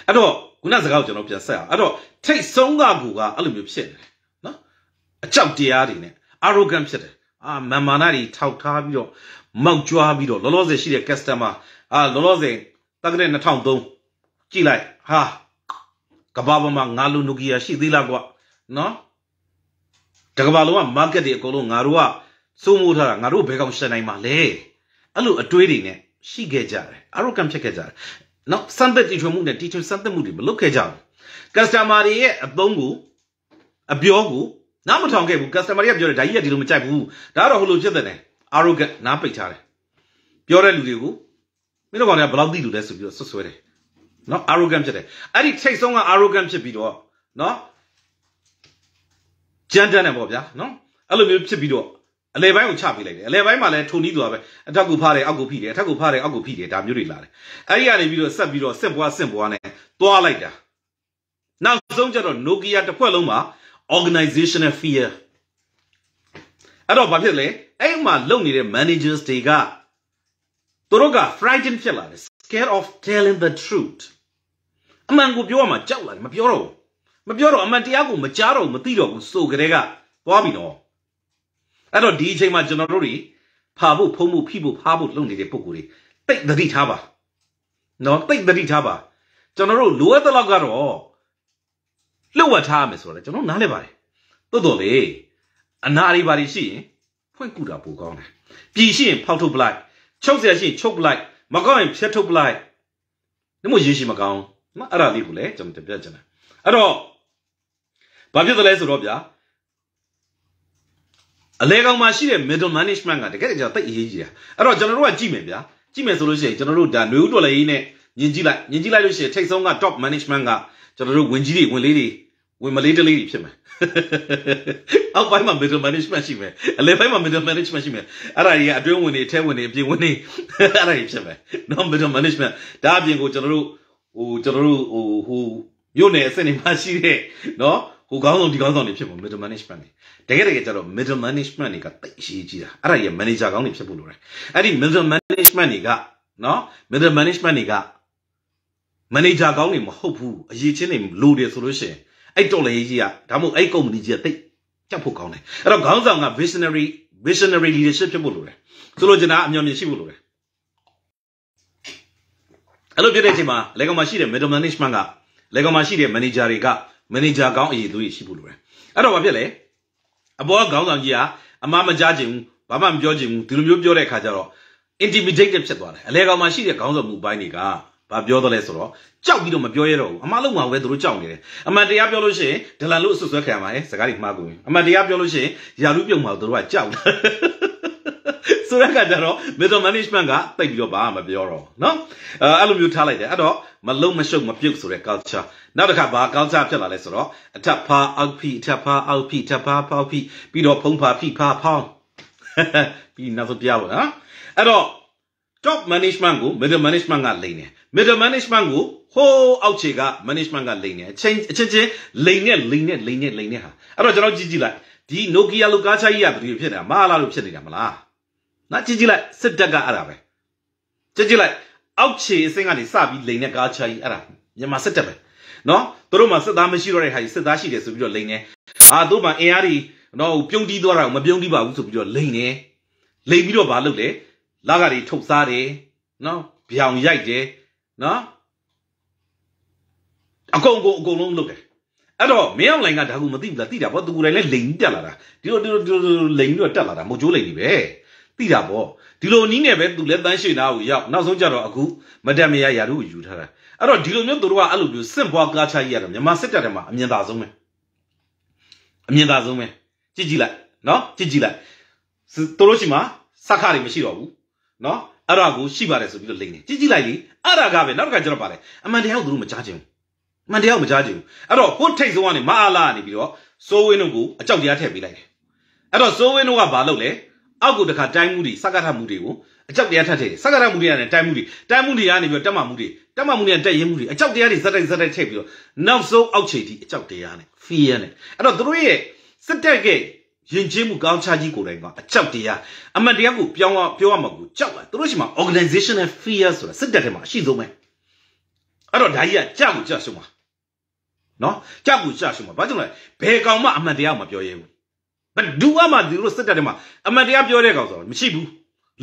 S1: အဲ့တော့ ခုနစကားကိုကျွန်တော်ပြန်ဆက်အောင်အဲ့တော့ထိတ်ဆုံးကကူကအဲ့လိုမျိုးဖြစ်နေတယ်နော်အကြောက်တရားတွေနဲ့ arrogant ဖြစ်တယ်အာမန်မာနာတွေထောက်ထားပြီးတော့မောက်ကြွားပြီးတော့လောလောဆယ်ရှိတဲ့ customer အာလောလောဆယ်တက္ကရာ2003ကြည့်လိုက်ဟာကဘာပေါ်မှာငါလိုနိုကီယာရှိသေးလားကွနော်တကဘာလုံးက market တွေအကုန်လုံးငါတို့ကစိုးမိုးထားတာငါတို့ဘယ်ကောင်ရှင်းနိုင်မှာလဲအဲ့လိုအတွေးတွေနဲ့ရှိခဲ့ကြတယ် arrogant ဖြစ်ခဲ့ကြတယ် နော်စံသက်တီထွင်မှုနဲ့တီထွင်စံသက်မှုတွေမလုပ်ခဲ့ကြဘူး customer တွေရဲ့အသုံးကိုအပြောကိုနားမထောင်ခဲ့ဘူး customer တွေကပြောတယ်ဒါကြီးကဒီလိုမကြိုက်ဘူးဒါကတော့ဟိုလိုဖြစ်တဲ့နဲ့ arrogant နားပိတ်ထားတယ်ပြောတဲ့လူတွေကိုမင်းတို့ကောင်တွေကဘယ်လောက်သိလို့လဲဆိုပြီးတော့ဆွဆွဲတယ်နော် arrogant ဖြစ်တယ်အဲ့ဒီထိတ်ဆုံးက arrogant ဖြစ်ပြီးတော့နော်ကြမ်းတမ်းတယ်ပေါ့ဗျာနော်အဲ့လိုမျိုးဖြစ်ပြီးတော့ အလဲပိုင်းကိုချပေးလိုက်တယ်အလဲပိုင်းမှာလည်းထုံနီးသွားပဲအထက်ကိုဖားတယ်အောက်ကိုဖိတယ်အထက်ကိုဖားတယ်အောက်ကိုဖိတယ်ဒါမျိုးတွေလာတယ်အဲ့ဒီကနေပြီးတော့ဆက်ပြီးတော့စင့်ပွားစင့်ပွားနဲ့သွားလိုက်တာနောက်ဆုံးကျတော့ Nokia တစ်ဖွဲ့လုံးမှာ organizational fear အဲ့တော့ဘာဖြစ်လဲအဲ့မှာလုံနေတဲ့ managers တွေကသူတို့က frightened ဖြစ်လာတယ် scared of telling the truth အမှန်ကိုပြောရမှာကြောက်လာတယ်မပြောတော့ဘူးမပြောတော့အမှန်တရားကိုမကြားတော့ဘူးမသိတော့ဘူးဆိုကြတဲ့ကသွားပြီနော် အဲ့တော့ဒီအချိန်မှာကျွန်တော်တို့တွေဖာဖို့ဖုံးဖို့ဖိဖို့ဖားဖို့လုပ်နေတဲ့ပုံကိုယ်တွေတိတ်သတိထားပါနော်တိတ်သတိထားပါကျွန်တော်တို့လိုအပ်တဲ့လောက်ကတော့လှုပ်ဝက်ထားရမယ်ဆိုတော့ကျွန်တော်နားလဲပါတယ်တိုးတော်လေအနာရီပါရှိရင်ဖွင့်ကူတာပိုကောင်းတယ်ပြည်ရှိရင်ဖောက်ထုတ်ပလိုက်ချုပ်เสียရှိရင်ချုပ်ပလိုက်မကောင်းရင်ဖြတ်ထုတ်ပလိုက်ဒီမို့ရေးရှိမကောင်းမအဲ့ဒါလေးကိုလည်းကျွန်တော်တင်ပြချင်တယ်အဲ့တော့ဘာဖြစ်သလဲဆိုတော့ဗျာ အလဲကောင်မှာရှိတဲ့ middle management ကတကယ်ကြောင်တိတ်အရေးကြီးတာအဲ့တော့ကျွန်တော်တို့ကကြည့်မယ်ဗျာကြည့်မယ်ဆိုလို့ရှိရင်ကျွန်တော်တို့ဒါຫນွေဦးတော်လည်းရေးနဲ့ညင်ကြည့်လိုက်ညင်ကြည့်လိုက်လို့ရှိရင်ထိတ်ဆုံးက top management ကကျွန်တော်တို့ဝင်ကြီးတွေဝင်လေးတွေဝင်မလေးတလေးတွေဖြစ်မယ်အောက်ပိုင်းမှာ middle management ရှိမယ်အလယ်ပိုင်းမှာ middle management ရှိမယ်အဲ့ဒါကြီးအတွင်းဝင်တွေအထက်ဝင်တွေအပြင်ဝင်တွေအဲ့ဒါကြီးဖြစ်မယ်နော် middle management ဒါအပြင်ကိုကျွန်တော်တို့ဟိုကျွန်တော်တို့ဟိုဟိုမြို့နယ်အဆင့်တွေမှာရှိတဲ့နော် ဟိုကောင်းဆောင်ဒီကောင်းဆောင်တွေဖြစ်ဖို့ middle management တွေတကယ်တကယ်ကျတော့ middle management တွေကတိတ်အရေးကြီးတာအဲ့ဒါကြီး manager ကောင်းတွေဖြစ်ဖို့လိုတယ်အဲ့ဒီ middle management တွေကနော် middle management တွေက manager ကောင်းတွေမဟုတ်ဘူးအရေးချင်းတွေလိုတယ်ဆိုလို့ရှိရင်အဲ့တော်လည်းကြီးကဒါမှမဟုတ်အဲ့ကုမ္ပဏီကြီးကတိတ်ကြောက်ဖို့ကောင်းတယ်အဲ့တော့ခေါင်းဆောင်က visionary visionary leadership ဖြစ်ဖို့လိုတယ်ဆိုလိုချင်တာအမျှော်မြင်ရှိဖို့လိုတယ်အဲ့လိုဖြစ်တဲ့အချိန်မှာလေကောင်မှာရှိတဲ့ middle management ကလေကောင်မှာရှိတဲ့ manager တွေက manager ကောင်းအရေးသူတွေရှိဖို့လိုတယ်အဲ့တော့ဘာဖြစ်လဲအပေါ်ကခေါင်းဆောင်ကြီးကအမှားမကြားခြင်းဘူးဘာမှမပြောခြင်းဘူးဒီလိုမျိုးပြောတဲ့အခါကျတော့ intimidated ဖြစ်သွားတယ်အလဲကောင်မှာရှိတဲ့ခေါင်းဆောင်မှုပိုင်းတွေကဘာပြောတော့လဲဆိုတော့ကြောက်ပြီးတော့မပြောရတော့ဘူးအမှားလုံးမှာပဲသူတို့ကြောက်နေတယ်အမှန်တရားပြောလို့ရှိရင်ဒလန်လို့အဆွဆွဲခံရမှာဟဲ့စကားတွေမှားကုန်အမှန်တရားပြောလို့ရှိရင်ယာလူပြုံမှာသူတို့ကကြောက်တယ် ဆိုတဲ့အခါကျတော့ middle management ကတိတ်ပြီးတော့ဘာမှမပြောတော့နော်အဲ့လိုမျိုးထားလိုက်တယ်အဲ့တော့မလုံမရှုပ်မပြုတ်ဆိုတဲ့ culture နောက်တစ်ခါဘာ culture ဖြစ်လာလဲဆိုတော့အထက်ဖာအောက်ဖိအထက်ဖာအောက်ဖိအထက်ဖာဖောက်ဖိပြီးတော့ဖုံးဖာဖိဖာဖောင်းပြီးနောက်ဆုံးပြပါနော်အဲ့တော့ top management ကို middle management ကလိမ့်တယ် middle management ကိုဟိုးအောက်ခြေက management ကလိမ့်တယ်အချင်းအချင်းချင်းလိမ့်နဲ့လိမ့်နဲ့လိမ့်နဲ့လိမ့်နဲ့ဟာအဲ့တော့ကျွန်တော်ကြည့်ကြည့်လိုက်ဒီ Nokia လောက်ကားချကြီးရဘယ်လိုဖြစ်နေတာမအားလားလို့ဖြစ်နေတာမလား နော်ကြည့်ကြည့်လိုက်စစ်တပ်ကအဲ့ဒါပဲကြည့်ကြည့်လိုက်အောက်ခြေအဆင့်ကနေစပြီးလိမ့်နဲ့ကားချကြီးအဲ့ဒါမြန်မာစစ်တပ်ပဲနော်သူတို့မှစစ်သားမရှိတော့တဲ့ဟာကြီးစစ်သားရှိတယ်ဆိုပြီးတော့လိမ့်နေအာတို့မှအင်အားတွေနော်ပြုံးတီးသွားတာကိုမပြုံးတီးပါဘူးဆိုပြီးတော့လိမ့်နေလိမ့်ပြီးတော့မလုပ်လေလာကတွေထုတ်စားတယ်နော်ဗျောင်ရိုက်တယ်နော်အကုန်ကုန်အကုန်လုံးလုပ်တယ်အဲ့တော့မင်းအောင်လိုင်ကဒါကူမသိဘူးလားသိတာပေါ့သူကိုယ်တိုင်လည်းလိန်တက်လာတာဒီလိုဒီလိုဒီလိုလိန်ပြီးတော့တက်လာတာမဟုတ်ကျိုးလိန်ကြီးပဲ သိတာပေါ့ဒီလိုနီးနေပဲသူလည်းတန်းရှိနာကိုရောက်နောက်ဆုံးကြတော့အခုမတက်မရရာတို့ယူထားတာအဲ့တော့ဒီလိုမျိုးသူတို့ကအဲ့လိုမျိုးစင့်ဘွားကားချကြီးရတော့မြန်မာစစ်တပ်ထဲမှာအမြင်သာဆုံးပဲအမြင်သာဆုံးပဲကြည့်ကြည့်လိုက်နော်ကြည့်ကြည့်လိုက်သူတို့ရှိမှာစက္ခတွေမရှိတော့ဘူးနော်အဲ့ဒါကိုရှိပါတယ်ဆိုပြီးတော့လိမ့်နေကြည့်ကြည့်လိုက်လေအဲ့ဒါကပဲနောက်တစ်ခါကျတော့ပါလေအမှန်တရားကိုသူတို့မကြားချင်ဘူးအမှန်တရားကိုမကြားချင်ဘူးအဲ့တော့ကိုထိတ်ဆုံးကနေမအားလာနေပြီးတော့စိုးဝင်းတို့ကိုအကြောက်တရားထည့်ပေးလိုက်တယ်အဲ့တော့စိုးဝင်းတို့ကဘာလုပ်လဲ အောက်ကိုတခါတိုင်းမှုတွေစက္ကထမှုတွေကိုအကြောက်တရားထပ်ထည့်တယ်စက္ကထမှုတွေကနေတိုင်းမှုတွေတိုင်းမှုတွေကနေပြီးတော့တက်မှမှုတွေတက်မှမှုတွေတက်ရင်မှုတွေအကြောက်တရားတွေဇက်တိုက်ဇက်တိုက်ထည့်ပြီးတော့နောက်ဆုံးအောက်ခြေထိအကြောက်တရားနဲ့ fear နဲ့အဲ့တော့သူတို့ရဲ့စစ်တပ်ကယဉ်ကျေးမှုကောင်းချကြီးကိုယ်တိုင်ကအကြောက်တရားအမှန်တရားကိုပြောင်းပြောရမှာကိုကြောက်လာသူတို့ရှိမှာ organizational fear ဆိုတာစစ်တပ်ထဲမှာအရှိဆုံးပဲအဲ့တော့ဒါကြီးကကြောက်ကိုကြောက်ဆုံးပါနော်ကြောက်ကိုကြောက်ဆုံးပါဘာကြောင့်လဲဘယ်ကောင်မှအမှန်တရားကိုမပြောရဲဘူး ဘယ်သူမှဒီလိုစစ်တပ်ထဲမှာအမှန်တရားပြောတဲ့ကောင်ဆိုတာမရှိဘူး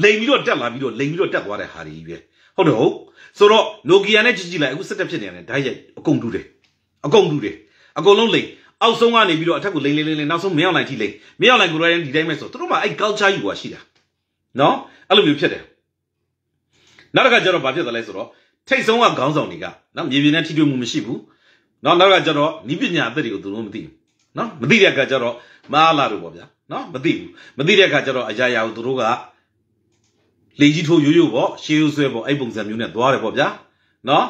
S1: လိန်ပြီးတော့တက်လာပြီးတော့လိန်ပြီးတော့တက်သွားတဲ့ဟာတွေကြီးပဲဟုတ်တယ်ဟုတ်ဆိုတော့ Nokia နဲ့ကြည့်ကြည့်လိုက်အခုစစ်တပ်ဖြစ်နေတယ်ဓာတ်ရိုက်အကုန်တူတယ်အကုန်တူတယ်အကုန်လုံးလိန်အောက်ဆုံးကနေပြီးတော့အထက်ကိုလိမ့်လိမ့်လိမ့်လိမ့်နောက်ဆုံးမရောက်နိုင်ထိလိမ့်မရောက်နိုင်ကိုရိုင်းဒီတိုင်းပဲဆိုသူတို့မှအဲ့ culture ကြီးကရှိတာနော်အဲ့လိုမျိုးဖြစ်တယ်နောက်တစ်ခါကျတော့ဘာဖြစ်သလဲဆိုတော့ထိတ်ဆုံးကခေါင်းဆောင်တွေကနော်မြေပြင်နဲ့ထိတွေ့မှုမရှိဘူးနော်နောက်တစ်ခါကျတော့နီးပညာအသက်တွေကိုသူတို့မသိဘူးနော်မသိတဲ့အခါကျတော့ မအားလာလို့ပေါ့ဗျာနော်မသိဘူးမသိတဲ့အခါကျတော့အရာရာကိုသူတို့ကလေကြီးထိုးရိုးရိုးပေါ့ရှေးရိုးဆွဲပေါ့အဲ့ပုံစံမျိုးနဲ့သွားတယ်ပေါ့ဗျာနော်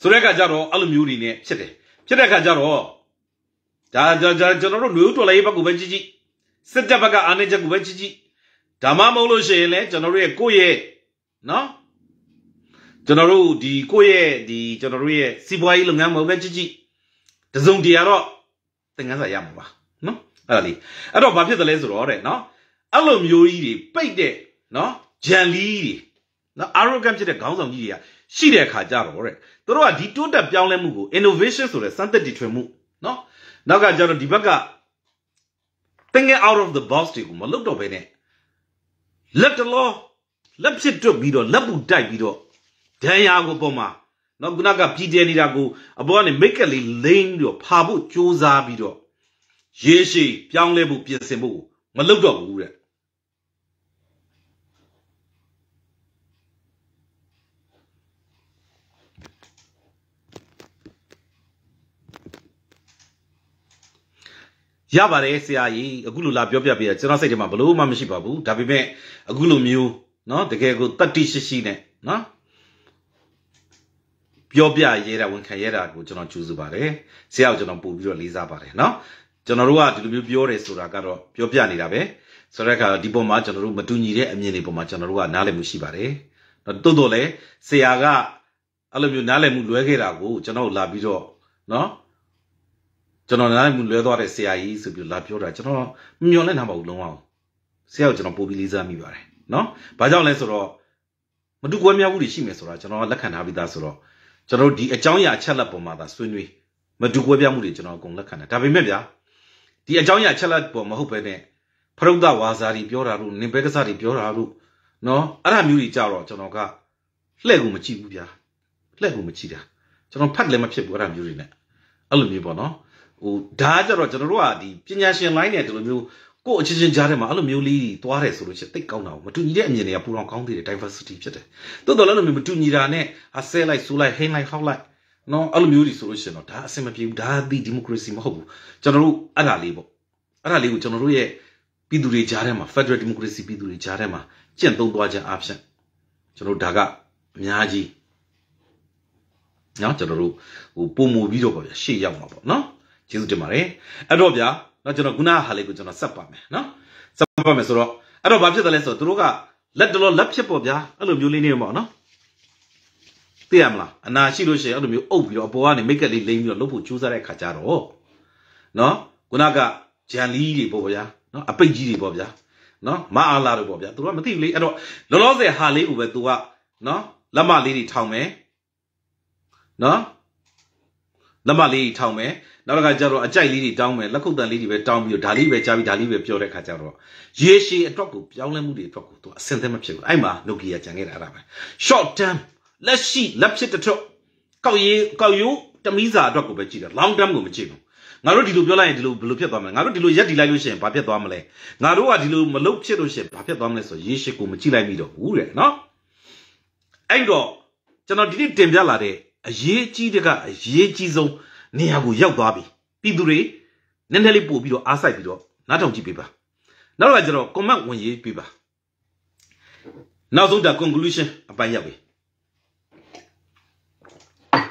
S1: ဆိုတဲ့အခါကျတော့အဲ့လိုမျိုးတွေနဲ့ဖြစ်တယ်ဖြစ်တဲ့အခါကျတော့ဒါကျွန်တော်တို့လူဦးတော်လေးဘက်ကပဲကြည့်ကြည့်စစ်တပ်ဘက်ကအာဏာချက်ကိုပဲကြည့်ကြည့်ဒါမှမဟုတ်လို့ရှိရင်လည်းကျွန်တော်တို့ရဲ့ကိုယ့်ရဲ့နော်ကျွန်တော်တို့ဒီကိုယ့်ရဲ့ဒီကျွန်တော်တို့ရဲ့စီးပွားရေးလုပ်ငန်းမဟုတ်ပဲကြည့်ကြည့်တစုံတရာတော့သင်ခန်းစာရမှာပါနော် အဲ့ဒါလေးအဲ့တော့ဘာဖြစ်တယ်လဲဆိုတော့တဲ့နော်အဲ့လိုမျိုးကြီးတွေပိတ်တဲ့နော်ဂျန်လီတွေနော် arrogant ဖြစ်တဲ့ခေါင်းဆောင်ကြီးတွေကရှိတဲ့အခါကြတော့တဲ့သူတို့ကဒီတိုးတက်ပြောင်းလဲမှုကို innovation ဆိုတဲ့စမ်းသပ်တည်ထွင်မှုနော်နောက်ကကျတော့ဒီဘက်က thinking out of the box တွေကိုမလုပ်တော့ဘဲနဲ့လက်တလောလက်ဖြစ်တွတ်ပြီးတော့လက်ပူတိုက်ပြီးတော့ဒဏ်ရာကိုပေါ်မှာနော်ခုနကပြည်တယ်နေတာကိုအပေါ်ကနေ make လေးလိမ့်ပြီးတော့ဖာဖို့ကြိုးစားပြီးတော့ ရေရှည်ပြောင်းလဲဖို့ပြင်ဆင်ဖို့မလုပ်တော့ဘူးတဲ့ရပါတယ်ဆရာကြီးအခုလိုလာပြောပြပြကျွန်တော်စိတ်ထဲမှာဘလို့မှမရှိပါဘူးဒါပေမဲ့အခုလိုမျိုးเนาะတကယ်ကိုတတိရှိရှိနဲ့เนาะပြောပြရဲတာဝန်ခံရဲတာကိုကျွန်တော်ကြိုးစားပါတယ်ဆရာကိုကျွန်တော်ပို့ပြီးတော့လေးစားပါတယ်เนาะ ကျွန်တော်တို့ကဒီလိုမျိုးပြောတယ်ဆိုတာကတော့ပြောပြနေတာပဲဆိုတဲ့အခါဒီပုံမှာကျွန်တော်တို့မတူညီတဲ့အမြင်တွေပုံမှာကျွန်တော်တို့ကနားလည်မှုရှိပါတယ်တိုးတိုးလည်းဆရာကအဲ့လိုမျိုးနားလည်မှုလွဲခဲ့တာကိုကျွန်တော်လာပြီးတော့နော်ကျွန်တော်နားလည်မှုလွဲသွားတဲ့ဆရာကြီးဆိုပြီးလာပြောတာကျွန်တော်မမျှော်လင့်ထားပါဘူးလုံးဝဆရာကိုကျွန်တော်ပို့ပြီးလေးစားမိပါတယ်နော်ဘာကြောင့်လဲဆိုတော့မတူကွဲများမှုတွေရှိမယ်ဆိုတာကျွန်တော်လက်ခံထားပြီးသားဆိုတော့ကျွန်တော်ဒီအကြောင်းအရာအချက်လက်ပေါ်မှာသာဆွေးနွေးမတူကွဲပြားမှုတွေကျွန်တော်အကုန်လက်ခံတယ်ဒါပေမဲ့ဗျာ ဒီအကြောင်းအရာချက်လက်ပေါ်မဟုတ်ပဲနဲ့ဖရုဒ္ဒဝါစာတွေပြောတာတို့နင်ဘဲကစားတွေပြောတာတို့နော်အဲ့ဒါမျိုးတွေကြတော့ကျွန်တော်ကလှဲ့ကိုမကြည့်ဘူးဗျာလှဲ့ကိုမကြည့်တာကျွန်တော်ဖတ်လည်းမဖြစ်ဘူးအဲ့ဒါမျိုးတွေနဲ့အဲ့လိုမျိုးပေါ့နော်ဟိုဒါကြတော့ကျွန်တော်တို့ကဒီပညာရှင် line နဲ့ဒီလိုမျိုးကို့အချင်းချင်းကြားထဲမှာအဲ့လိုမျိုးလေးတွေသွားတယ်ဆိုလို့ရှိရင်တိတ်ကောင်းတာမတူညီတဲ့အမြင်တွေကပူတော်ကောင်းသေးတယ် diversity ဖြစ်တယ်တိုးတော်လည်းလို့မတူညီတာနဲ့အဆဲလိုက်ဆူလိုက်ဟိန်းလိုက်ဟောက်လိုက် နော်အဲ့လိုမျိုးတွေဆိုလို့ရှိရင်တော့ဒါအဆင်မပြေဘူးဒါဒီဒီမိုကရေစီမဟုတ်ဘူးကျွန်တော်တို့အဲ့ဒါလေးပေါ့အဲ့ဒါလေးကိုကျွန်တော်တို့ရဲ့ပြည်သူတွေကြားထဲမှာ Federal Democracy ပြည်သူတွေကြားထဲမှာကျင့်သုံးသွားခြင်းအပြင်ကျွန်တော်တို့ဒါကအများကြီးနော်ကျွန်တော်တို့ဟိုပုံမူပြီးတော့ပေါ့ဗျာရှေ့ရောက်မှာပေါ့နော်ကျေးဇူးတင်ပါတယ်အဲ့တော့ဗျာနော်ကျွန်တော်ခုနဟာလေးကိုကျွန်တော်ဆက်ပါမယ်နော်ဆက်ပါမယ်ဆိုတော့အဲ့တော့ဘာဖြစ်တယ်လဲဆိုတော့သူတို့ကလက်တလောလက်ဖြစ်ပေါ့ဗျာအဲ့လိုမျိုးလေးနေပေါ့နော် သိရမလားအနာရှိလို့ရှိရင်အဲ့လိုမျိုးအုပ်ပြီးတော့အပေါ်ကနေမိတ်ကက်လေးလိမ့်ပြီးတော့လုပ်ဖို့ကြိုးစားတဲ့ခါကြတော့နော်ခုနကဂျန်လီတွေပေါ့ဗျာနော်အပိတ်ကြီးတွေပေါ့ဗျာနော်မအားလာတို့ပေါ့ဗျာသူကမသိဘူးလေအဲ့တော့လောလောဆယ်ဟာလေးကိုပဲသူကနော်လက်မလေးတွေထောင်မယ်နော်လက်မလေးထောင်မယ်နောက်တစ်ခါကျတော့အကြိုက်လေးတွေတောင်းမယ်လက်ခုပ်တန်လေးတွေပဲတောင်းပြီးတော့ဒါလေးပဲကြားပြီးဒါလေးပဲပြောတဲ့ခါကျတော့ရေရှည်အတွက်ကိုပြောင်းလဲမှုတွေအတွက်ကိုသူအဆင်သင့်မဖြစ်ဘူးအဲ့မှာ Nokia ကြံခဲ့တာအဲ့ဒါပဲ short term လက်ရှိလက်ဖြစ်တဲ့တော့ကောက်ရေးကောက်ရိုးတမီးစာအတွက်ကိုပဲကြည့်တာ long term ကိုမကြည့်ဘူးငါတို့ဒီလိုပြောလိုက်ရင်ဒီလိုဘယ်လိုဖြစ်သွားမလဲငါတို့ဒီလိုရက်ဒီလိုက်လို့ရှိရင်ဘာဖြစ်သွားမလဲငါတို့ကဒီလိုမလုပ်ဖြစ်လို့ရှိရင်ဘာဖြစ်သွားမလဲဆိုရေရှည်ကိုမကြည့်လိုက်မိတော့ဘူးတဲ့နော်အဲ့တော့ကျွန်တော်ဒီနေ့တင်ပြလာတဲ့အရေးကြီးတဲ့ကအရေးကြီးဆုံးနေရာကိုရောက်သွားပြီပြည်သူတွေနည်းနည်းလေးပို့ပြီးတော့အားစိုက်ပြီးတော့နားထောင်ကြည့်ပေးပါနောက်ကကျတော့ comment ဝင်ရေးပေးပါနောက်ဆုံးဒါ conclusion အပိုင်းရောက်ပြီ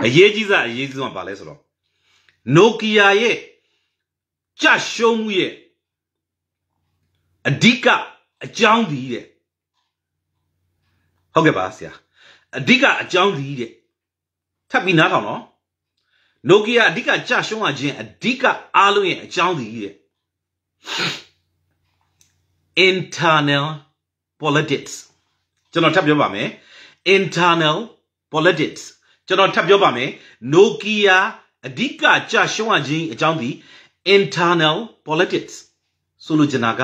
S1: အရေးကြီးစားအရေးကြီးဆုံးကဘာလဲဆိုတော့ Nokia ရဲ့ကြရှုံးမှုရဲ့အဓိကအကြောင်းဒီတဲ့ဟုတ်ကဲ့ပါဆရာအဓိကအကြောင်းဒီတဲ့ထပ်ပြီးနားထောင်နော် Nokia အဓိကကြရှုံးရခြင်းအဓိကအားလုံးရဲ့အကြောင်းဒီတဲ့ internal politics ကျွန်တော်ထပ်ပြောပါမယ် internal politics ကျွန်တော်ထပ်ပြောပါမယ် Nokia အဓိကကြရှုံးရခြင်းအကြောင်းဒီ internal politics ဆိုလိုချင်တာက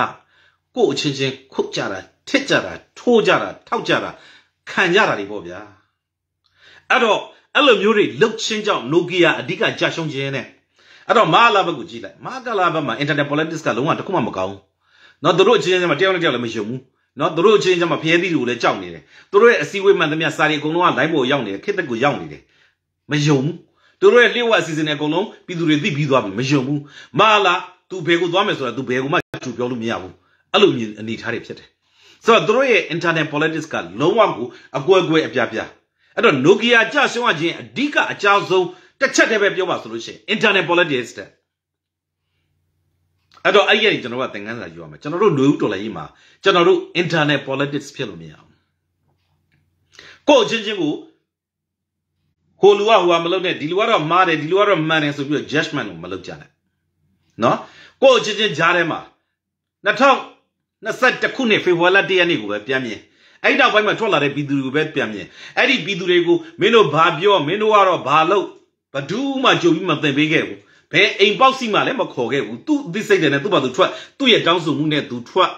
S1: ကိုယ့်အချင်းချင်းခုတ်ကြတာထစ်ကြတာထိုးကြတာထောက်ကြတာခံကြတာတွေပေါ့ဗျာအဲ့တော့အဲ့လိုမျိုးတွေလှုပ်ချင်းကြောင့် Nokia အဓိကကြရှုံးခြင်းနဲ့အဲ့တော့မာလာဘက်ကိုကြည့်လိုက်မာကလာဘက်မှာ internet politics ကလုံးဝတခုမှမကောင်းဘူးเนาะတို့အချင်းချင်းမှာတယောက်နဲ့တယောက်လည်းမယုံဘူး နော်သူတို့အချင်းချင်းမှာဖျဲသီးတွေကိုလည်းကြောက်နေတယ်သူတို့ရဲ့အစည်းအဝေးမှန်သမျှစာရီအကုန်လုံးကလိုင်းပေါ်ရောက်နေတယ်ခက်တက်ကိုရောက်နေတယ်မယုံဘူးသူတို့ရဲ့လျှို့ဝှက်အစီအစဉ်တွေအကုန်လုံးပြည်သူတွေသိပြီးသွားပြီမယုံဘူးမလာသူဘယ်ကိုသွားမယ်ဆိုတာသူဘယ်ကိုမှသူပြောလို့မရဘူးအဲ့လိုမျိုးအနေထားတွေဖြစ်တယ်ဆိုတော့သူတို့ရဲ့ internet politics ကလုံးဝကိုအကွဲအကွဲအပြားပြားအဲ့တော့ Nokia ကြဆုံးရခြင်းအဓိကအကြောင်းဆုံးတစ်ချက်တည်းပဲပြောပါဆိုလို့ရှိရင် internet politics တဲ့ အဲ့တော့အဲ့ဒီကျွန်တော်ကသင်ခန်းစာယူရမယ်ကျွန်တော်တို့ຫນွေဦးတော်လည်းရေးမှာကျွန်တော်တို့ internet politics ဖြစ်လို့မရအောင်ကိုယ့်ချင်းချင်းကိုဟိုလူကဟိုကမလုပ်နဲ့ဒီလူကတော့မှားတယ်ဒီလူကတော့မှန်တယ်ဆိုပြီးတော့ judgment ကိုမလုပ်ကြနဲ့နော်ကိုယ့်ချင်းချင်းကြားထဲမှာ2021ခုနှစ်ဖေဖော်ဝါရီလ1ရက်နေ့ကိုပဲပြန်မြင်အဲ့နောက်ပိုင်းမှာထွက်လာတဲ့ပြည်သူတွေကိုပဲပြန်မြင်အဲ့ဒီပြည်သူတွေကိုမင်းတို့ဘာပြောမင်းတို့ကတော့ဘာလုပ်ဘဒူးမှကြုံပြီးမသင်ပေးခဲ့ဘူး ဘယ်အိမ်ပေါက်စီမှလည်းမခေါ်ခဲ့ဘူးသူ့သိစိတ်တယ်နဲ့သူ့ဘာသူထွက်သူ့ရဲ့တောင်းဆိုမှုနဲ့သူထွက်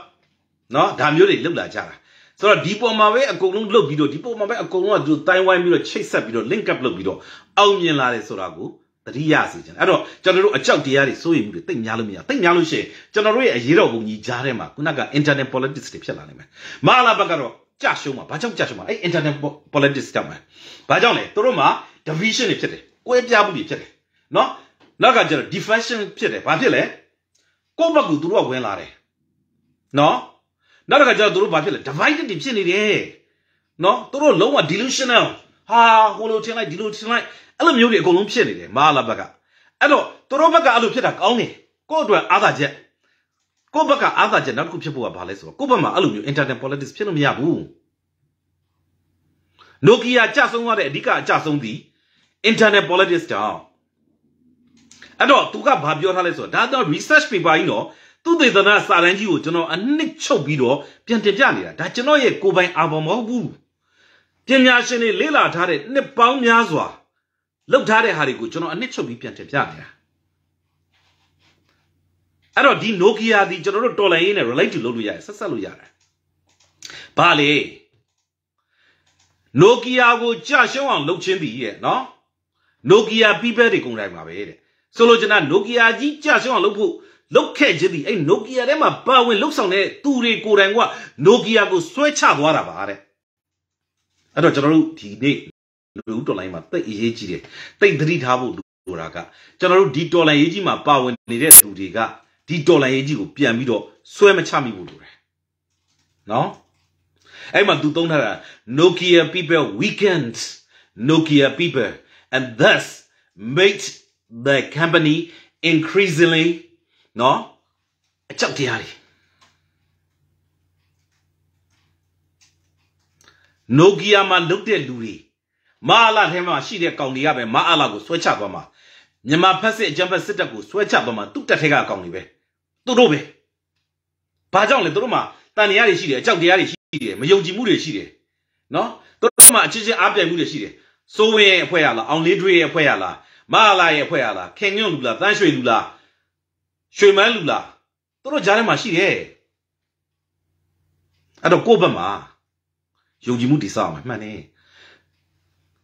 S1: နော်ဒါမျိုးတွေလုပ်လာကြတာဆိုတော့ဒီပုံမှာပဲအကုန်လုံးလုပ်ပြီးတော့ဒီပုံမှာပဲအကုန်လုံးကသူတိုင်းဝိုင်းပြီးတော့ချိတ်ဆက်ပြီးတော့ link up လုပ်ပြီးတော့အောင်မြင်လာတယ်ဆိုတာကိုတတိယစီချင်အဲ့တော့ကျွန်တော်တို့အကြောက်တရားတွေစိုးရိမ်မှုတွေတိတ်များလို့မရတိတ်များလို့ရှိရင်ကျွန်တော်တို့ရဲ့အရေးတော်ပုံကြီးကြားထဲမှာခုနက internet politics တွေဖြစ်လာနိုင်မယ်မဟာလာဘက်ကတော့ကြာရှုံးမှာဘာကြောင့်ကြာရှုံးမှာအဲ့ internet politics ကြောင့်ပဲဘာကြောင့်လဲသူတို့မှာ division တွေဖြစ်တယ်ကွဲပြားမှုတွေဖြစ်တယ်နော် နောက်ကကျတော့ deflection ဖြစ်တယ်ဘာဖြစ်လဲကိုယ့်ဘက်ကသူတို့ကဝင်လာတယ်နော်နောက်တစ်ခါကျတော့သူတို့ဘာဖြစ်လဲ divided တွေဖြစ်နေတယ်နော်သူတို့လုံးဝ delusional ဟာဟိုလိုထင်လိုက်ဒီလိုထင်လိုက်အဲ့လိုမျိုးတွေအကုန်လုံးဖြစ်နေတယ်မဟာလာဘက်ကအဲ့တော့သူတို့ဘက်ကအဲ့လိုဖြစ်တာကောင်းတယ်ကိုယ့်အတွက်အားသာချက်ကိုယ့်ဘက်ကအားသာချက်နောက်တစ်ခုဖြစ်ဖို့ကဘာလဲဆိုတော့ကိုယ့်ဘက်မှာအဲ့လိုမျိုး internet politics ဖြစ်လို့မရဘူး Nokia ကြဆုံးသွားတဲ့အဓိကအကြဆုံးသည် internet politics တောင် အဲ့တော့သူကဘာပြောထားလဲဆိုတော့ဒါတော့ research paper ကြီးတော့သူသေသနာစာတမ်းကြီးကိုကျွန်တော်အနှစ်ချုပ်ပြီးတော့ပြန်တင်ပြနေတာဒါကျွန်တော်ရဲ့ကိုယ်ပိုင်အာဘော်မဟုတ်ဘူးပညာရှင်တွေလေ့လာထားတဲ့နှစ်ပေါင်းများစွာလောက်ထားတဲ့ဟာတွေကိုကျွန်တော်အနှစ်ချုပ်ပြီးပြန်တင်ပြနေတာအဲ့တော့ဒီ Nokia ဒီကျွန်တော်တို့တော်လိုင်းရေးနဲ့ relate to လုပ်လို့ရတယ်ဆက်ဆက်လို့ရတယ်ဘာလဲ Nokia ကိုကြာရှုံးအောင်လုပ်ချင်းတည်ရဲ့နော် Nokia people တွေကုန်တိုင်းမှာပဲတဲ့ ဆိုလိုချင်တာ Nokia ကြီးကြာရှုံးအောင်လုပ်ဖို့လုတ်ခဲ့ခြင်းဒီအဲ့ Nokia ထဲမှာပါဝင်လုတ်ဆောင်တဲ့သူတွေကိုယ်တိုင်က Nokia ကိုဆွဲချသွားတာပါတဲ့အဲ့တော့ကျွန်တော်တို့ဒီနေ့လူတော်လိုင်းမှာတိတ်အရေးကြီးတယ်တိတ်သတိထားဖို့လိုတာကကျွန်တော်တို့ဒီတော်လိုင်းရေးကြီးမှာပါဝင်နေတဲ့သူတွေကဒီတော်လိုင်းရေးကြီးကိုပြန်ပြီးတော့ဆွဲမချမိဖို့လိုတယ်နော်အဲ့မှာသူသုံးထားတာ Nokia people weekends Nokia people and thus made the company increasingly နော်အကြောက်တရားတွေ Nokia မှာလုတ်တဲ့လူတွေမအားလာထဲမှာရှိတဲ့ကောင်တွေကပဲမအားလာကိုဆွဲချသွားမှာမြန်မာဖက်စစ်အကြံဖက်စစ်တပ်ကိုဆွဲချသွားမှာသူ့တက်ထဲကအကောင်တွေပဲသူတို့ပဲဘာကြောင့်လဲသူတို့မှာတန်တရားတွေရှိတယ်အကြောက်တရားတွေရှိတယ်မယုံကြည်မှုတွေရှိတယ်နော်သူတို့မှာအချင်းချင်းအားပြိုင်မှုတွေရှိတယ်စိုးဝင်းရဲ့အဖွဲ့ရလားအောင်လေးတွေးရဲ့အဖွဲ့ရလား မအားလာရဲ့အဖွဲ့ရလားခင်ညွန့်လူလားတန်းရွှေလူလားရွှေမန်းလူလားသူတို့ကြားထဲမှာရှိတယ်အဲ့တော့ကိုယ့်ဘက်မှာယုံကြည်မှုတည်ဆောက်အောင်မှန်တယ်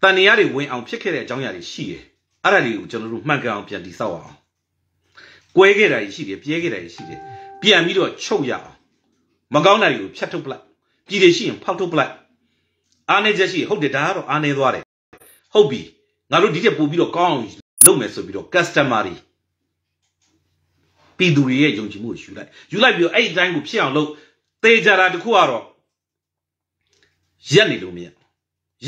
S1: တန်တရားတွေဝင်အောင်ဖြစ်ခဲ့တဲ့အကြောင်းအရာတွေရှိတယ်အဲ့ဒါတွေကိုကျွန်တော်တို့မှန်ကန်အောင်ပြန်တည်ဆောက်အောင်ကွဲခဲ့တာတွေရှိတယ်ပြဲခဲ့တာတွေရှိတယ်ပြန်ပြီးတော့ချုပ်ရအောင်မကောင်းတာတွေကိုဖြတ်ထုတ်ပလိုက်ပြည်တွေရှိရင်ဖောက်ထုတ်ပလိုက်အားနေချက်ရှိဟုတ်တယ်ဒါကတော့အားနေသွားတယ်ဟုတ်ပြီ ငါတို့ဒီတက်ပို့ပြီးတော့ကောင်းအောင်လုပ်မယ်ဆိုပြီးတော့ customer တွေပြည်သူတွေရဲ့ယုံကြည်မှုကိုယူလိုက်ယူလိုက်ပြီးတော့အဲ့ဒီအတိုင်းကိုဖြစ်အောင်လုပ်သေချာတာတခုကတော့ရက်နေလို့မရ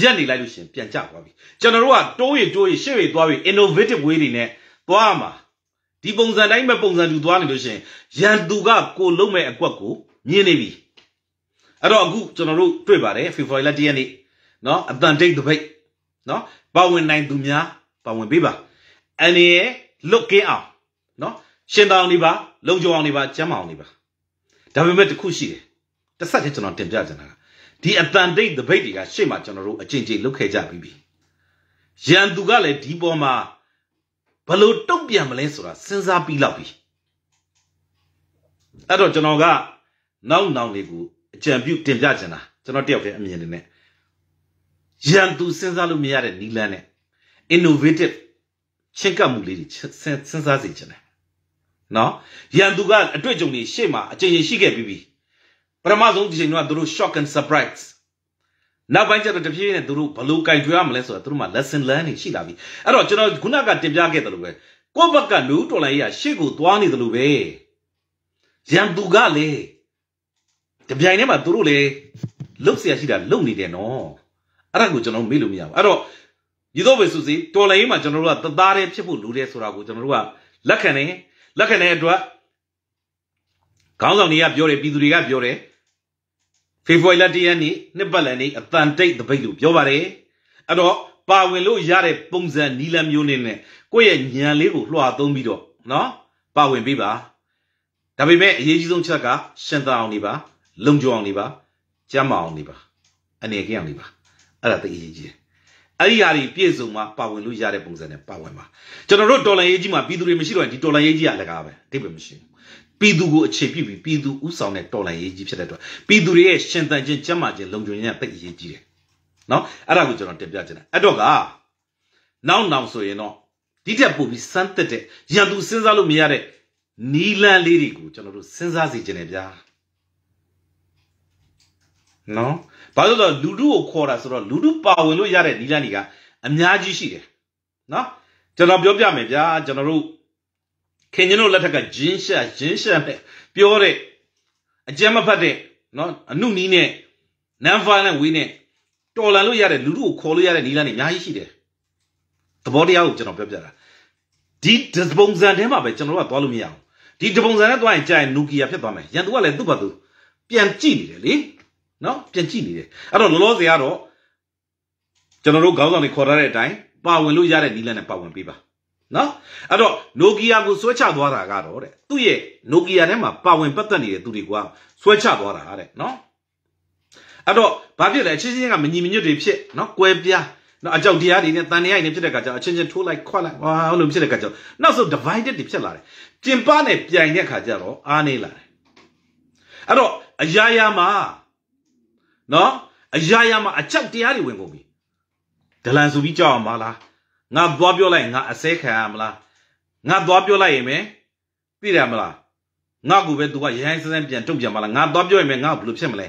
S1: ရက်နေလိုက်လို့ရှင်ပြန်ကြသွားပြီကျွန်တော်တို့ကတိုးရတိုးရရှေ့ရသွားပြီ innovative way တွေနဲ့သွားမှာဒီပုံစံတိုင်းပဲပုံစံတူသွားနေလို့ရှင်ရန်သူကကိုလုံးမဲ့အကွက်ကိုမြင်နေပြီအဲ့တော့အခုကျွန်တော်တို့တွေ့ပါတယ် February လတရက်နေ့နော်အတန်တိတ်တပိတ်နော် ပါဝင်နိုင်သူများပါဝင်ပေးပါအနေရလွတ်ကင်းအောင်နော်ရှင်တောင်နေပါလုံကြုံအောင်နေပါကျမ်းမအောင်နေပါဒါပေမဲ့တခုရှိတယ်တစ်ဆက်တည်းကျွန်တော်တင်ပြချင်တာကဒီအတန်တိတ်တပိတ်တွေကရှေ့မှာကျွန်တော်တို့အကျင့်ကြီးလုတ်ခဲ့ကြပြီးပြီရန်သူကလည်းဒီပေါ်မှာဘလို့တုံ့ပြန်မလဲဆိုတာစဉ်းစားပြီးလောက်ပြီအဲ့တော့ကျွန်တော်ကနောက်နောက်လေးကိုအကြံပြုတင်ပြချင်တာကျွန်တော်တယောက်တည်းအမြင်နဲ့ ရန်သူစဉ်းစားလို့မရတဲ့နီလန်းနဲ့ innovative ချင်းကပ်မှုလေးတွေစဉ်းစားစေချင်တယ်နော်ရန်သူကအတွေ့အကြုံတွေရှေ့မှာအချိန်ကြီးရှိခဲ့ပြီးပြီပထမဆုံးဒီချိန်တော့သူတို့ shock and surprise နောက်ပိုင်းကျတော့တဖြည်းဖြည်းနဲ့သူတို့ဘလို့ကြိုင်ကြွရမလဲဆိုတော့သူတို့မှာ lesson learn တွေရှိလာပြီအဲ့တော့ကျွန်တော်ခုနကတင်ပြခဲ့တယ်လို့ပဲကိုယ့်ဘက်ကလူတော်လိုင်းကြီးကရှေ့ကိုသွားနေတယ်လို့ပဲရန်သူကလေတပြိုင်တည်းမှာသူတို့လေလုတ်เสียရှိတာလုတ်နေတယ်နော် အဲ့ဒါကိုကျွန်တော်မေ့လို့မရဘူးအဲ့တော့ညီတော့ပဲစုစီတော်လိုင်းကြီးမှာကျွန်တော်တို့ကတသားတည်းဖြစ်ဖို့လိုတယ်ဆိုတာကိုကျွန်တော်တို့ကလက်ခံတယ်လက်ခံတဲ့အတွက်ခေါင်းဆောင်တွေကပြောတယ်ပြည်သူတွေကပြောတယ်ဖေဖော်ဝါရီလတရက်နေ့နှစ်ပတ်လည်နေ့အတန်တိတ်တပိတ်လို့ပြောပါတယ်အဲ့တော့ပါဝင်လို့ရတဲ့ပုံစံနီလမျိုးနဲ့ကိုယ့်ရဲ့ညံလေးကိုလွှာသုံးပြီးတော့နော်ပါဝင်ပေးပါဒါပေမဲ့အရေးကြီးဆုံးချက်ကရှင်သာအောင်နေပါ လုံကြအောင်နေပါကျမ်းမအောင်နေပါအနေကင်းအောင်နေပါ အဲ့ဒါသိအရေးကြီးတယ်အဲ့ဒီဟာတွေပြည့်စုံမှပါဝင်လို့ရတဲ့ပုံစံနဲ့ပါဝင်ပါကျွန်တော်တို့တော်လန်ရေးကြီးမှာပြည်သူတွေမရှိတော့ရင်ဒီတော်လန်ရေးကြီးကလည်းကားပဲအတိတ်ပဲမရှိဘူးပြည်သူကိုအခြေပြုပြီးပြည်သူဥဆောင်တဲ့တော်လှန်ရေးကြီးဖြစ်တဲ့အတွက်ပြည်သူတွေရဲ့ရှင်သန်ခြင်းကျန်းမာခြင်းလုံခြုံခြင်းကတိတ်အရေးကြီးတယ်နော်အဲ့ဒါကိုကျွန်တော်တင်ပြချင်တယ်အဲ့တော့ကနောက်နောက်ဆိုရင်တော့ဒီတက်ပို့ပြီးစမ်းတက်တဲ့ရန်သူစဉ်းစားလို့မရတဲ့နီလန်းလေးတွေကိုကျွန်တော်တို့စဉ်းစားစီခြင်းတယ်ဗျာနော် ဘာလို့လဲလူတို့ကိုခေါ်တာဆိုတော့လူတို့ပါဝင်လို့ရတဲ့နီလန်းတွေကအများကြီးရှိတယ်နော်ကျွန်တော်ပြောပြမယ်ဗျာကျွန်တော်တို့ခင်ကျွန်တော်လက်ထက်ကဂျင်းရှာဂျင်းရှာနဲ့ပြောတဲ့အကြမ်းမဖတ်တဲ့နော်အနုနီးနဲ့ non violent way နဲ့တော်လန်လို့ရတဲ့လူတို့ကိုခေါ်လို့ရတဲ့နီလန်းတွေအများကြီးရှိတယ်သဘောတရားကိုကျွန်တော်ပြောပြတာဒီဒီပုံစံထဲမှာပဲကျွန်တော်တို့ကသွားလို့မရအောင်ဒီဒီပုံစံနဲ့သွားရင်ကြာရင်နူကီယာဖြစ်သွားမယ်ရန်သူကလည်းသူ့ဘာသူပြန်ကြည့်နေတယ်လေ နော်ပြန်ကြည့်နေတယ်အဲ့တော့လောလောဆယ်ကတော့ကျွန်တော်တို့ခေါင်းဆောင်တွေခေါ်ထားတဲ့အတိုင်းပါဝင်လို့ရတဲ့နီလန်းနဲ့ပါဝင်ပေးပါနော်အဲ့တော့ Nokia ကိုဆွဲချသွားတာကတော့တဲ့သူ့ရဲ့ Nokia ထဲမှာပါဝင်ပတ်သက်နေတဲ့သူတွေကဆွဲချသွားတာတဲ့နော်အဲ့တော့ဘာဖြစ်လဲအချင်းချင်းကမညီမညွတ်တွေဖြစ်နော်ကွဲပြားနော်အကြောက်တရားတွေနဲ့တန်တရားတွေနဲ့ဖြစ်တဲ့ခါကျတော့အချင်းချင်းထိုးလိုက်ခွက်လိုက်ဟာလို့ဖြစ်တဲ့ခါကျတော့နောက်ဆုံး divided တွေဖြစ်လာတယ်ကျင်ပနဲ့ပြိုင်တဲ့ခါကျတော့အားနေလာတယ်အဲ့တော့အရာရာမှာ နော်အရာရာမှာအကြောက်တရားတွေဝင်ကုန်ပြီဒလန်ဆိုပြီးကြောက်အောင်မလားငါသွားပြောလိုက်ငါအစဲခံရမလားငါသွားပြောလိုက်ရင်ပဲသိတယ်မလားငါကူပဲ तू ကရိုင်းစမ်းပြန်တုံ့ပြန်မလားငါသွားပြောရင်ပဲငါဘယ်လိုဖြစ်မလဲ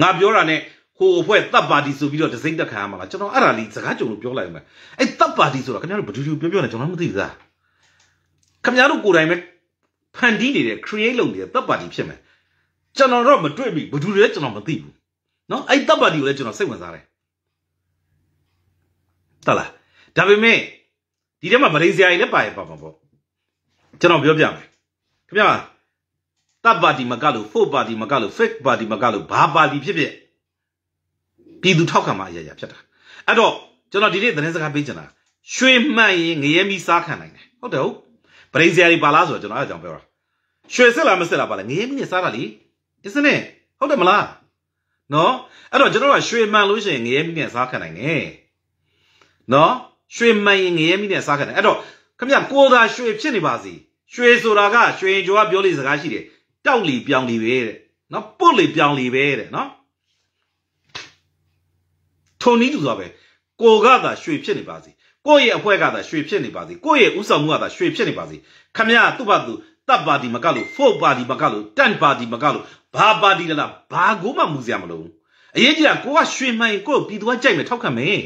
S1: ငါပြောတာနဲ့ဟိုအဖွဲ့တပ်ပါတီဆိုပြီးတော့ဒစိမ့်တက်ခံရမှာလားကျွန်တော်အဲ့ဒါလေးစကားကြုံလို့ပြောလိုက်မယ်အဲ့တပ်ပါတီဆိုတာခင်ဗျားတို့ဘယ်သူပြောပြောနေကျွန်တော်မသိဘူးသားခင်ဗျားတို့ကိုယ်တိုင်ပဲဖန်တီးနေတဲ့ create လုပ်နေတဲ့တပ်ပါတီဖြစ်မယ် ကျွန်တော်တော့မတွေ့မိဘူးဘူးလည်းကျွန်တော်မသိဘူးနော်အဲ့တပ်ပါတီကိုလည်းကျွန်တော်စိတ်ဝင်စားတယ်တလားဒါပေမဲ့ဒီထဲမှာဗရိစရာကြီးလည်းပါရပါမှာပေါ့ကျွန်တော်ပြောပြမယ်ခင်ဗျာတပ်ပါတီမကလို့ဖို့ပါတီမကလို့ fake ပါတီမကလို့ဘာပါတီဖြစ်ဖြစ်ပြည်သူထောက်ခံမှာအရာရာဖြစ်တာအဲ့တော့ကျွန်တော်ဒီနေ့သတင်းစကားပေးချင်တာရွှေမှန်ရင်ငရဲမီစားခံနိုင်တယ်ဟုတ်တယ်ဟုတ်ဗရိစရာကြီးပါလားဆိုတော့ကျွန်တော်အဲ့အကြောင်းပြောတာရွှေစစ်လားမစစ်လားပါလဲငရဲမီနဲ့စားတာလीအ isn't it ဟုတ်တယ်မလားနော်အဲ့တော့ကျွန်တော်ကရွှေမှန်လို့ရှိရင်ငရဲမီနဲ့စားခံနိုင်တယ်နော်ရွှေမှန်ရင်ငရဲမီနဲ့စားခံနိုင်အဲ့တော့ခမရကိုသာရွှေဖြစ်နေပါစီရွှေဆိုတာကရွှေကျော်ကပြောလိစကားရှိတယ်တောက်လီပြောင်းလီပဲတဲ့နော်ပုတ်လီပြောင်းလီပဲတဲ့နော်ထုံနီးတူဆိုပဲကိုကသာရွှေဖြစ်နေပါစီကိုယ့်ရဲ့အဖွဲကသာရွှေဖြစ်နေပါစီကိုယ့်ရဲ့ဥဆောင်မှုကသာရွှေဖြစ်နေပါစီခမရသူ့ဘာသူတပ်ပါတီမကလို့ဖို့ပါတီမကလို့တန့်ပါတီမကလို့ ဘာပါတီလားဘာကိုမှမူစရာမလိုဘူးအရေးကြီးတာကိုကရွှေမှန်ကိုပြည်သူကကြိုက်မယ်ထောက်ခံမယ်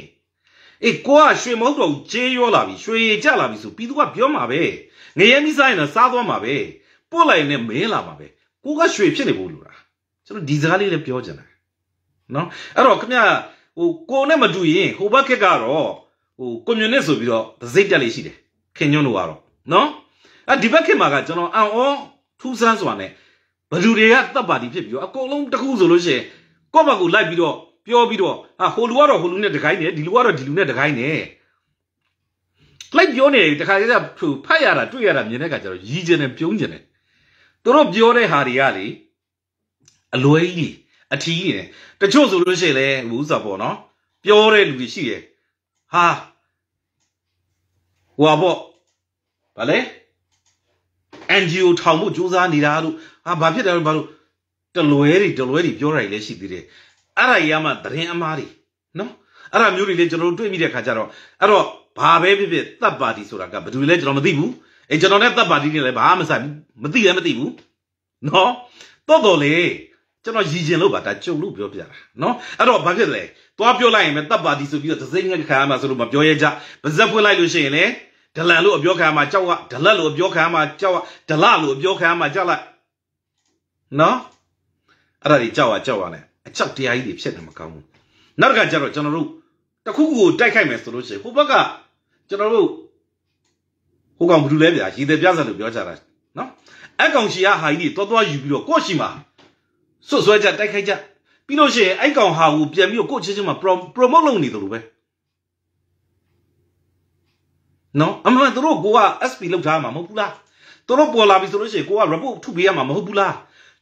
S1: အေးကိုကရွှေမဟုတ်တော့ကြေးရောလာပြီရွှေရကြလာပြီဆိုပြည်သူကပြောမှာပဲငရဲမိဆိုင်တော့စားသွားမှာပဲပို့လိုက်နဲ့မင်းလာမှာပဲကိုကရွှေဖြစ်နေဖို့လိုတာကျွန်တော်ဒီစကားလေးလည်းပြောချင်တယ်နော်အဲ့တော့ခင်ဗျဟိုကိုနဲ့မတူရင်ဟိုဘက်ခက်ကတော့ဟိုကွန်မြူနစ်ဆိုပြီးတော့ဒစိတ်တက်လေးရှိတယ်ခင်ညွန်းတို့ကတော့နော်အဲ့ဒီဘက်ခက်မှာကကျွန်တော်အံ့ဩထူးဆန်းစွာနဲ့ ဘလူတွေကတပ်ပါတီဖြစ်ပြီးတော့အကုန်လုံးတခုဆိုလို့ရှိရင်ကိုယ့်ဘက်ကိုလိုက်ပြီးတော့ပြောပြီးတော့ဟာဟိုလူကတော့ဟိုလူနဲ့တခိုင်းတယ်ဒီလူကတော့ဒီလူနဲ့တခိုင်းတယ်လိုက်ပြောနေတယ်တခါတည်းကဖတ်ရတာတွေ့ရတာမြင်တဲ့အခါကျတော့ရီးကျင်တယ်ပြုံးကျင်တယ်သူတို့ပြောတဲ့ဟာတွေကလေအလွဲကြီးအထီးကြီးတယ်တချို့ဆိုလို့ရှိရင်လည်းဥစားပေါ့နော်ပြောတဲ့လူတွေရှိတယ်ဟာဟိုပါပေါ့ဗာလဲ NGO ထောင်ဖို့ကြိုးစားနေတာလို့ဟာဘာဖြစ်တယ်ဘာလို့တလွဲတွေတလွဲတွေပြောတာတွေလည်းရှိသေးတယ်အဲ့ဒါကြီးကမှသတင်းအမားတွေနော်အဲ့ဒါမျိုးတွေလည်းကျွန်တော်တို့တွေ့မိတဲ့ခါကျတော့အဲ့တော့ဘာပဲဖြစ်ဖြစ်တပ်ပါတီဆိုတာကဘယ်သူလဲကျွန်တော်မသိဘူးအဲကျွန်တော်နဲ့တပ်ပါတီနဲ့လည်းဘာမှမဆိုင်ဘူးမသိလည်းမသိဘူးနော်တော်တော်လေကျွန်တော်ရည်ကျင်လို့ပါဒါကြုံလို့ပြောပြတာနော်အဲ့တော့ဘာဖြစ်လဲသွားပြောလိုက်ရင်ပဲတပ်ပါတီဆိုပြီးတော့သစိမ့်ငက်ခံရမှာဆိုလို့မပြောရကြပါဇက်ဖွင့်လိုက်လို့ရှိရင်လေဒလန်လို့အပြောခံရမှာကြောက်ကဒလက်လို့အပြောခံရမှာကြောက်ကဒလလို့အပြောခံရမှာကြောက်လိုက် နော်အဲ့ဒါတွေကြောက်ရကြောက်ရနဲ့အကြောက်တရားကြီးတွေဖြစ်နေမကောင်းဘူးနောက်တစ်ခါကျတော့ကျွန်တော်တို့တခုခုကိုတိုက်ခိုက်မယ်ဆိုလို့ရှိရင်ဟိုဘက်ကကျွန်တော်တို့ဟိုကောင်ဘူးလဲဗျာရည်တယ်ပြဆက်လို့ပြောကြတာနော်အကောင်ရှီကဟာကြီးတွေတွားတွားယူပြီးတော့ကို့ရှီမှာဆွတ်ဆွဲကြတိုက်ခိုက်ကြပြီးလို့ရှိရင်အဲ့ကောင်ဟာကိုပြန်ပြီးတော့ကို့ချင်းချင်းမှာ promote လုပ်နေတယ်လို့ပဲနော်အမှန်တို့ကိုက SP လောက်ထားမှာမဟုတ်ဘူးလားတို့ပေါ်လာပြီဆိုလို့ရှိရင်ကိုက report ထုတ်ပေးရမှာမဟုတ်ဘူးလား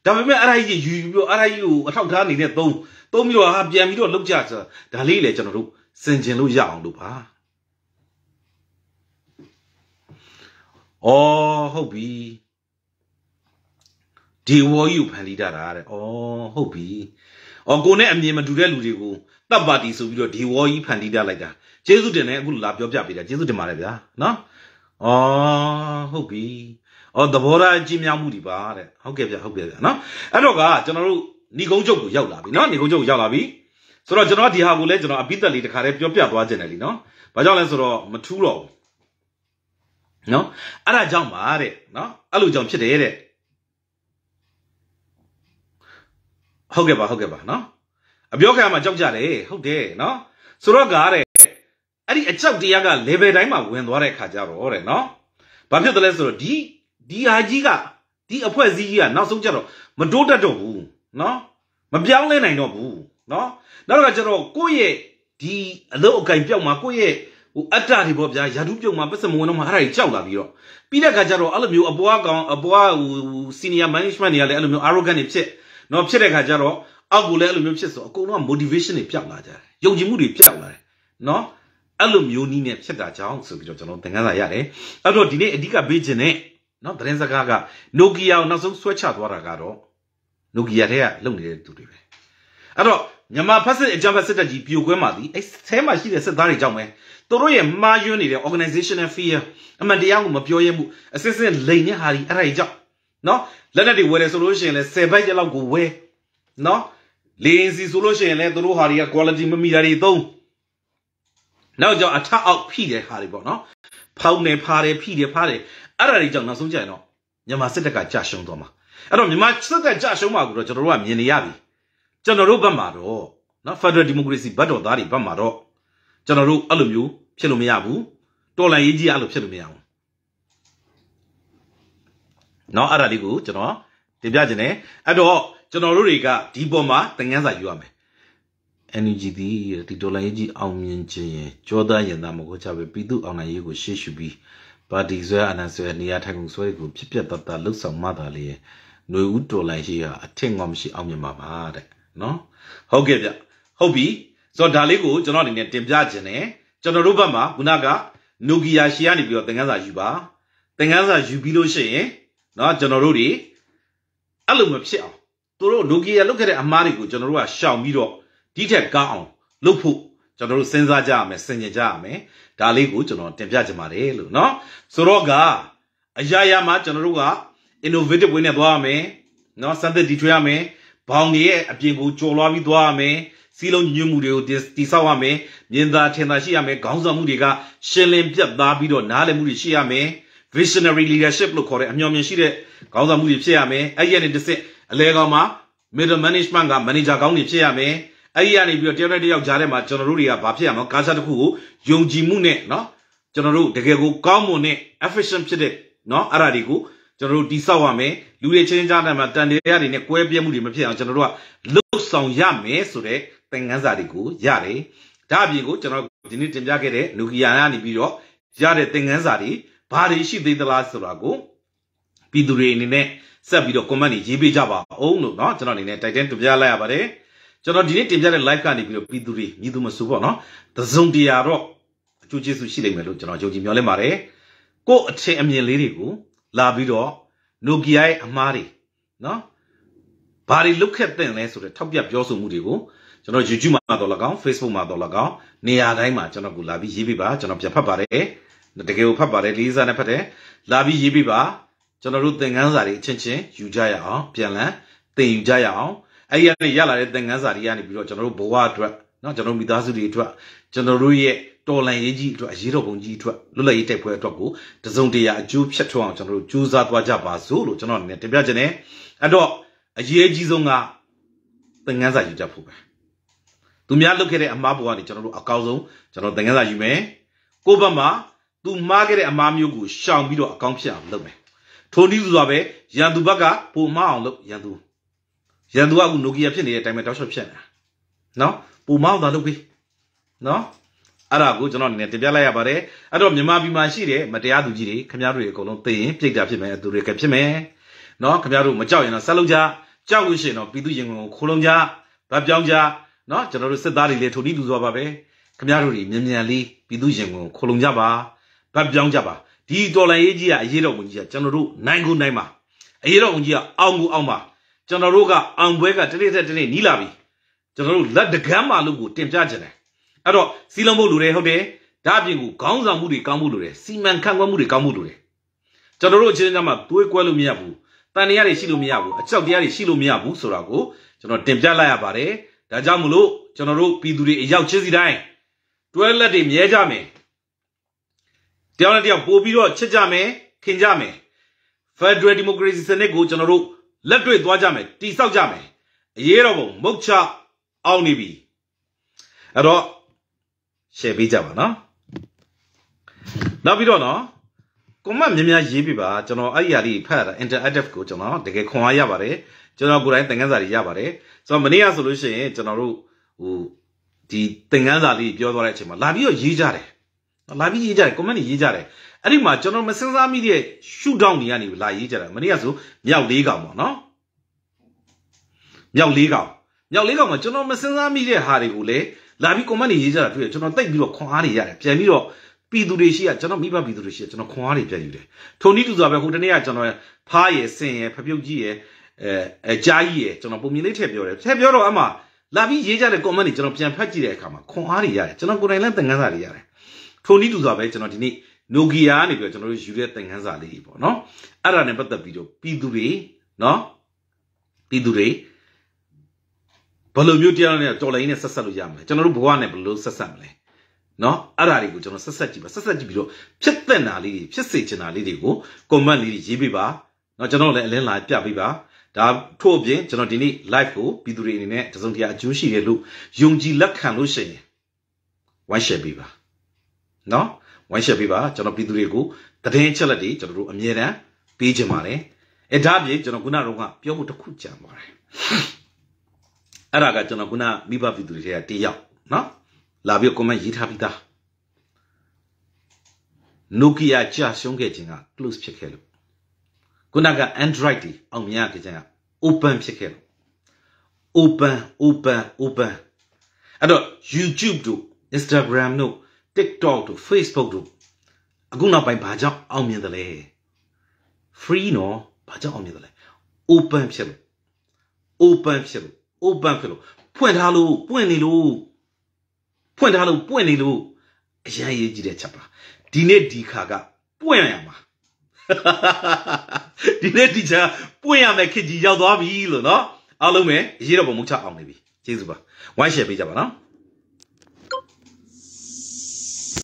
S1: ဒါပေမဲ့အဲ့ဒါကြီးယူပြီးတော့အဲ့ဒါကြီးကိုအထောက်ထားနေတဲ့သုံးသုံးပြီးတော့ဟာပြန်ပြီးတော့လောက်ကြဆိုဒါလေးလေကျွန်တော်တို့စင်ကျင်လို့ရအောင်လို့ပါအော်ဟုတ်ပြီဒီဝေါ်ကြီးကိုဖန်တီးတာတဲ့အော်ဟုတ်ပြီအော်ကိုနဲ့အမြင်မတူတဲ့လူတွေကိုတပ်ပါတီဆိုပြီးတော့ဒီဝေါ်ကြီးဖန်တီးတတ်လိုက်တာကျေးဇူးတင်တယ်အခုလာပြောပြပေးတာကျေးဇူးတင်ပါတယ်ဗျာနော်အော်ဟုတ်ပြီ အော်သဘောထားကြီးများမှုဒီပါတဲ့ဟုတ်ကဲ့ဗျဟုတ်ကဲ့ဗျနော်အဲ့တော့ကကျွန်တော်တို့ဏီကုန်းချုပ်ကိုရောက်လာပြီနော်ဏီကုန်းချုပ်ကိုရောက်လာပြီဆိုတော့ကျွန်တော်ဒီဟာကိုလည်းကျွန်တော်အပိသက်လေးတခါတည်းပြောပြသွားခြင်းတယ်လीနော်ဘာကြောင့်လဲဆိုတော့မထူးတော့ဘူးနော်အဲ့ဒါကြောင့်ပါတဲ့နော်အဲ့လိုကြောင့်ဖြစ်တယ်တဲ့ဟုတ်ကဲ့ပါဟုတ်ကဲ့ပါနော်အပြောခံမှာကြောက်ကြတယ်ဟုတ်တယ်နော်ဆိုတော့ကားတဲ့အဲ့ဒီအကြောက်တရားက level တိုင်းမှာဝင်သွားတဲ့ခါကြတော့တဲ့နော်ဘာဖြစ်တယ်လဲဆိုတော့ဒီ ဒီဟာကြီးကဒီအဖွဲ့အစည်းကြီးကနောက်ဆုံးကျတော့မတိုးတက်တော့ဘူးနော်မပြောင်းလဲနိုင်တော့ဘူးနော်နောက်တော့ကျတော့ကိုယ့်ရဲ့ဒီအလုပ်အကင်ပြောက်မှာကိုယ့်ရဲ့ဟိုအတ္တတွေပေါ့ဗျာယာတုပြုတ်မှာပတ်စံမဝင်တော့မှာအဲ့ဒါကြီးကြောက်လာပြီးတော့ပြီးတဲ့ခါကျတော့အဲ့လိုမျိုးအပွားကောင်အပွားဟို senior management တွေကလည်းအဲ့လိုမျိုး arrogant တွေဖြစ်နော်ဖြစ်တဲ့ခါကျတော့အောက်ကိုလည်းအဲ့လိုမျိုးဖြစ်ဆိုအကုန်လုံးက motivation တွေပြောက်လာကြတယ်ယုံကြည်မှုတွေပြောက်လာတယ်နော်အဲ့လိုမျိုးနီးနဲ့ဖြစ်တာကြောင့်ဆိုပြီးတော့ကျွန်တော်သင်ခန်းစာရတယ်အဲ့တော့ဒီနေ့အဓိကပေးခြင်းနဲ့ နော်သတင်းစကားကနိုကီယာကိုနောက်ဆုံးဆွဲချသွားတာကတော့နိုကီယာထဲကလုံနေတဲ့သူတွေပဲအဲ့တော့မြန်မာဖက်စစ်အကြမ်းဖက်စစ်တပ်ကြီးပြိုကွဲမှသည်အဲဆဲမှာရှိတဲ့စစ်သားတွေကြောင့်ပဲသူတို့ရဲ့မှားယွင်းနေတဲ့ organizational fear အမှန်တရားကိုမပြောရမှုအစစ်စစ်လိန်တဲ့ဟာဒီအဲ့ဒါကြီးကြောင့်နော်လက်နက်တွေဝယ်တယ်ဆိုလို့ရှိရင်လည်း10ဘိုက်ကျလောက်ကိုဝယ်နော်လေရင်စီဆိုလို့ရှိရင်လည်းသူတို့ဟာတွေက quality မမီတာတွေသုံးနောက်ကြောင့်အထအောက်ဖိတဲ့ဟာတွေပေါ့နော်ဖောင်းနေဖားတယ်ဖိတယ်ဖားတယ် အဲ့ဒါတွေကြောင့်နောက်ဆုံးကြရင်တော့မြန်မာစစ်တပ်ကကြာရှုံးသွားမှာအဲ့တော့မြန်မာစစ်တပ်ကြာရှုံးမှာကိုတော့ကျွန်တော်တို့ကမြင်နေရပြီကျွန်တော်တို့ဘက်မှာတော့နော် Federal Democracy ဘတ်တော်သားတွေဘက်မှာတော့ကျွန်တော်တို့အဲ့လိုမျိုးဖြစ်လို့မရဘူးတော်လန်ရေးကြီးအဲ့လိုဖြစ်လို့မရဘူးနော်အဲ့ဒါလေးကိုကျွန်တော်တင်ပြခြင်းနဲ့အဲ့တော့ကျွန်တော်တို့တွေကဒီပေါ်မှာသင်ခန်းစာယူရမယ် energy ဒီဒီဒေါ်လာရေးကြီးအောင်မြင်ခြင်းရင်ကြောသားရင်သားမဟုတ်ချပဲပြည်သူအောင်နိုင်ရေးကိုရှေ့ရှုပြီး ပါတီဆွဲအာဏာဆွဲနေရာထိုင်ကုန်ဆွဲကိုဖြစ်ပြတတ်တာလှုပ်ဆောင်မှသာလေຫນွေဦးတော်လိုင်းရှိရာအထင်ကောမရှိအောင်မြင်ပါပါတဲ့နော်ဟုတ်ကဲ့ဗျဟုတ်ပြီဆိုတော့ဒါလေးကိုကျွန်တော်အနေနဲ့တင်ပြခြင်းနဲ့ကျွန်တော်တို့ဘက်မှာခုနကနိုကီယာရှီကနေပြီးတော့သင်ခန်းစာယူပါသင်ခန်းစာယူပြီးလို့ရှိရင်နော်ကျွန်တော်တို့တွေအဲ့လိုမဖြစ်အောင်တို့တို့နိုကီယာလုတ်ခဲ့တဲ့အမားတွေကိုကျွန်တော်တို့ကရှောင်ပြီးတော့ဒီထက်ကောင်းအောင်လုပ်ဖို့ ကျွန်တော်တို့စဉ်းစားကြရမယ်ဆင်ခြင်ကြရမယ်ဒါလေးကိုကျွန်တော်တင်ပြချင်ပါတယ်လို့เนาะဆိုတော့ကအရာရာမှာကျွန်တော်တို့က innovative way နဲ့သွားရမယ်เนาะစမ်းသစ်တီထွေးရမယ်ဘောင်တွေရဲ့အပြင်ကိုကြော်လွားပြီးသွားရမယ်စီးလုံးညွတ်မှုတွေကိုတိဆောက်ရမယ်မြင်သာထင်သာရှိရမယ်ခေါင်းဆောင်မှုတွေကရှင်းလင်းပြတ်သားပြီးတော့နားလည်မှုတွေရှိရမယ် visionary leadership လို့ခေါ်တဲ့အမျှော်မြင်ရှိတဲ့ခေါင်းဆောင်မှုတွေဖြစ်ရမယ်အဲ့ဒီကနေတစ်စစ်အလဲကောင်မှာ middle management က manager ကောင်းတွေဖြစ်ရမယ် အဲ့ဒီကနေပြီးတော့တယောက်နဲ့တယောက်ကြားထဲမှာကျွန်တော်တို့တွေကဘာဖြစ်ရမလဲကားချတစ်ခုကိုယုံကြည်မှုနဲ့เนาะကျွန်တော်တို့တကယ်ကိုကောင်းမွန်တဲ့ efficient ဖြစ်တဲ့เนาะအဲ့ဒါတွေကိုကျွန်တော်တို့တိဆောက်ရမယ်လူတွေချင်းချင်းကြားထဲမှာတန်တရားတွေနဲ့ကွဲပြဲမှုတွေမဖြစ်အောင်ကျွန်တော်တို့ကလှုပ်ဆောင်ရမယ်ဆိုတဲ့သင်ခန်းစာတွေကိုရတယ်ဒါအပြင်ကိုကျွန်တော်ဒီနေ့တင်ပြခဲ့တဲ့နူကီယာကနေပြီးတော့ရတဲ့သင်ခန်းစာတွေဘာတွေရှိသေးသလားဆိုတာကိုပြည်သူတွေအနေနဲ့ဆက်ပြီးတော့ comment တွေရေးပေးကြပါအောင်လို့เนาะကျွန်တော်အနေနဲ့တိုက်တွန်းတင်ပြလိုက်ရပါတယ် ကျွန်တော်ဒီနေ့တင်ပြတဲ့ live ကနေပြီးတော့ပြည်သူတွေညီသူမဆိုပေါ့နော်တစုံတရာတော့အကျိုးကျေးဇူးရှိနိုင်မယ်လို့ကျွန်တော်ယုံကြည်မျှော်လင့်ပါတယ်ကို့အထင်အမြင်လေးတွေကိုလာပြီးတော့ Nokia ရဲ့အမားတွေနော်ဘာတွေလုတ်ခက်တဲ့လဲဆိုတဲ့ထောက်ပြပြောဆိုမှုတွေကိုကျွန်တော် YouTube မှာတော့လကောင်း Facebook မှာတော့လကောင်းနေရာတိုင်းမှာကျွန်တော်ကိုလာပြီးရေးပေးပါကျွန်တော်ပြန်ဖတ်ပါတယ်တကယ်ကိုဖတ်ပါတယ်လေးစားနဲ့ဖတ်တယ်လာပြီးရေးပေးပါကျွန်တော်တို့သင်ခန်းစာတွေအချင်းချင်းယူကြရအောင်ပြန်လည်သင်ယူကြရအောင် အဲ့ဒီကနေရလာတဲ့သင်ခန်းစာတွေကနေပြီးတော့ကျွန်တော်တို့ဘဝအတွက်နော်ကျွန်တော်မိသားစုတွေအတွက်ကျွန်တော်တို့ရဲ့တော်လှန်ရေးကြီးအတွက်အရေးတော်ပုံကြီးအတွက်လွတ်လပ်ရေးတိုက်ပွဲအတွက်ကိုတစုံတရာအကျိုးဖြတ်ထွန်းအောင်ကျွန်တော်တို့ကြိုးစားသွားကြပါစို့လို့ကျွန်တော်အနေနဲ့တင်ပြခြင်းနဲ့အဲ့တော့အရေးကြီးဆုံးကသင်ခန်းစာယူကြဖို့ပဲသူများလုပ်ခဲ့တဲ့အမှားပေါ်ကနေကျွန်တော်တို့အကောင်းဆုံးကျွန်တော်သင်ခန်းစာယူမယ်ကိုယ့်ဘက်မှာသူမှားခဲ့တဲ့အမှားမျိုးကိုရှောင်ပြီးတော့အကောင်းဖြစ်အောင်လုပ်မယ်ထိုနည်းဆိုပါပဲရန်သူဘက်ကပုံမှားအောင်လုပ်ရန်သူ ရန်သူကအခုနိုကီယာဖြစ်နေတဲ့အတိုင်းပဲတောက်လျှောက်ဖြစ်နေတာနော်ပုံမှားအောင်သာလုပ်ပြီးနော်အဲ့ဒါကိုကျွန်တော်အနေနဲ့တင်ပြလိုက်ရပါတယ်အဲ့တော့မြန်မာပြည်မှာရှိတဲ့မတရားသူကြီးတွေခင်ဗျားတို့တွေအကုန်လုံးသိရင်ပြိတ်တာဖြစ်မယ်သူတွေကဖြစ်မယ်နော်ခင်ဗျားတို့မကြောက်ရင်တော့ဆက်လုံးကြကြောက်လို့ရှိရင်တော့ပြည်သူရင်ကိုခိုးလုံးကြဗတ်ပြောင်းကြနော်ကျွန်တော်တို့စစ်သားတွေလည်းထိုတိလူစွာပါပဲခင်ဗျားတို့တွေမြန်မြန်လေးပြည်သူရင်ကိုခိုးလုံးကြပါဗတ်ပြောင်းကြပါဒီတော်လန်ရေးကြီးကအရေးတော်ဝင်ကြီးကကျွန်တော်တို့နိုင်ကိုနိုင်ပါအရေးတော်ဝင်ကြီးကအောင်ကိုအောင်ပါ ကျွန်တော်တို့ကအောင်ပွဲကတနေ့တစ်နေ့နီးလာပြီကျွန်တော်တို့လက်တကမ်းမာလို့ကိုတင်ပြကြတယ်အဲ့တော့စီလုံးဖို့လူတွေဟုတ်တယ်ဒါအပြင်ကိုခေါင်းဆောင်မှုတွေကောင်းမှုလူတွေစီမံခန့်ခွဲမှုတွေကောင်းမှုလူတွေကျွန်တော်တို့အချင်းချင်းမှသွေးကွဲလို့မရဘူးတန်တရားတွေရှိလို့မရဘူးအကြောက်တရားတွေရှိလို့မရဘူးဆိုတာကိုကျွန်တော်တင်ပြလိုက်ရပါတယ်ဒါကြောင့်မလို့ကျွန်တော်တို့ပြည်သူတွေအရောက်ချင်းစီတိုင်းတွဲလက်တွေမြဲကြမယ်တယောက်နဲ့တယောက်ပို့ပြီးတော့ချစ်ကြမယ်ခင်ကြမယ် Federal Democracy စနစ်ကိုကျွန်တော်တို့ လက်တွေ့သွားကြမယ်တိဆောက်ကြမယ်အရေးတော်ပုံမုတ်ချအောင်နေပြီအဲ့တော့ share ပေးကြပါနော်နောက်ပြီးတော့နော်ကွန်မန့်များများရေးပြပါကျွန်တော်အဲ့ဒီဟာလေးဖတ်ရတာ interactive ကိုကျွန်တော်တကယ်ခွန်အားရပါတယ်ကျွန်တော်ကိုယ်တိုင်သင်ခန်းစာတွေရပါတယ်ဆိုတော့မနေ့ကဆိုလို့ရှိရင်ကျွန်တော်တို့ဟိုဒီသင်ခန်းစာလေးပြောသွားတဲ့အချိန်မှာလာပြီးတော့ရေးကြတယ်လာပြီးရေးကြတယ် comment တွေရေးကြတယ် အဲ့ဒီမှာကျွန်တော်မစဉ်းစားမိတဲ့ရှူဒေါင်းတွေကနေလာရေးကြတာမနေ့ကဆိုမြောက်လေးကောင်ပေါ့နော်မြောက်လေးကောင်မြောက်လေးကောင်မှာကျွန်တော်မစဉ်းစားမိတဲ့ဟာတွေကိုလည်းလာပြီး comment တွေရေးကြတာတွေ့ရကျွန်တော်တိတ်ပြီးတော့ခွန်အားတွေရတယ်ပြန်ပြီးတော့ပြည်သူတွေရှိရကျွန်တော်မိဘပြည်သူတွေရှိရကျွန်တော်ခွန်အားတွေပြန်ယူတယ်ထုံနီးတူစွာပဲဟိုတနေ့ကကျွန်တော်ဖားရယ်ဆင်ရယ်ဖပြုတ်ကြီးရယ်အဲအကြားကြီးရယ်ကျွန်တော်ပုံမြင်လေးထည့်ပြောတယ်ထည့်ပြောတော့အမှလာပြီးရေးကြတဲ့ comment တွေကျွန်တော်ပြန်ဖတ်ကြည့်တဲ့အခါမှာခွန်အားတွေရတယ်ကျွန်တော်ကိုယ်တိုင်လည်းသင်ခန်းစာတွေရတယ်ထုံနီးတူစွာပဲကျွန်တော်ဒီနေ့ Nokia ကနေပြီးတော့ကျွန်တော်တို့ယူတဲ့သင်ခန်းစာလေးတွေပေါ့နော်အဲ့ဒါနဲ့ပတ်သက်ပြီးတော့ပြည်သူတွေနော်ပြည်သူတွေဘယ်လိုမျိုးတရားနဲ့တော်လိုင်းနဲ့ဆက်ဆက်လို့ရမလဲကျွန်တော်တို့ဘဝနဲ့ဘယ်လိုဆက်ဆက်မလဲနော်အဲ့ဒါတွေကိုကျွန်တော်ဆက်ဆက်ကြည့်ပါဆက်ဆက်ကြည့်ပြီးတော့ဖြစ်တဲ့နာလေးတွေဖြစ်စေချင်တာလေးတွေကို comment လေးတွေရေးပေးပါနော်ကျွန်တော်လည်းအလင်းလာပြပေးပါဒါထို့အပြင်ကျွန်တော်ဒီနေ့ live ကိုပြည်သူတွေအနေနဲ့တစုံတရာအကျိုးရှိတယ်လို့ယုံကြည်လက်ခံလို့ရှိရင် one share ပေးပါနော် ဝိုင်းရှက်ပေးပါကျွန်တော်ပြည်သူတွေကိုတည်င်းချက်လက်တွေကျွန်တော်တို့အမြဲတမ်းပေးချင်ပါတယ်အဲဒါပြင်ကျွန်တော်ခုနကတော့ပြောဖို့တစ်ခုကြံပါတယ်အဲ့ဒါကကျွန်တော်ခုနမိဘပြည်သူတွေထဲကတယောက်နော်လာပြီး comment ရေးထားပြီးသား Nokia ကြာရှုံးခဲ့ခြင်းက close ဖြစ်ခဲ့လို့ခုနက Android တွေအောင်မြင်ခဲ့ခြင်းက open ဖြစ်ခဲ့လို့ open open open အဲ့တော့ YouTube တို့ Instagram တို့ TikTok တို့ Facebook တို့အခုနောက်ပိုင်းဘာကြောင့်အောင်မြင်တယ်လဲ free နော်ဘာကြောင့်အောင်မြင်တယ်လဲ open ဖြစ်လို့ open ဖြစ်လို့ open ဖြစ်လို့ဖွင့်ထားလို့ပွင့်နေလို့ဖွင့်ထားလို့ပွင့်နေလို့အရင်ရေးကြည့်တဲ့ချက်ပါဒီနေ့ဒီခါကပွင့်ရမှာဒီနေ့ဒီချာပွင့်ရမယ်ခေတ်ကြီးရောက်သွားပြီလို့နော်အားလုံးပဲရေးတော့ပုံမှုချအောင်နေပြီကျေးဇူးပါဝိုင်းရှယ်ပေးကြပါနော်